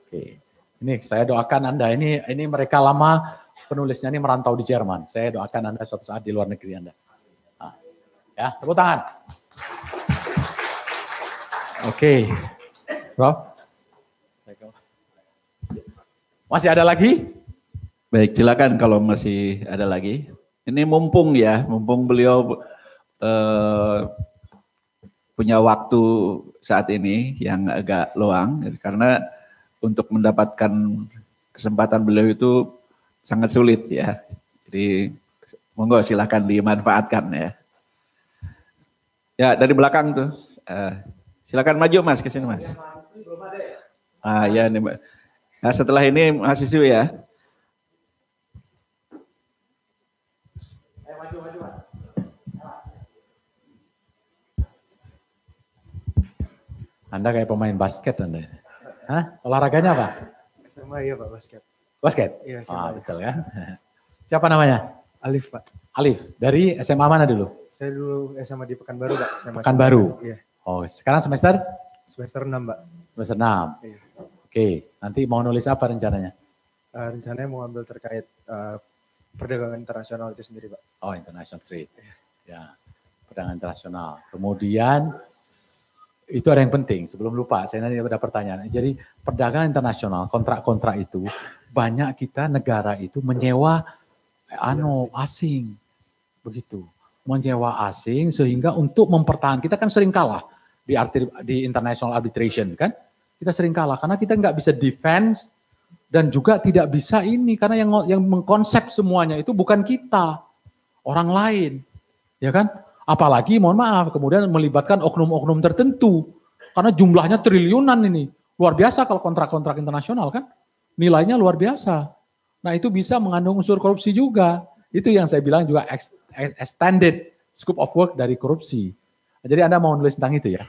Oke. Ini saya doakan Anda, ini ini mereka lama penulisnya ini merantau di Jerman. Saya doakan Anda suatu saat di luar negeri Anda. Nah, ya, tepuk tangan. Oke. Prof. Masih ada lagi? Baik, silakan kalau masih ada lagi. Ini mumpung ya, mumpung beliau eh, punya waktu saat ini yang agak luang, karena untuk mendapatkan kesempatan beliau itu sangat sulit ya. Jadi monggo silakan dimanfaatkan ya. Ya dari belakang tuh, eh, silakan maju mas ke sini mas. Ah ya nih, nah setelah ini mahasiswi ya. Anda kayak pemain basket Anda. Hah? Olahraganya apa? SMA iya Pak basket. Basket? Iya, Ah, SMA. betul kan. Siapa namanya? Alif Pak. Alif. Dari SMA mana dulu? Saya dulu SMA di Pekanbaru Pak. SMA Pekanbaru. Iya. Oh, sekarang semester? Semester 6 Pak. Semester 6. Iya. Oke, nanti mau nulis apa rencananya? Eh, rencananya mau ambil terkait eh, perdagangan internasional itu sendiri Pak. Oh, international trade. Ya, perdagangan internasional. Kemudian itu ada yang penting. Sebelum lupa, saya nanti ada pertanyaan. Jadi perdagangan internasional, kontrak-kontrak itu banyak kita negara itu menyewa eh, anu asing, begitu. Menyewa asing sehingga untuk mempertahankan kita kan sering kalah di arti, di international arbitration kan. Kita sering kalah karena kita nggak bisa defense dan juga tidak bisa ini karena yang yang mengkonsep semuanya itu bukan kita, orang lain, ya kan? Apalagi mohon maaf kemudian melibatkan oknum-oknum tertentu karena jumlahnya triliunan ini luar biasa kalau kontrak-kontrak internasional kan nilainya luar biasa. Nah itu bisa mengandung unsur korupsi juga. Itu yang saya bilang juga ex- ex- extended scope of work dari korupsi. Jadi Anda mau nulis tentang itu ya?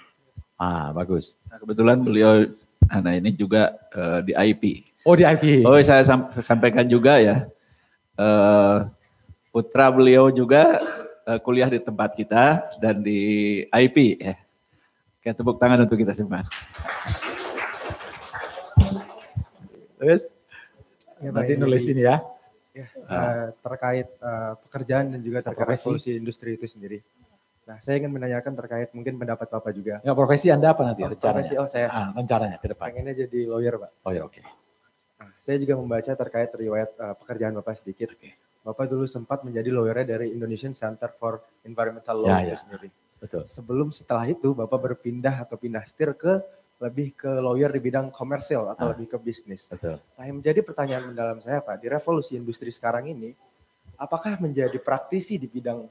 Ah bagus. Nah, kebetulan beliau anak ini juga eh, di IP. Oh di IP. Oh saya sam- sampaikan juga ya, eh, putra beliau juga eh, kuliah di tempat kita dan di IP ya. Oke tepuk tangan untuk kita semua. Terus Ya, nanti nulis ini ya. Ya, eh, terkait eh, pekerjaan dan juga terkait Profesi. revolusi industri itu sendiri. Nah, saya ingin menanyakan terkait mungkin pendapat Bapak juga. Ya profesi Anda apa nanti Oh, rencananya? profesi, oh saya Ah, rencananya ke depan. pengennya jadi lawyer, Pak. Oh ya oke. Nah, saya juga membaca terkait riwayat eh, pekerjaan Bapak sedikit. Bapak dulu sempat menjadi lawyernya dari Indonesian Center for Environmental Law Ya, ya. sendiri. Betul. Sebelum setelah itu Bapak berpindah atau pindah setir ke lebih ke lawyer di bidang komersil atau Ah. lebih ke bisnis. Betul. Nah, yang menjadi pertanyaan mendalam saya Pak, di revolusi industri sekarang ini, apakah menjadi praktisi di bidang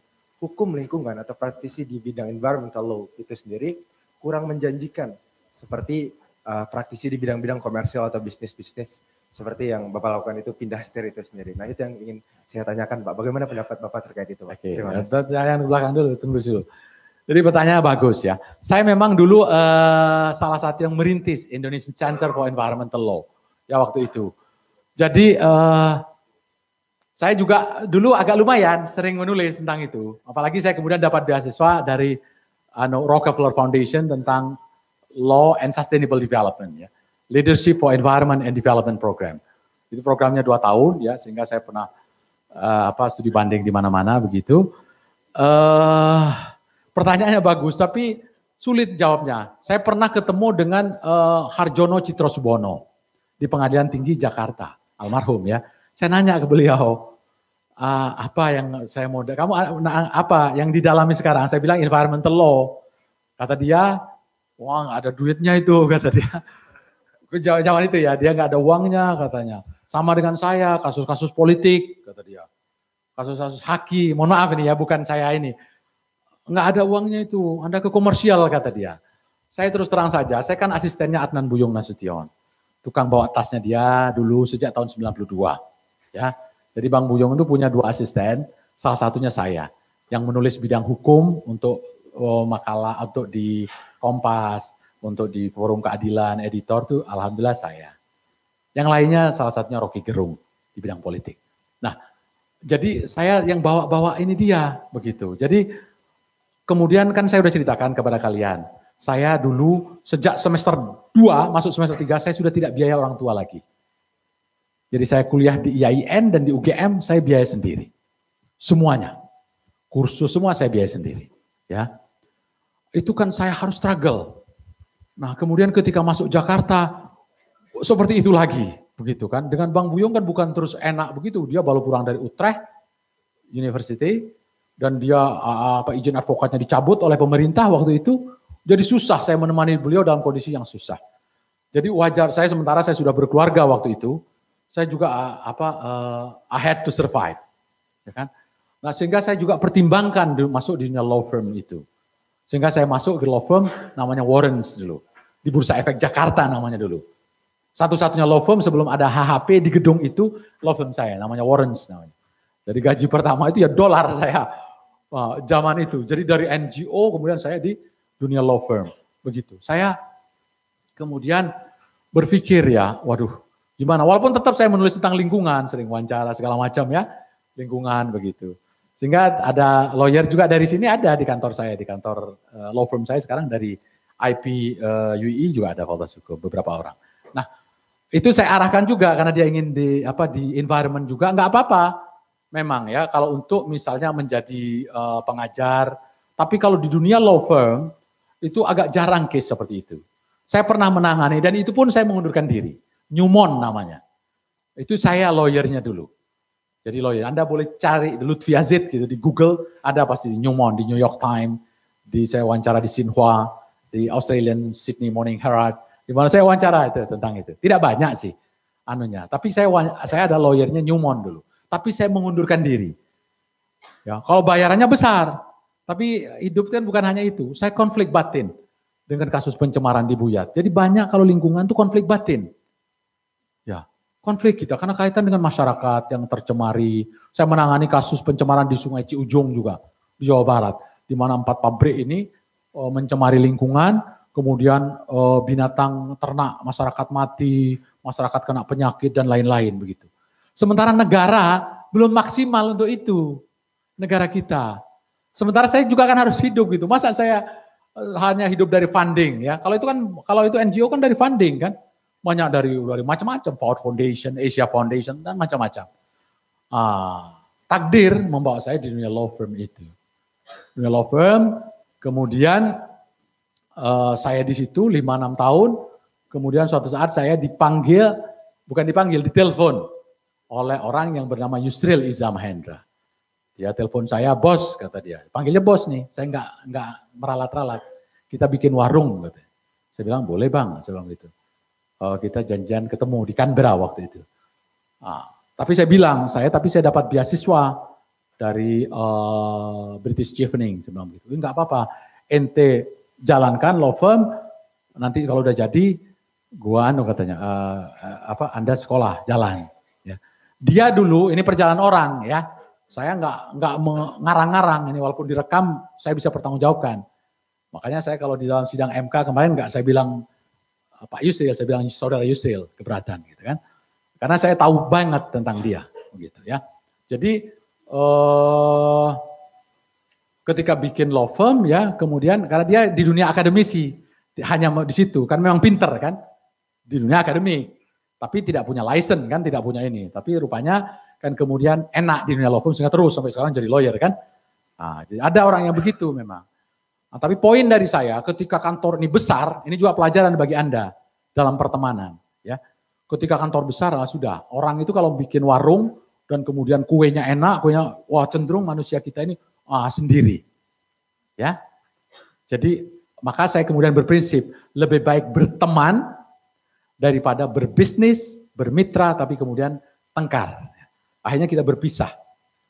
hukum lingkungan atau praktisi di bidang environmental law itu sendiri kurang menjanjikan seperti uh, praktisi di bidang-bidang komersial atau bisnis-bisnis seperti yang Bapak lakukan itu pindah setir itu sendiri. Nah, itu yang ingin saya tanyakan Pak, bagaimana pendapat Bapak terkait itu Pak? Oke, Terima kasih. yang di belakang dulu, tunggu dulu. Jadi pertanyaannya bagus ya. Saya memang dulu eh, salah satu yang merintis Indonesian Center for Environmental Law ya waktu itu. Jadi eh, saya juga dulu agak lumayan sering menulis tentang itu. Apalagi saya kemudian dapat beasiswa dari anu, Rockefeller Foundation tentang Law and Sustainable Development ya. Leadership for Environment and Development Program. Itu programnya dua tahun ya, sehingga saya pernah uh, apa studi banding di mana-mana begitu. Uh, pertanyaannya bagus, tapi sulit jawabnya. Saya pernah ketemu dengan uh, Harjono Citrosubono di Pengadilan Tinggi Jakarta, almarhum ya. Saya nanya ke beliau, uh, apa yang saya mau, kamu nah, apa yang didalami sekarang? Saya bilang environmental law. Kata dia, wah nggak ada duitnya itu, kata dia. Zaman itu ya, dia nggak ada uangnya katanya. Sama dengan saya, kasus-kasus politik, kata dia. Kasus-kasus haki, mohon maaf ini ya, bukan saya ini. Nggak ada uangnya itu, Anda ke komersial, kata dia. Saya terus terang saja, saya kan asistennya Adnan Buyung Nasution. Tukang bawa tasnya dia dulu sejak tahun 92. Ya, jadi Bang Buyung itu punya dua asisten, salah satunya saya yang menulis bidang hukum untuk oh, makalah untuk di Kompas, untuk di Forum Keadilan, editor tuh alhamdulillah saya. Yang lainnya salah satunya Rocky Gerung di bidang politik. Nah, jadi saya yang bawa-bawa ini dia begitu. Jadi kemudian kan saya sudah ceritakan kepada kalian, saya dulu sejak semester 2 masuk semester 3 saya sudah tidak biaya orang tua lagi. Jadi saya kuliah di IAIN dan di UGM saya biaya sendiri. Semuanya. Kursus semua saya biaya sendiri. Ya. Itu kan saya harus struggle. Nah, kemudian ketika masuk Jakarta seperti itu lagi, begitu kan. Dengan Bang Buyung kan bukan terus enak begitu. Dia baru pulang dari Utrecht University dan dia apa izin advokatnya dicabut oleh pemerintah waktu itu. Jadi susah saya menemani beliau dalam kondisi yang susah. Jadi wajar saya sementara saya sudah berkeluarga waktu itu, saya juga apa uh, I had to survive, ya kan? Nah sehingga saya juga pertimbangkan masuk di dunia law firm itu, sehingga saya masuk ke law firm namanya Warrens dulu di Bursa Efek Jakarta namanya dulu. Satu-satunya law firm sebelum ada HHP di gedung itu law firm saya namanya Warrens namanya. Jadi gaji pertama itu ya dolar saya uh, zaman itu. Jadi dari NGO kemudian saya di dunia law firm begitu. Saya kemudian berpikir ya, waduh Gimana? Walaupun tetap saya menulis tentang lingkungan, sering wawancara segala macam ya, lingkungan begitu. Sehingga ada lawyer juga dari sini ada di kantor saya, di kantor uh, law firm saya sekarang dari IP uh, eh, UI juga ada fakultas hukum beberapa orang. Itu saya arahkan juga karena dia ingin di apa di environment juga nggak apa-apa. Memang ya kalau untuk misalnya menjadi uh, pengajar, tapi kalau di dunia law firm itu agak jarang case seperti itu. Saya pernah menangani dan itu pun saya mengundurkan diri. Newmont namanya. Itu saya lawyernya dulu. Jadi lawyer, Anda boleh cari Lutfi Aziz gitu di Google, ada pasti di Newmont, di New York Times, di saya wawancara di Xinhua, di Australian Sydney Morning Herald, di mana saya wawancara itu tentang itu. Tidak banyak sih anunya, tapi saya saya ada lawyernya Newmont dulu. Tapi saya mengundurkan diri. Ya, kalau bayarannya besar, tapi hidup kan bukan hanya itu. Saya konflik batin dengan kasus pencemaran di Buyat. Jadi banyak kalau lingkungan itu konflik batin konflik kita karena kaitan dengan masyarakat yang tercemari. Saya menangani kasus pencemaran di Sungai Ciujung juga di Jawa Barat, di mana empat pabrik ini uh, mencemari lingkungan, kemudian uh, binatang ternak masyarakat mati, masyarakat kena penyakit dan lain-lain begitu. Sementara negara belum maksimal untuk itu, negara kita. Sementara saya juga kan harus hidup gitu. Masa saya uh, hanya hidup dari funding ya? Kalau itu kan kalau itu NGO kan dari funding kan? banyak dari dari macam-macam Ford Foundation, Asia Foundation dan macam-macam. Ah, takdir membawa saya di dunia law firm itu. Dunia law firm, kemudian uh, saya di situ 5-6 tahun, kemudian suatu saat saya dipanggil, bukan dipanggil, ditelepon oleh orang yang bernama Yusril Izam Hendra. Dia telepon saya, bos, kata dia. Panggilnya bos nih, saya nggak nggak meralat-ralat. Kita bikin warung, kata. Saya bilang, boleh bang, saya bilang gitu uh, kita janjian ketemu di Canberra waktu itu. Nah, tapi saya bilang, saya tapi saya dapat beasiswa dari uh, British Chevening sebelum itu. Enggak apa-apa, ente jalankan law firm, nanti kalau udah jadi, gua anu katanya, uh, apa Anda sekolah jalan. Ya. Dia dulu ini perjalanan orang ya, saya nggak nggak mengarang-ngarang ini walaupun direkam saya bisa pertanggungjawabkan. Makanya saya kalau di dalam sidang MK kemarin nggak saya bilang Pak Yusril, saya bilang saudara Yusril keberatan gitu kan. Karena saya tahu banget tentang dia gitu ya. Jadi eh, ketika bikin law firm ya, kemudian karena dia di dunia akademisi hanya di situ kan memang pinter kan. di dunia akademik, tapi tidak punya license kan, tidak punya ini. Tapi rupanya kan kemudian enak di dunia law firm sehingga terus sampai sekarang jadi lawyer kan. Nah, jadi ada orang yang begitu memang. Nah, tapi poin dari saya ketika kantor ini besar, ini juga pelajaran bagi Anda dalam pertemanan. Ya, ketika kantor besar ah, sudah orang itu kalau bikin warung dan kemudian kuenya enak, kuenya wah cenderung manusia kita ini ah, sendiri. Ya, jadi maka saya kemudian berprinsip lebih baik berteman daripada berbisnis, bermitra tapi kemudian tengkar. Akhirnya kita berpisah.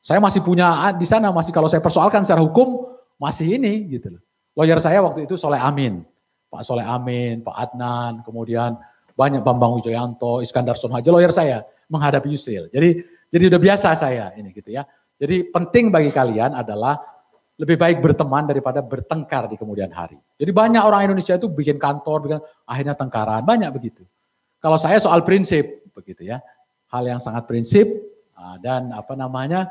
Saya masih punya di sana masih kalau saya persoalkan secara hukum masih ini gitu loh. Lawyer saya waktu itu Soleh Amin. Pak Soleh Amin, Pak Adnan, kemudian banyak Bambang Wijoyanto, Iskandar Sonhaja, lawyer saya menghadapi Yusril. Jadi jadi udah biasa saya ini gitu ya. Jadi penting bagi kalian adalah lebih baik berteman daripada bertengkar di kemudian hari. Jadi banyak orang Indonesia itu bikin kantor, bikin akhirnya tengkaran, banyak begitu. Kalau saya soal prinsip begitu ya, hal yang sangat prinsip ah, dan apa namanya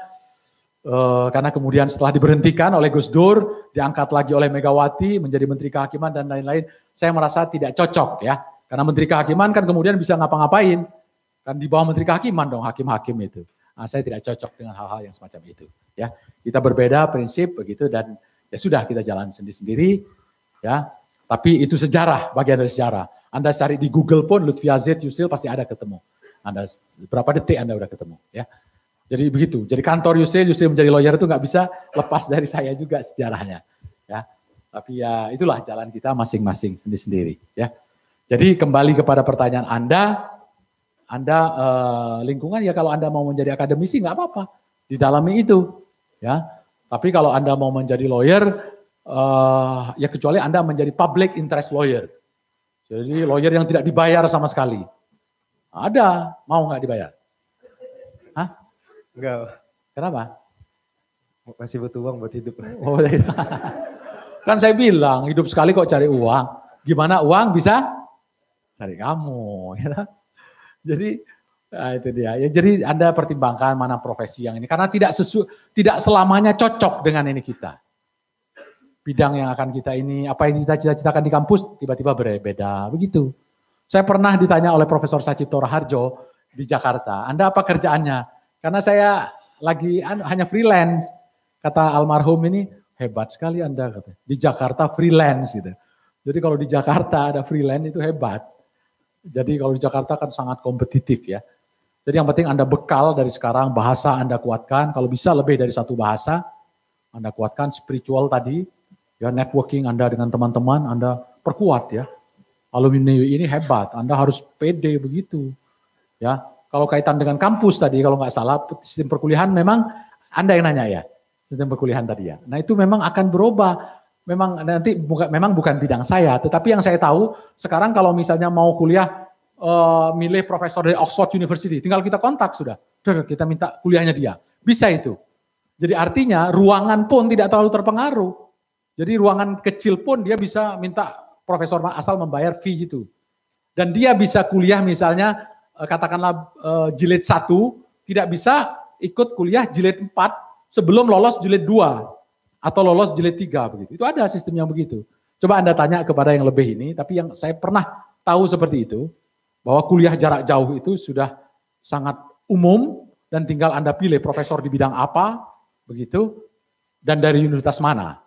Eh, karena kemudian setelah diberhentikan oleh Gus Dur, diangkat lagi oleh Megawati menjadi Menteri Kehakiman dan lain-lain, saya merasa tidak cocok ya. Karena Menteri Kehakiman kan kemudian bisa ngapa-ngapain, kan di bawah Menteri Kehakiman dong hakim-hakim itu. Nah, saya tidak cocok dengan hal-hal yang semacam itu. Ya, kita berbeda prinsip begitu dan ya sudah kita jalan sendiri-sendiri. Ya, tapi itu sejarah, bagian dari sejarah. Anda cari di Google pun Lutfi Azid Yusil pasti ada ketemu. Anda berapa detik Anda udah ketemu, ya. Jadi begitu. Jadi kantor Yusril, Yusril menjadi lawyer itu nggak bisa lepas dari saya juga sejarahnya. Ya, tapi ya itulah jalan kita masing-masing sendiri-sendiri. Ya. Jadi kembali kepada pertanyaan Anda, Anda eh, lingkungan ya kalau Anda mau menjadi akademisi nggak apa-apa, di dalamnya itu. Ya, tapi kalau Anda mau menjadi lawyer, eh, ya kecuali Anda menjadi public interest lawyer. Jadi lawyer yang tidak dibayar sama sekali. Ada, mau nggak dibayar? Enggak. Kenapa? Masih butuh uang buat hidup. Oh, iya. kan saya bilang hidup sekali kok cari uang. Gimana uang bisa cari kamu, ya. Jadi nah itu dia. Ya, jadi Anda pertimbangkan mana profesi yang ini karena tidak sesu, tidak selamanya cocok dengan ini kita. Bidang yang akan kita ini, apa yang kita cita-citakan di kampus tiba-tiba berbeda, begitu. Saya pernah ditanya oleh Profesor Sacito Raharjo di Jakarta, Anda apa kerjaannya? Karena saya lagi hanya freelance. Kata almarhum ini, hebat sekali Anda. Kata. Di Jakarta freelance gitu. Jadi kalau di Jakarta ada freelance itu hebat. Jadi kalau di Jakarta kan sangat kompetitif ya. Jadi yang penting Anda bekal dari sekarang, bahasa Anda kuatkan. Kalau bisa lebih dari satu bahasa, Anda kuatkan spiritual tadi. Ya networking Anda dengan teman-teman, Anda perkuat ya. Alumni ini hebat, Anda harus pede begitu. Ya, kalau kaitan dengan kampus tadi, kalau nggak salah, sistem perkuliahan memang Anda yang nanya ya, sistem perkuliahan tadi ya. Nah itu memang akan berubah. Memang nanti bukan, memang bukan bidang saya, tetapi yang saya tahu sekarang kalau misalnya mau kuliah uh, milih profesor dari Oxford University, tinggal kita kontak sudah, kita minta kuliahnya dia, bisa itu. Jadi artinya ruangan pun tidak terlalu terpengaruh. Jadi ruangan kecil pun dia bisa minta profesor asal membayar fee itu. Dan dia bisa kuliah misalnya Eh, katakanlah uh, jilid satu tidak bisa ikut kuliah jilid empat sebelum lolos jilid dua atau lolos jilid tiga begitu. Itu ada sistem yang begitu. Coba Anda tanya kepada yang lebih ini, tapi yang saya pernah tahu seperti itu, bahwa kuliah jarak jauh itu sudah sangat umum dan tinggal Anda pilih profesor di bidang apa, begitu, dan dari universitas mana.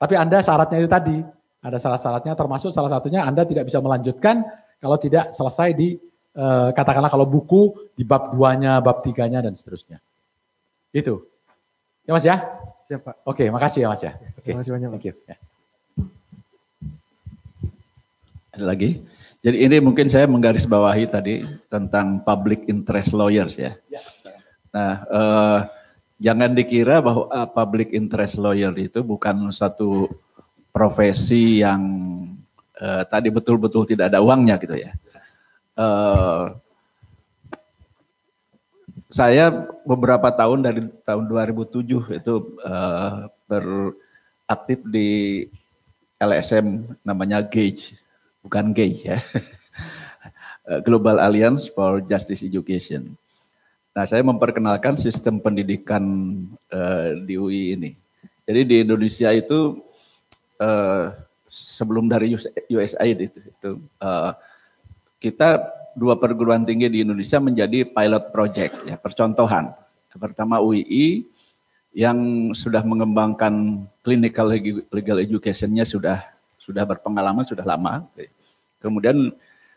Tapi Anda syaratnya itu tadi, ada salah syaratnya termasuk salah satunya Anda tidak bisa melanjutkan kalau tidak selesai di eh, katakanlah kalau buku di bab duanya, bab tiganya dan seterusnya. Itu. Ya Mas ya? Siapa? Oke, makasih ya Mas ya. Oke. Terima kasih banyak. Thank you. Ya. Ada lagi? Jadi ini mungkin saya menggarisbawahi tadi tentang public interest lawyers ya. Nah, eh, jangan dikira bahwa eh, public interest lawyer itu bukan satu profesi yang eh, tadi betul-betul tidak ada uangnya gitu ya uh, saya beberapa tahun dari tahun 2007 itu uh, beraktif di LSM namanya GAGE, bukan GAGE ya. Global Alliance for Justice Education. Nah, saya memperkenalkan sistem pendidikan uh, di UI ini. Jadi di Indonesia itu uh, sebelum dari USAID itu, itu uh, kita dua perguruan tinggi di Indonesia menjadi pilot project ya percontohan. Pertama UII yang sudah mengembangkan clinical legal education-nya sudah sudah berpengalaman sudah lama. Kemudian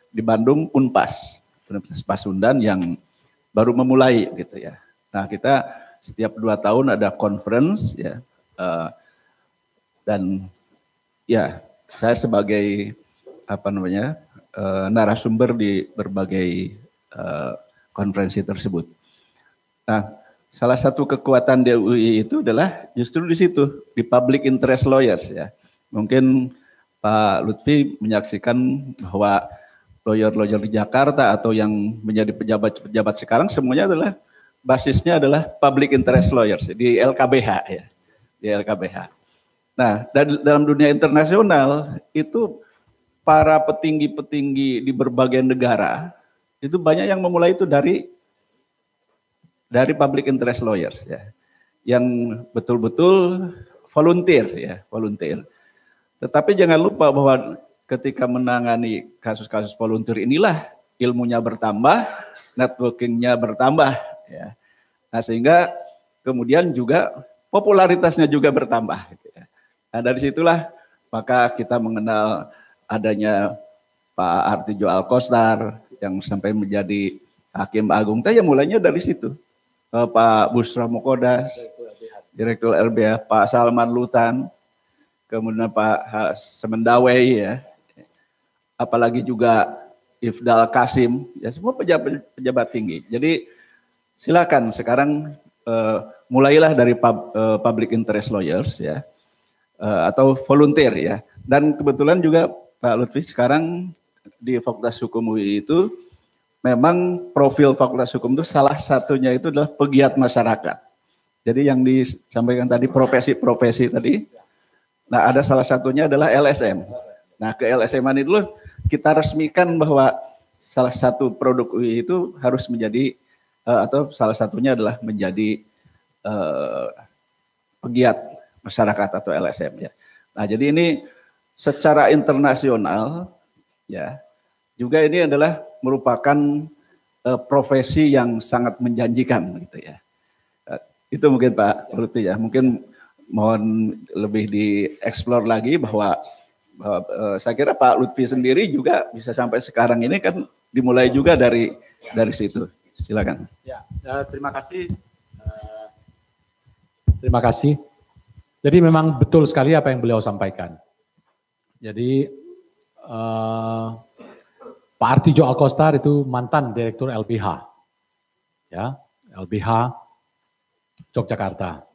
di Bandung Unpas, Universitas Pasundan yang baru memulai gitu ya. Nah kita setiap dua tahun ada conference ya uh, dan ya saya sebagai apa namanya uh, narasumber di berbagai uh, konferensi tersebut. Nah salah satu kekuatan DUI itu adalah justru di situ di public interest lawyers ya. Mungkin Pak Lutfi menyaksikan bahwa lawyer-lawyer di Jakarta atau yang menjadi pejabat-pejabat sekarang semuanya adalah basisnya adalah public interest lawyers di LKBH ya. Di LKBH. Nah, dalam dunia internasional itu para petinggi-petinggi di berbagai negara itu banyak yang memulai itu dari dari public interest lawyers ya. Yang betul-betul volunteer ya volunteer. Tetapi jangan lupa bahwa ketika menangani kasus-kasus volunteer inilah ilmunya bertambah networkingnya bertambah ya. Nah sehingga kemudian juga popularitasnya juga bertambah gitu ya. nah dari situlah maka kita mengenal adanya Pak Artijo Alkostar yang sampai menjadi hakim agung. Tadi ya mulainya dari situ. Uh, Pak Busra Mukodas, Direktur LBH, Pak Salman Lutan, kemudian Pak Semendawai ya, apalagi juga Ifdal Kasim, ya semua pejabat, pejabat tinggi. Jadi silakan sekarang uh, mulailah dari pub, uh, public interest lawyers ya, uh, atau volunteer ya. Dan kebetulan juga Pak Lutfi sekarang di Fakultas Hukum UI itu memang profil Fakultas Hukum itu salah satunya itu adalah pegiat masyarakat. Jadi yang disampaikan tadi profesi-profesi tadi, nah ada salah satunya adalah LSM. Nah ke LSM ini dulu kita resmikan bahwa salah satu produk UI itu harus menjadi uh, atau salah satunya adalah menjadi uh, pegiat masyarakat atau LSM ya. Nah jadi ini secara internasional ya juga ini adalah merupakan uh, profesi yang sangat menjanjikan gitu ya. Uh, itu mungkin Pak Lutfi ya. Mungkin mohon lebih dieksplor lagi bahwa uh, saya kira Pak Lutfi sendiri juga bisa sampai sekarang ini kan dimulai juga dari dari situ. Silakan. Ya, terima kasih. Terima kasih. Jadi memang betul sekali apa yang beliau sampaikan. Jadi uh, Pak Artijo Alkostar itu mantan direktur LBH. Ya, LBH Yogyakarta.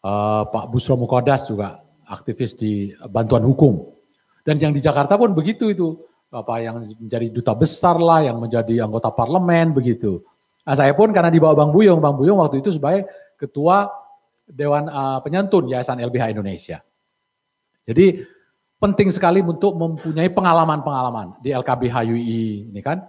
Uh, Pak Busro Mukodas juga aktivis di bantuan hukum. Dan yang di Jakarta pun begitu itu. Bapak yang menjadi duta besar lah, yang menjadi anggota parlemen begitu. Nah saya pun karena dibawa Bang Buyung, Bang Buyung waktu itu sebagai ketua Dewan uh, Penyantun Yayasan LBH Indonesia. Jadi penting sekali untuk mempunyai pengalaman-pengalaman di LKB HUI ini kan.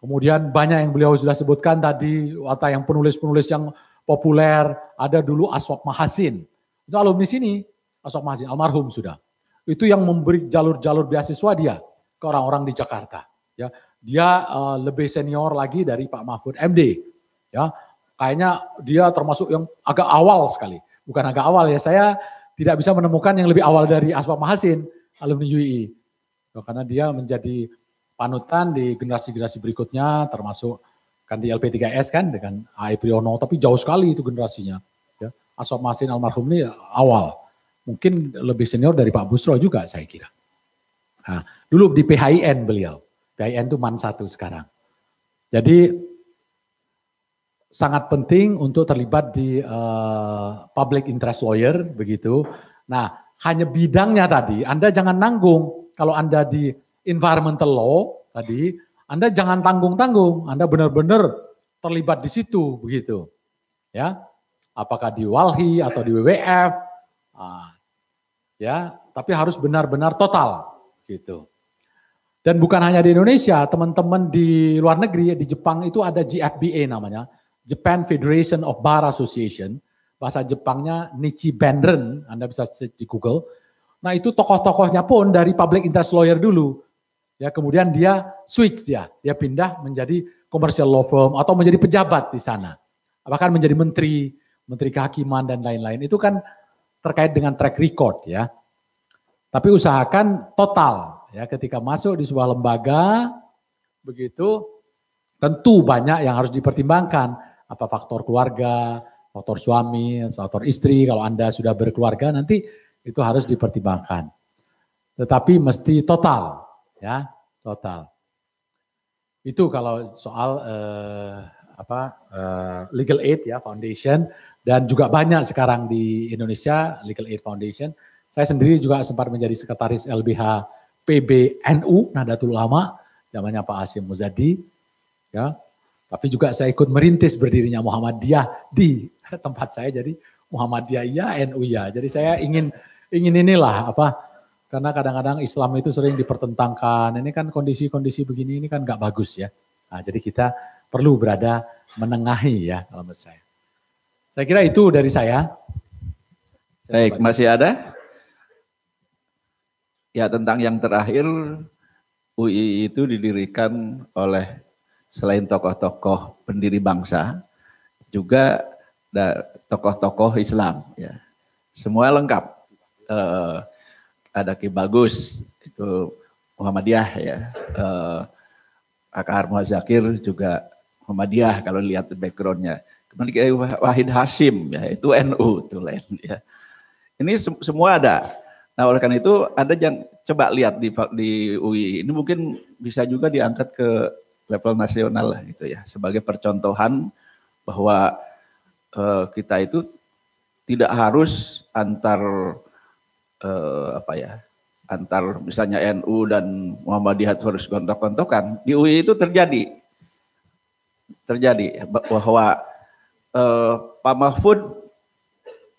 Kemudian banyak yang beliau sudah sebutkan tadi, watak yang penulis-penulis yang populer, ada dulu Aswab Mahasin. Itu alumni sini, Aswab Mahasin, almarhum sudah. Itu yang memberi jalur-jalur beasiswa dia ke orang-orang di Jakarta. Ya, dia uh, lebih senior lagi dari Pak Mahfud MD. Ya, kayaknya dia termasuk yang agak awal sekali. Bukan agak awal ya, saya tidak bisa menemukan yang lebih awal dari Aswab Mahasin, alumni UI. Karena dia menjadi panutan di generasi-generasi berikutnya, termasuk kan di LP3S kan dengan AI Priyono, tapi jauh sekali itu generasinya. Ya. Aswab Mahasin almarhum ini awal. Mungkin lebih senior dari Pak Busro juga saya kira. Nah, dulu di PHIN beliau. PHIN itu MAN satu sekarang. Jadi sangat penting untuk terlibat di uh, public interest lawyer begitu. Nah, hanya bidangnya tadi, Anda jangan nanggung. Kalau Anda di environmental law tadi, Anda jangan tanggung-tanggung. Anda benar-benar terlibat di situ begitu. Ya. Apakah di Walhi atau di WWF. Nah, ya, tapi harus benar-benar total gitu. Dan bukan hanya di Indonesia, teman-teman di luar negeri, di Jepang itu ada GFBA namanya, Japan Federation of Bar Association, bahasa Jepangnya Nichi Bendren, Anda bisa cek di Google. Nah itu tokoh-tokohnya pun dari public interest lawyer dulu. Ya, kemudian dia switch dia, dia pindah menjadi commercial law firm atau menjadi pejabat di sana. Bahkan menjadi menteri, menteri kehakiman dan lain-lain. Itu kan terkait dengan track record ya. Tapi usahakan total ya ketika masuk di sebuah lembaga begitu tentu banyak yang harus dipertimbangkan apa faktor keluarga, faktor suami, faktor istri kalau Anda sudah berkeluarga nanti itu harus dipertimbangkan. Tetapi mesti total ya, total. Itu kalau soal eh, apa eh, legal aid ya foundation dan juga banyak sekarang di Indonesia legal aid foundation. Saya sendiri juga sempat menjadi sekretaris LBH PBNU Nahdlatul Ulama zamannya Pak Hasim Muzadi ya. Tapi juga saya ikut merintis berdirinya Muhammadiyah di tempat saya jadi Muhammadiyah iya, NU ya. Jadi saya ingin ingin inilah apa karena kadang-kadang Islam itu sering dipertentangkan. Ini kan kondisi-kondisi begini ini kan nggak bagus ya. Nah, jadi kita perlu berada menengahi ya kalau menurut saya. Saya kira itu dari saya. Baik, masih ada? Ya tentang yang terakhir, UI itu didirikan oleh selain tokoh-tokoh pendiri bangsa, juga tokoh-tokoh Islam. Ya. Semua lengkap. Uh, ada Ki Bagus, itu Muhammadiyah ya. Uh, Akar Zakir juga Muhammadiyah kalau lihat backgroundnya. Kemudian Kiai Wahid Hashim ya itu NU tuh lain ya. Ini semua ada. Nah oleh karena itu ada yang coba lihat di, di UI ini mungkin bisa juga diangkat ke level nasional lah gitu ya. Sebagai percontohan bahwa uh, kita itu tidak harus antar uh, apa ya antar misalnya NU dan Muhammadiyah harus gontok-gontokan. Di UI itu terjadi. Terjadi bahwa uh, Pak Mahfud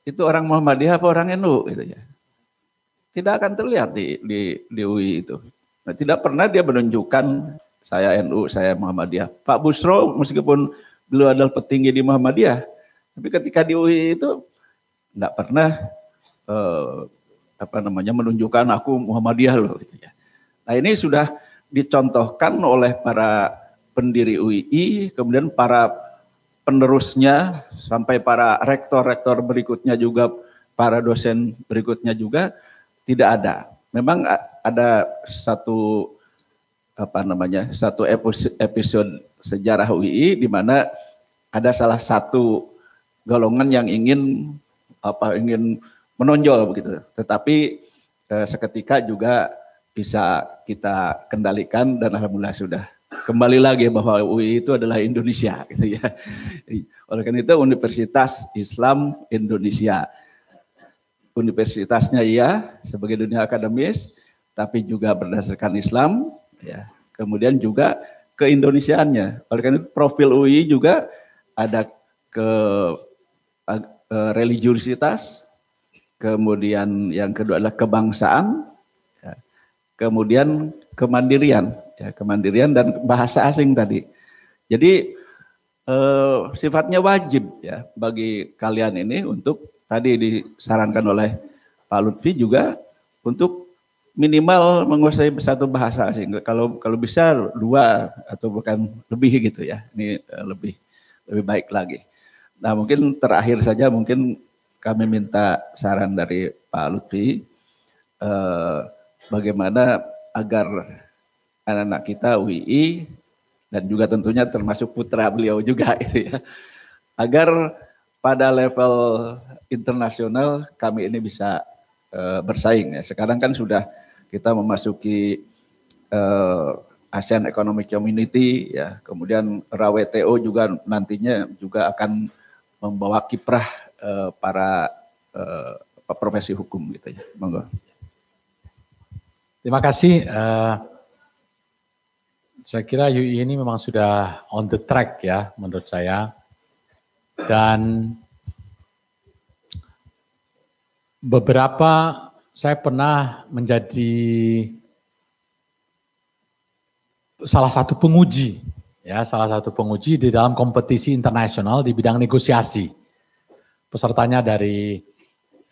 itu orang Muhammadiyah apa orang NU gitu ya. Tidak akan terlihat di, di, di UI itu. Nah, tidak pernah dia menunjukkan saya NU, saya Muhammadiyah. Pak Busro meskipun beliau adalah petinggi di Muhammadiyah, tapi ketika di UI itu tidak pernah eh, apa namanya menunjukkan aku Muhammadiyah loh. Gitu ya. Nah ini sudah dicontohkan oleh para pendiri UI, kemudian para penerusnya sampai para rektor-rektor berikutnya juga, para dosen berikutnya juga tidak ada. Memang ada satu apa namanya satu episode sejarah UI di mana ada salah satu golongan yang ingin apa ingin menonjol begitu. Tetapi eh, seketika juga bisa kita kendalikan dan alhamdulillah sudah kembali lagi bahwa UI itu adalah Indonesia gitu ya. Oleh karena itu Universitas Islam Indonesia universitasnya iya sebagai dunia akademis, tapi juga berdasarkan Islam, ya. Kemudian juga keindonesiaannya. Oleh karena itu profil UI juga ada ke uh, religiusitas, kemudian yang kedua adalah kebangsaan, ya. kemudian kemandirian, ya, kemandirian dan bahasa asing tadi. Jadi eh, sifatnya wajib ya bagi kalian ini untuk tadi disarankan oleh Pak Lutfi juga untuk minimal menguasai satu bahasa asing. Kalau kalau bisa dua atau bukan lebih gitu ya. Ini eh, lebih lebih baik lagi. Nah mungkin terakhir saja mungkin kami minta saran dari Pak Lutfi eh, bagaimana agar anak-anak kita UI dan juga tentunya termasuk putra beliau juga gitu ya agar pada level internasional kami ini bisa uh, bersaing ya. Sekarang kan sudah kita memasuki uh, ASEAN Economic Community ya. Kemudian RAWTO juga nantinya juga akan membawa kiprah uh, para uh, profesi hukum gitu ya. Monggo. Terima kasih. Uh, saya kira UI ini memang sudah on the track ya menurut saya dan beberapa saya pernah menjadi salah satu penguji ya salah satu penguji di dalam kompetisi internasional di bidang negosiasi pesertanya dari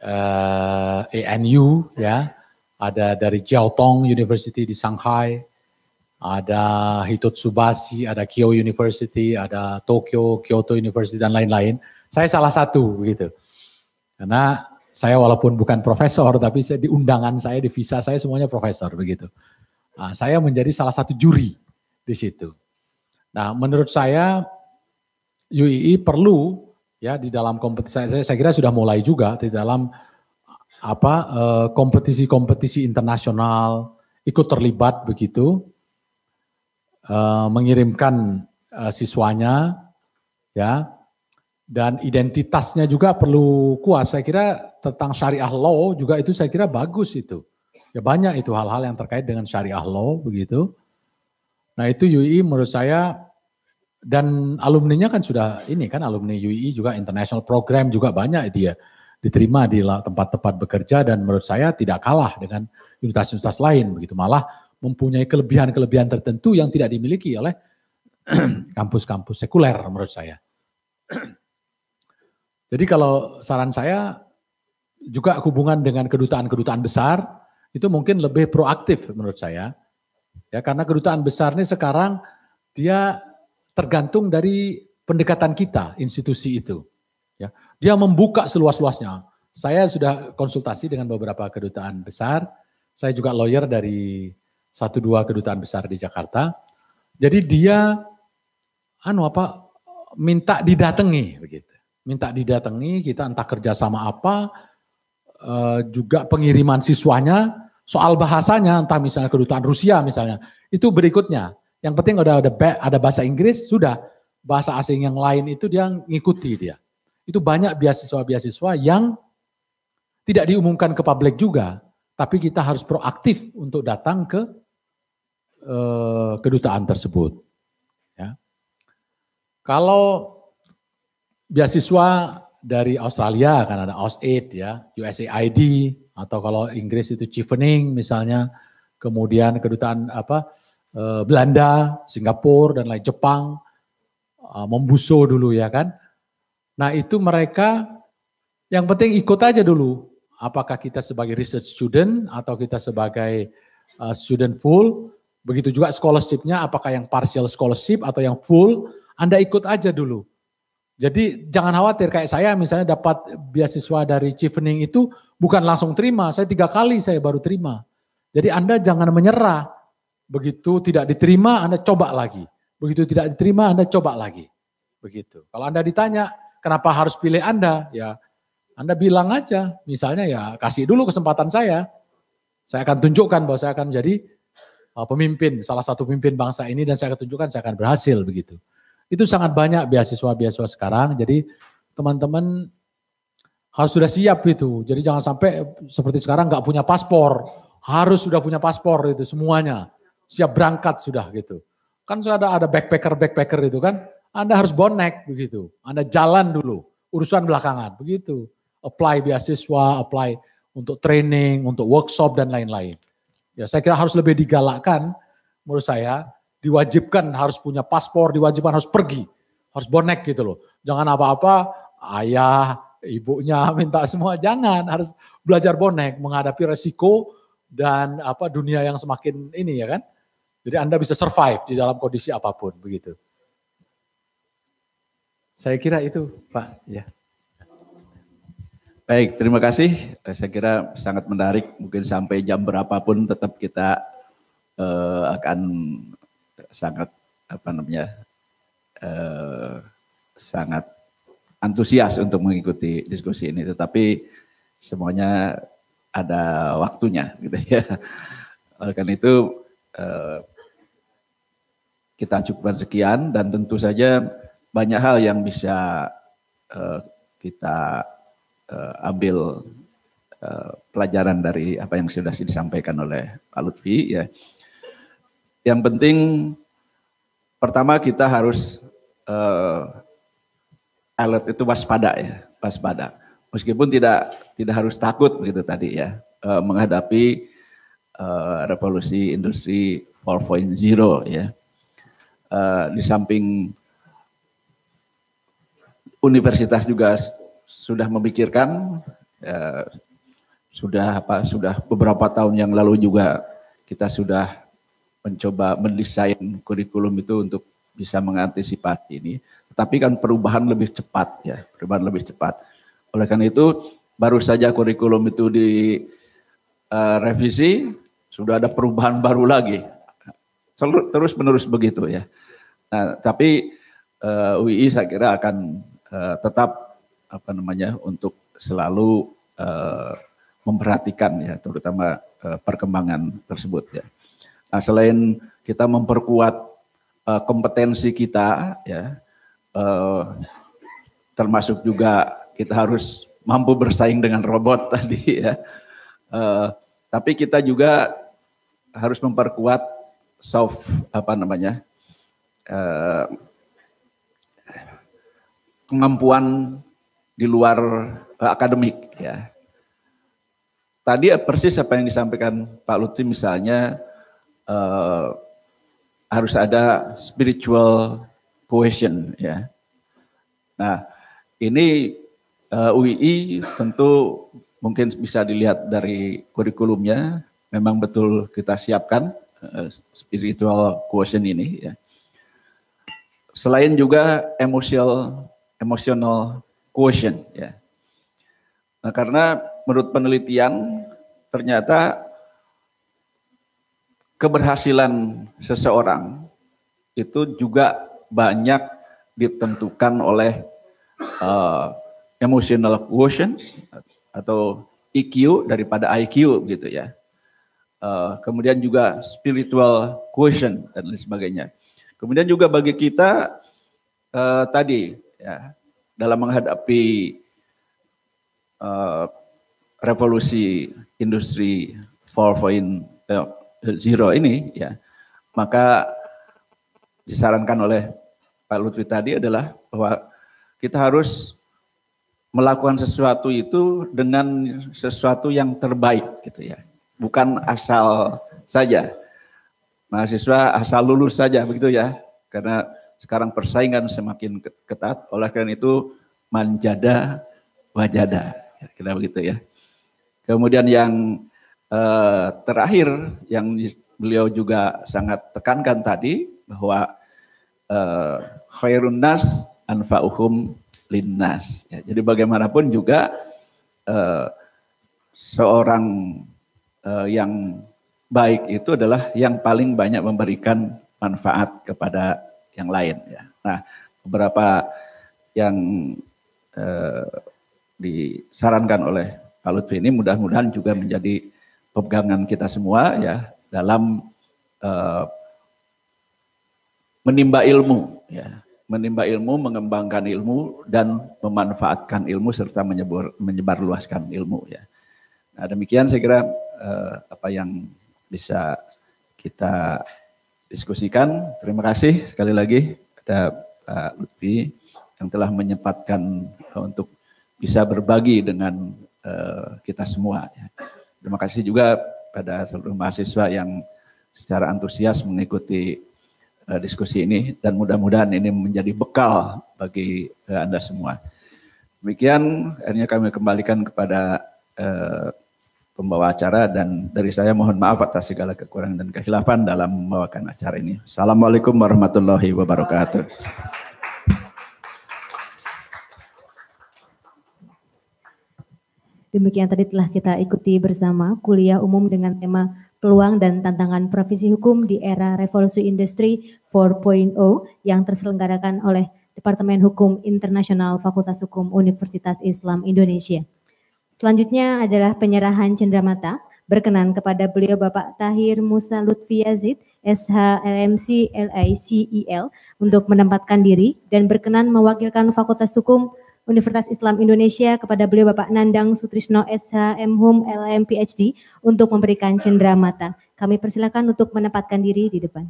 eh, ANU ya ada dari Jiao Tong University di Shanghai ada Hitotsubashi, ada Kyo University, ada Tokyo, Kyoto University dan lain-lain. Saya salah satu begitu. Karena saya walaupun bukan profesor, tapi saya, di undangan saya, di visa saya semuanya profesor begitu. Nah, saya menjadi salah satu juri di situ. Nah, menurut saya UII perlu ya di dalam kompetisi saya, saya kira sudah mulai juga di dalam apa eh, kompetisi-kompetisi internasional ikut terlibat begitu eh, mengirimkan eh, siswanya ya dan identitasnya juga perlu kuat. Saya kira tentang syariah law juga itu saya kira bagus itu. Ya banyak itu hal-hal yang terkait dengan syariah law begitu. Nah itu UI menurut saya dan alumninya kan sudah ini kan alumni UI juga international program juga banyak dia diterima di tempat-tempat bekerja dan menurut saya tidak kalah dengan universitas-universitas lain begitu malah mempunyai kelebihan-kelebihan tertentu yang tidak dimiliki oleh kampus-kampus sekuler menurut saya. Jadi kalau saran saya juga hubungan dengan kedutaan-kedutaan besar itu mungkin lebih proaktif menurut saya. Ya karena kedutaan besar ini sekarang dia tergantung dari pendekatan kita institusi itu. Ya, dia membuka seluas-luasnya. Saya sudah konsultasi dengan beberapa kedutaan besar. Saya juga lawyer dari satu dua kedutaan besar di Jakarta. Jadi dia anu apa minta didatangi begitu minta didatangi, kita entah kerjasama apa, eh, juga pengiriman siswanya, soal bahasanya, entah misalnya kedutaan Rusia misalnya, itu berikutnya. Yang penting ada ada ada bahasa Inggris, sudah bahasa asing yang lain itu dia ngikuti dia. Itu banyak beasiswa-beasiswa yang tidak diumumkan ke publik juga, tapi kita harus proaktif untuk datang ke eh, kedutaan tersebut. Ya. Kalau beasiswa dari Australia kan ada AusAid ya, USAID atau kalau Inggris itu Chevening misalnya, kemudian kedutaan apa eh, Belanda, Singapura dan lain Jepang, eh, membuso dulu ya kan. Nah itu mereka yang penting ikut aja dulu. Apakah kita sebagai research student atau kita sebagai uh, student full. Begitu juga scholarshipnya apakah yang partial scholarship atau yang full. Anda ikut aja dulu. Jadi jangan khawatir kayak saya misalnya dapat beasiswa dari Chevening itu bukan langsung terima, saya tiga kali saya baru terima. Jadi Anda jangan menyerah. Begitu tidak diterima Anda coba lagi. Begitu tidak diterima Anda coba lagi. Begitu. Kalau Anda ditanya kenapa harus pilih Anda, ya Anda bilang aja, misalnya ya kasih dulu kesempatan saya. Saya akan tunjukkan bahwa saya akan menjadi uh, pemimpin, salah satu pemimpin bangsa ini dan saya akan tunjukkan saya akan berhasil begitu. Itu sangat banyak beasiswa-beasiswa sekarang. Jadi teman-teman harus sudah siap itu. Jadi jangan sampai seperti sekarang nggak punya paspor. Harus sudah punya paspor itu semuanya. Siap berangkat sudah gitu. Kan sudah ada ada backpacker-backpacker itu kan. Anda harus bonek begitu. Anda jalan dulu. Urusan belakangan begitu. Apply beasiswa, apply untuk training, untuk workshop dan lain-lain. Ya saya kira harus lebih digalakkan menurut saya diwajibkan harus punya paspor, diwajibkan harus pergi, harus bonek gitu loh. Jangan apa-apa ayah, ibunya minta semua, jangan harus belajar bonek, menghadapi resiko dan apa dunia yang semakin ini ya kan. Jadi Anda bisa survive di dalam kondisi apa pun begitu. Saya kira itu Pak, ya. Baik, terima kasih. Saya kira sangat menarik. Mungkin sampai jam berapapun tetap kita uh, akan sangat apa namanya eh, sangat antusias untuk mengikuti diskusi ini, tetapi semuanya ada waktunya gitu ya. Oleh karena itu eh, kita cukupkan sekian dan tentu saja banyak hal yang bisa eh, kita eh, ambil eh, pelajaran dari apa yang sudah disampaikan oleh Pak Lutfi ya. Yang penting Pertama kita harus uh, alert itu waspada ya, waspada. Meskipun tidak tidak harus takut begitu tadi ya uh, menghadapi uh, revolusi industri 4.0 ya. Uh, di samping universitas juga sudah memikirkan uh, sudah apa sudah beberapa tahun yang lalu juga kita sudah mencoba mendesain kurikulum itu untuk bisa mengantisipasi ini. Tetapi kan perubahan lebih cepat ya, perubahan lebih cepat. Oleh karena itu baru saja kurikulum itu di uh, revisi, sudah ada perubahan baru lagi. Terus menerus begitu ya. Nah, tapi uh, UI saya kira akan uh, tetap apa namanya untuk selalu uh, memperhatikan ya, terutama uh, perkembangan tersebut ya. Nah, selain kita memperkuat uh, kompetensi kita ya, uh, termasuk juga kita harus mampu bersaing dengan robot tadi ya. Uh, tapi kita juga harus memperkuat soft apa namanya uh, kemampuan di luar uh, akademik ya. Tadi persis apa yang disampaikan Pak Lutfi misalnya uh, harus ada spiritual cohesion ya. Nah, ini uh, UII tentu mungkin bisa dilihat dari kurikulumnya memang betul kita siapkan uh, spiritual cohesion ini ya. Selain juga emotional emotional quotient ya. Nah, karena menurut penelitian ternyata keberhasilan seseorang itu juga banyak ditentukan oleh uh, emotional quotient atau EQ daripada IQ gitu ya. Uh, kemudian juga spiritual quotient dan lain sebagainya. Kemudian juga bagi kita uh, tadi ya dalam menghadapi uh, revolusi industri 4.0 ini ya maka disarankan oleh Pak Lutfi tadi adalah bahwa kita harus melakukan sesuatu itu dengan sesuatu yang terbaik gitu ya. Bukan asal saja. Mahasiswa asal lulus saja begitu ya. Karena sekarang persaingan semakin ketat, oleh karena itu manjada wajada, kira-kira begitu ya. Kemudian yang eh, terakhir yang beliau juga sangat tekankan tadi bahwa eh, khairun nas anfa'uhum linnas. Ya, jadi bagaimanapun juga eh, seorang eh, yang baik itu adalah yang paling banyak memberikan manfaat kepada yang lain ya. Nah, beberapa yang eh, disarankan oleh Pak Lutfi ini mudah-mudahan juga menjadi pegangan kita semua ya dalam eh, menimba ilmu ya menimba ilmu, mengembangkan ilmu dan memanfaatkan ilmu serta menyebar menyebarluaskan ilmu ya. Nah, demikian saya kira eh, apa yang bisa kita diskusikan. Terima kasih sekali lagi kepada Pak Lutfi yang telah menyempatkan uh, untuk bisa berbagi dengan uh, kita semua. Ya. Terima kasih juga pada seluruh mahasiswa yang secara antusias mengikuti uh, diskusi ini dan mudah-mudahan ini menjadi bekal bagi Anda semua. Demikian akhirnya kami kembalikan kepada pembawa acara dan dari saya mohon maaf atas segala kekurangan dan kehilafan dalam membawakan acara ini. Assalamualaikum warahmatullahi wabarakatuh. Demikian tadi telah kita ikuti bersama kuliah umum dengan tema peluang dan tantangan profesi hukum di era revolusi industri 4.0 yang terselenggarakan oleh Departemen Hukum Internasional Fakultas Hukum Universitas Islam Indonesia. Selanjutnya adalah penyerahan cenderamata berkenan kepada beliau Bapak Tahir Musa Lutfi Yazid, SHLMC LICEL untuk menempatkan diri dan berkenan mewakilkan Fakultas Hukum Universitas Islam Indonesia kepada beliau Bapak Nandang Sutrisno SHM Hum LM PhD untuk memberikan cenderamata. Kami persilakan untuk menempatkan diri di depan.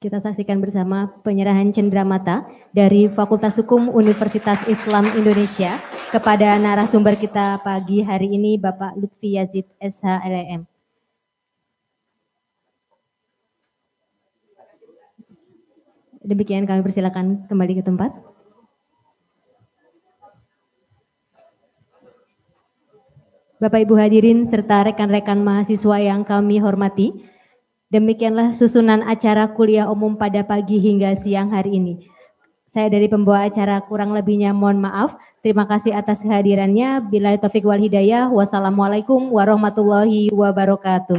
Kita saksikan bersama penyerahan cenderamata dari Fakultas Hukum Universitas Islam Indonesia kepada narasumber kita pagi hari ini Bapak Lutfi Yazid SHLM. Demikian kami persilakan kembali ke tempat. Bapak Ibu hadirin serta rekan-rekan mahasiswa yang kami hormati, demikianlah susunan acara kuliah umum pada pagi hingga siang hari ini. Saya dari pembawa acara kurang lebihnya mohon maaf. Terima kasih atas kehadirannya. Bila taufik wal hidayah. Wassalamualaikum warahmatullahi wabarakatuh.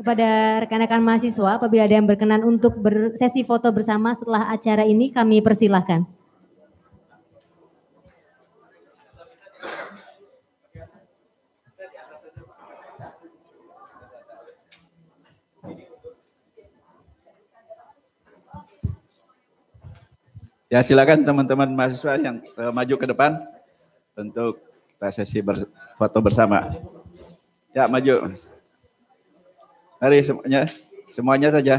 Kepada rekan-rekan mahasiswa, apabila ada yang berkenan untuk bersesi foto bersama setelah acara ini, kami persilahkan. Ya silakan teman-teman mahasiswa yang eh, maju ke depan untuk sesi ber, foto bersama. Ya maju. Mari semuanya, semuanya saja.